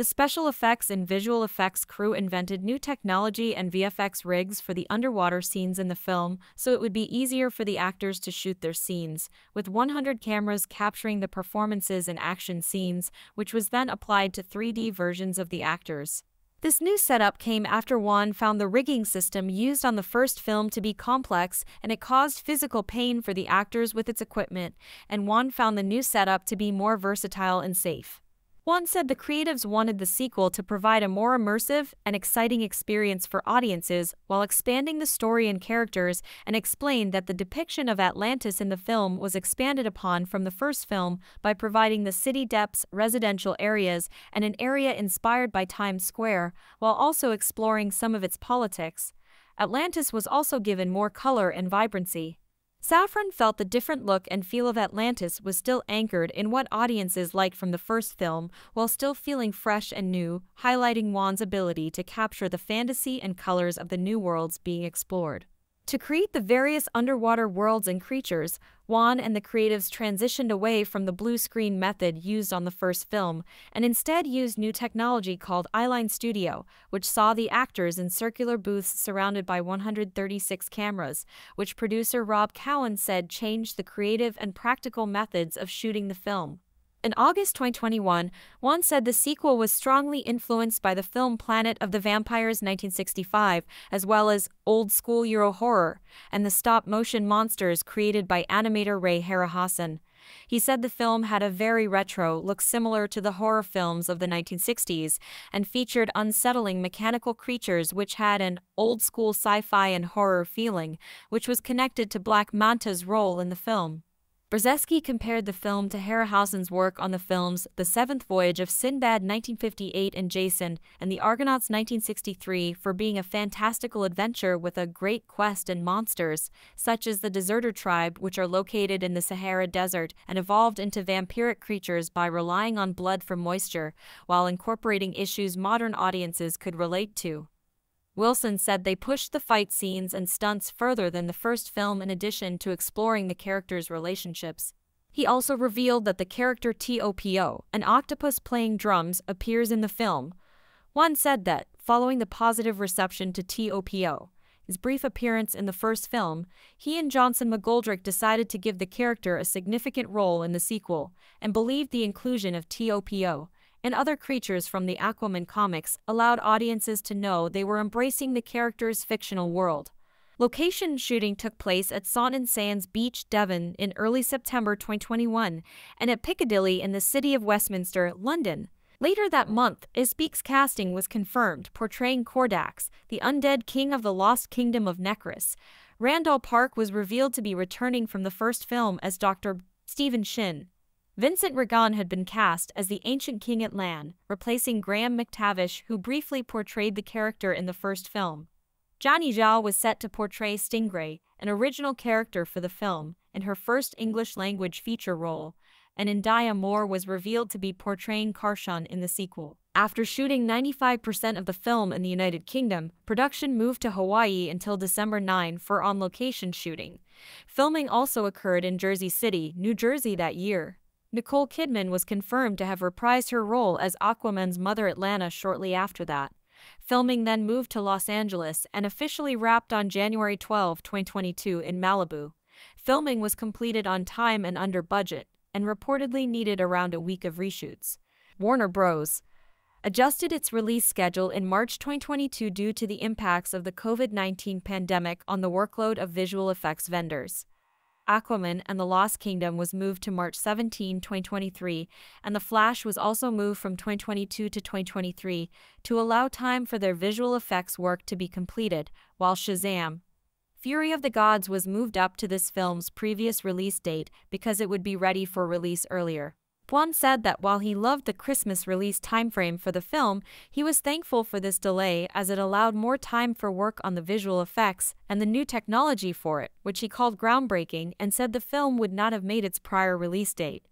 The special effects and visual effects crew invented new technology and VFX rigs for the underwater scenes in the film, so it would be easier for the actors to shoot their scenes, with 100 cameras capturing the performances and action scenes, which was then applied to 3D versions of the actors. This new setup came after Wan found the rigging system used on the first film to be complex and it caused physical pain for the actors with its equipment, and Wan found the new setup to be more versatile and safe. Wan said the creatives wanted the sequel to provide a more immersive and exciting experience for audiences while expanding the story and characters and explained that the depiction of Atlantis in the film was expanded upon from the first film by providing the city depths, residential areas, and an area inspired by Times Square, while also exploring some of its politics. Atlantis was also given more color and vibrancy. Safran felt the different look and feel of Atlantis was still anchored in what audiences liked from the first film, while still feeling fresh and new, highlighting Wan's ability to capture the fantasy and colors of the new worlds being explored. To create the various underwater worlds and creatures, Wan and the creatives transitioned away from the blue screen method used on the first film and instead used new technology called Eyeline Studio, which saw the actors in circular booths surrounded by 136 cameras, which producer Rob Cowan said changed the creative and practical methods of shooting the film. In August 2021, Wan said the sequel was strongly influenced by the film Planet of the Vampires 1965, as well as old school Euro horror and the stop motion monsters created by animator Ray Harryhausen. He said the film had a very retro look similar to the horror films of the 1960s and featured unsettling mechanical creatures which had an old school sci fi and horror feeling, which was connected to Black Manta's role in the film. Brzeski compared the film to Harryhausen's work on the films The Seventh Voyage of Sinbad 1958 and Jason and The Argonauts 1963 for being a fantastical adventure with a great quest and monsters, such as the deserter tribe which are located in the Sahara Desert and evolved into vampiric creatures by relying on blood for moisture, while incorporating issues modern audiences could relate to. Wilson said they pushed the fight scenes and stunts further than the first film in addition to exploring the characters' relationships. He also revealed that the character T.O.P.O., an octopus playing drums, appears in the film. Wan said that, following the positive reception to T.O.P.O., his brief appearance in the first film, he and Johnson McGoldrick decided to give the character a significant role in the sequel, and believed the inclusion of T.O.P.O and other creatures from the Aquaman comics allowed audiences to know they were embracing the character's fictional world. Location shooting took place at Saunton Sands Beach, Devon in early September 2021 and at Piccadilly in the city of Westminster, London. Later that month, Asbæk's casting was confirmed, portraying Kordax, the undead king of the lost kingdom of Necrus. Randall Park was revealed to be returning from the first film as Dr. Stephen Shin, Vincent Regan had been cast as the ancient king Atlan, replacing Graham McTavish, who briefly portrayed the character in the first film. Jani Zhao was set to portray Stingray, an original character for the film, in her first English-language feature role, and Indya Moore was revealed to be portraying Karshon in the sequel. After shooting 95% of the film in the United Kingdom, production moved to Hawaii until December 9 for on-location shooting. Filming also occurred in Jersey City, New Jersey that year. Nicole Kidman was confirmed to have reprised her role as Aquaman's mother Atlanna shortly after that. Filming then moved to Los Angeles and officially wrapped on January 12, 2022 in Malibu. Filming was completed on time and under budget, and reportedly needed around a week of reshoots. Warner Bros. adjusted its release schedule in March 2022 due to the impacts of the COVID-19 pandemic on the workload of visual effects vendors. Aquaman and the Lost Kingdom was moved to March 17, 2023, and The Flash was also moved from 2022 to 2023 to allow time for their visual effects work to be completed, while Shazam! Fury of the Gods was moved up to this film's previous release date because it would be ready for release earlier. Wan said that while he loved the Christmas release timeframe for the film, he was thankful for this delay as it allowed more time for work on the visual effects and the new technology for it, which he called groundbreaking and said the film would not have made its prior release date.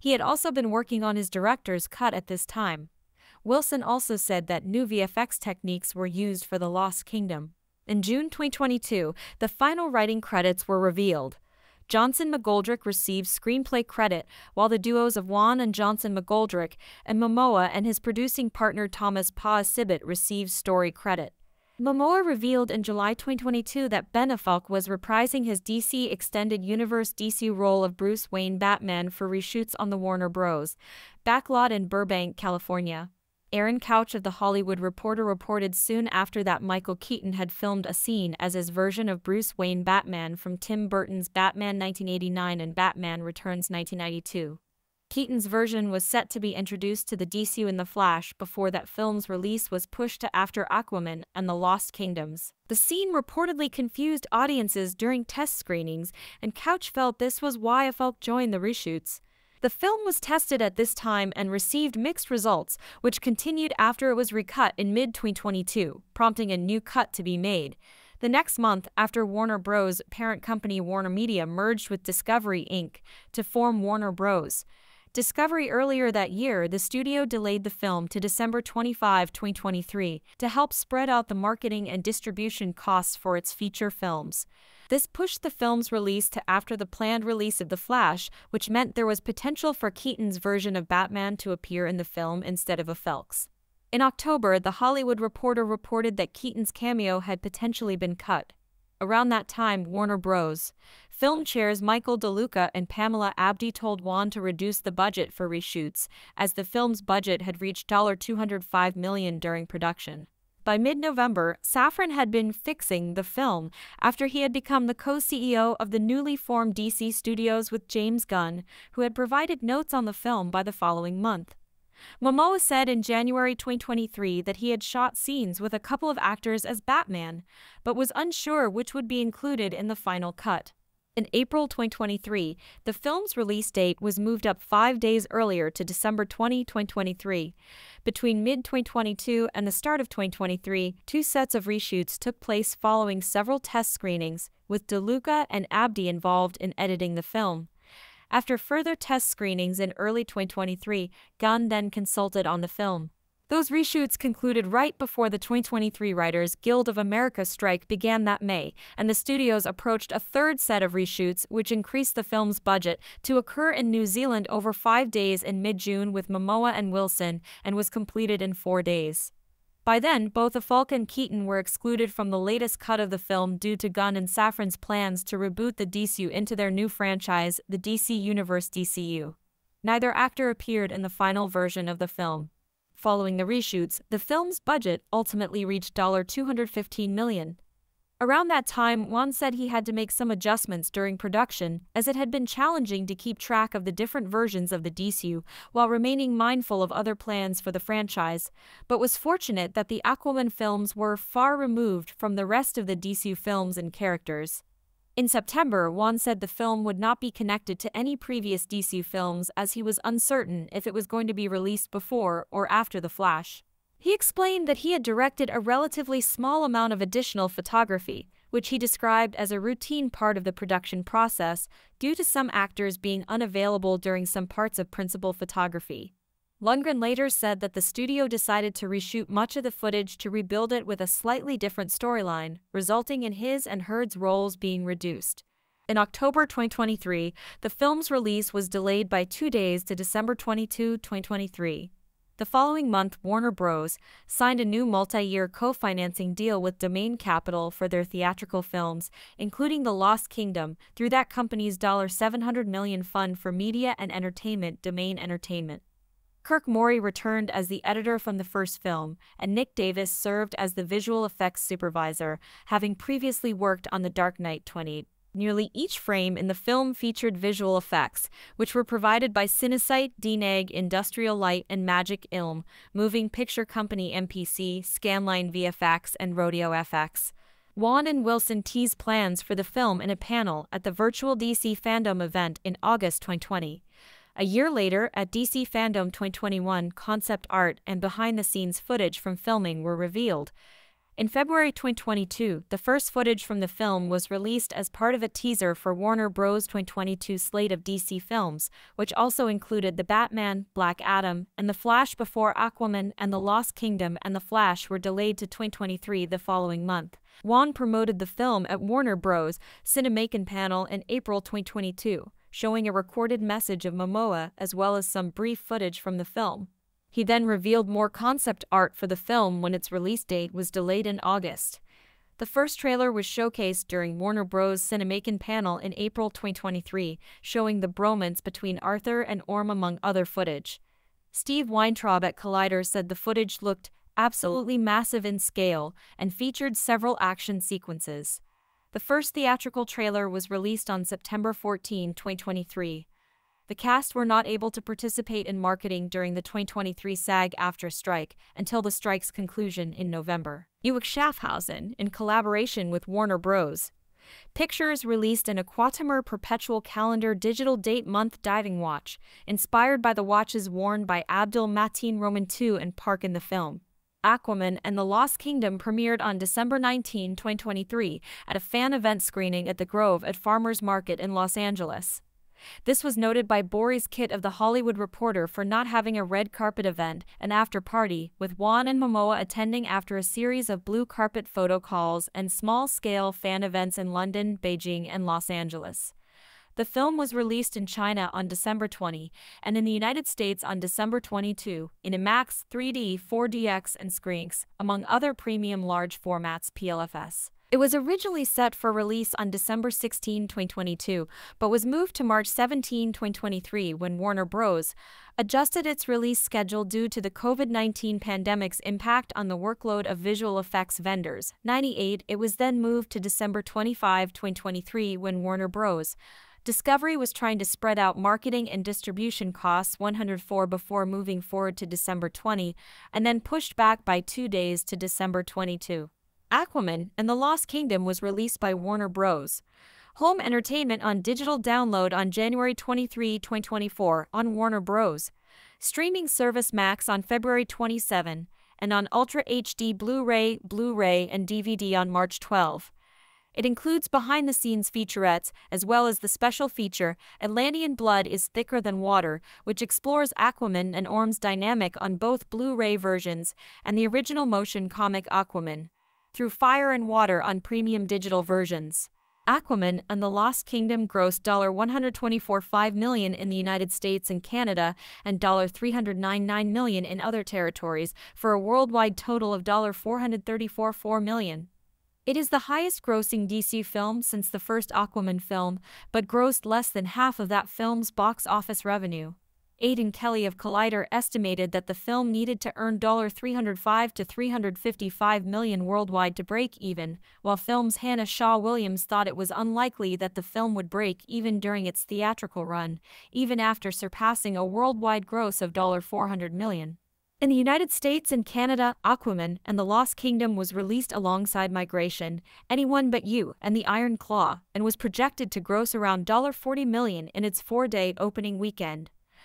He had also been working on his director's cut at this time. Wilson also said that new VFX techniques were used for The Lost Kingdom. In June 2022, the final writing credits were revealed. Johnson McGoldrick received screenplay credit, while the duos of Wan and Johnson McGoldrick and Momoa and his producing partner Thomas Pa'a Sibbett received story credit. Momoa revealed in July 2022 that Ben Affleck was reprising his DC Extended Universe DC role of Bruce Wayne Batman for reshoots on the Warner Bros. backlot in Burbank, California. Aaron Couch of The Hollywood Reporter reported soon after that Michael Keaton had filmed a scene as his version of Bruce Wayne Batman from Tim Burton's Batman 1989 and Batman Returns 1992. Keaton's version was set to be introduced to the DCU in The Flash before that film's release was pushed to after Aquaman and The Lost Kingdoms. The scene reportedly confused audiences during test screenings, and Couch felt this was why Affleck joined the reshoots. The film was tested at this time and received mixed results, which continued after it was recut in mid 2022, prompting a new cut to be made. The next month, after Warner Bros. parent company Warner Media merged with Discovery Inc. to form Warner Bros. Discovery earlier that year, the studio delayed the film to December 25, 2023, to help spread out the marketing and distribution costs for its feature films. This pushed the film's release to after the planned release of The Flash, which meant there was potential for Keaton's version of Batman to appear in the film instead of a Affleck's. In October, The Hollywood Reporter reported that Keaton's cameo had potentially been cut. Around that time, Warner Bros. Film chairs Michael DeLuca and Pamela Abdy told Wan to reduce the budget for reshoots, as the film's budget had reached 205 million during production. By mid November, Safran had been fixing the film after he had become the co CEO of the newly formed DC Studios with James Gunn, who had provided notes on the film by the following month. Momoa said in January 2023 that he had shot scenes with a couple of actors as Batman, but was unsure which would be included in the final cut. In April 2023, the film's release date was moved up five days earlier to December 20, 2023. Between mid 2022 and the start of 2023, two sets of reshoots took place following several test screenings, with DeLuca and Abdy involved in editing the film. After further test screenings in early 2023, Gunn then consulted on the film. Those reshoots concluded right before the 2023 Writers Guild of America strike began that May, and the studios approached a third set of reshoots, which increased the film's budget to occur in New Zealand over five days in mid June with Momoa and Wilson, and was completed in four days. By then, both Affleck and Keaton were excluded from the latest cut of the film due to Gunn and Safran's plans to reboot the DCU into their new franchise, the DC Universe DCU. Neither actor appeared in the final version of the film. Following the reshoots, the film's budget ultimately reached $215 million. Around that time, Wan said he had to make some adjustments during production, as it had been challenging to keep track of the different versions of the DCU while remaining mindful of other plans for the franchise, but was fortunate that the Aquaman films were far removed from the rest of the DCU films and characters. In September, Wan said the film would not be connected to any previous DC films as he was uncertain if it was going to be released before or after The Flash. He explained that he had directed a relatively small amount of additional photography, which he described as a routine part of the production process due to some actors being unavailable during some parts of principal photography. Lundgren later said that the studio decided to reshoot much of the footage to rebuild it with a slightly different storyline, resulting in his and Heard's roles being reduced. In October 2023, the film's release was delayed by two days to December 22, 2023. The following month, Warner Bros. signed a new multi year co financing deal with Domain Capital for their theatrical films, including The Lost Kingdom, through that company's $700 million fund for media and entertainment, Domain Entertainment. Kirk Morri returned as the editor from the first film, and Nick Davis served as the visual effects supervisor, having previously worked on The Dark Knight 20. Nearly each frame in the film featured visual effects, which were provided by Cinesite, DNEG, Industrial Light, and Magic Ilm, Moving Picture Company MPC, Scanline VFX, and Rodeo FX. Wan and Wilson teased plans for the film in a panel at the virtual DC fandom event in August 2020. A year later, at DC Fandom 2021, concept art and behind the scenes footage from filming were revealed. In February 2022, the first footage from the film was released as part of a teaser for Warner Bros. 2022 slate of DC films, which also included The Batman, Black Adam, and The Flash before Aquaman and The Lost Kingdom and The Flash were delayed to 2023 the following month. Wan promoted the film at Warner Bros. CinemaCon panel in April 2022 showing a recorded message of Momoa as well as some brief footage from the film. He then revealed more concept art for the film when its release date was delayed in August. The first trailer was showcased during Warner Bros. CinemaCon panel in April 2023, showing the bromance between Arthur and Orm among other footage. Steve Weintraub at Collider said the footage looked absolutely massive in scale and featured several action sequences. The first theatrical trailer was released on September 14, 2023. The cast were not able to participate in marketing during the 2023 SAG-AFTRA strike until the strike's conclusion in November. IWC Schaffhausen, in collaboration with Warner Bros. Pictures released an Aquatimer Perpetual Calendar digital date month diving watch, inspired by the watches worn by Abdul Mateen Roman II and Park in the film. Aquaman and the Lost Kingdom premiered on December 19, 2023, at a fan event screening at the Grove at Farmers Market in Los Angeles. This was noted by Boris Kit of The Hollywood Reporter for not having a red carpet event, an after party, with Wan and Momoa attending after a series of blue carpet photo calls and small scale fan events in London, Beijing, and Los Angeles. The film was released in China on December 20 and in the United States on December 22 in IMAX 3D, 4DX, and ScreenX, among other premium large formats PLFS. It was originally set for release on December 16, 2022, but was moved to March 17, 2023 when Warner Bros. adjusted its release schedule due to the COVID 19 pandemic's impact on the workload of visual effects vendors. 98, it was then moved to December 25, 2023 when Warner Bros. Discovery was trying to spread out marketing and distribution costs 104 before moving forward to December 20, and then pushed back by two days to December 22. Aquaman and the Lost Kingdom was released by Warner Bros. Home entertainment on digital download on January 23, 2024 on Warner Bros. Streaming service Max on February 27 and on Ultra HD Blu-ray, Blu-ray and DVD on March 12. It includes behind the scenes featurettes, as well as the special feature, Atlantean Blood is Thicker Than Water, which explores Aquaman and Orm's dynamic on both Blu ray versions and the original motion comic Aquaman. Through Fire and Water on premium digital versions. Aquaman and the Lost Kingdom grossed 124.5 million in the United States and Canada and $399 million in other territories for a worldwide total of $434.4 million. It is the highest grossing DC film since the first Aquaman film, but grossed less than half of that film's box office revenue. Aidan Kelly of Collider estimated that the film needed to earn 305 to 355 million worldwide to break even, while Film's Hannah Shaw Williams thought it was unlikely that the film would break even during its theatrical run, even after surpassing a worldwide gross of $400 million. In the United States and Canada, Aquaman and the Lost Kingdom was released alongside Migration, Anyone But You, and The Iron Claw, and was projected to gross around 40 million in its four-day opening weekend.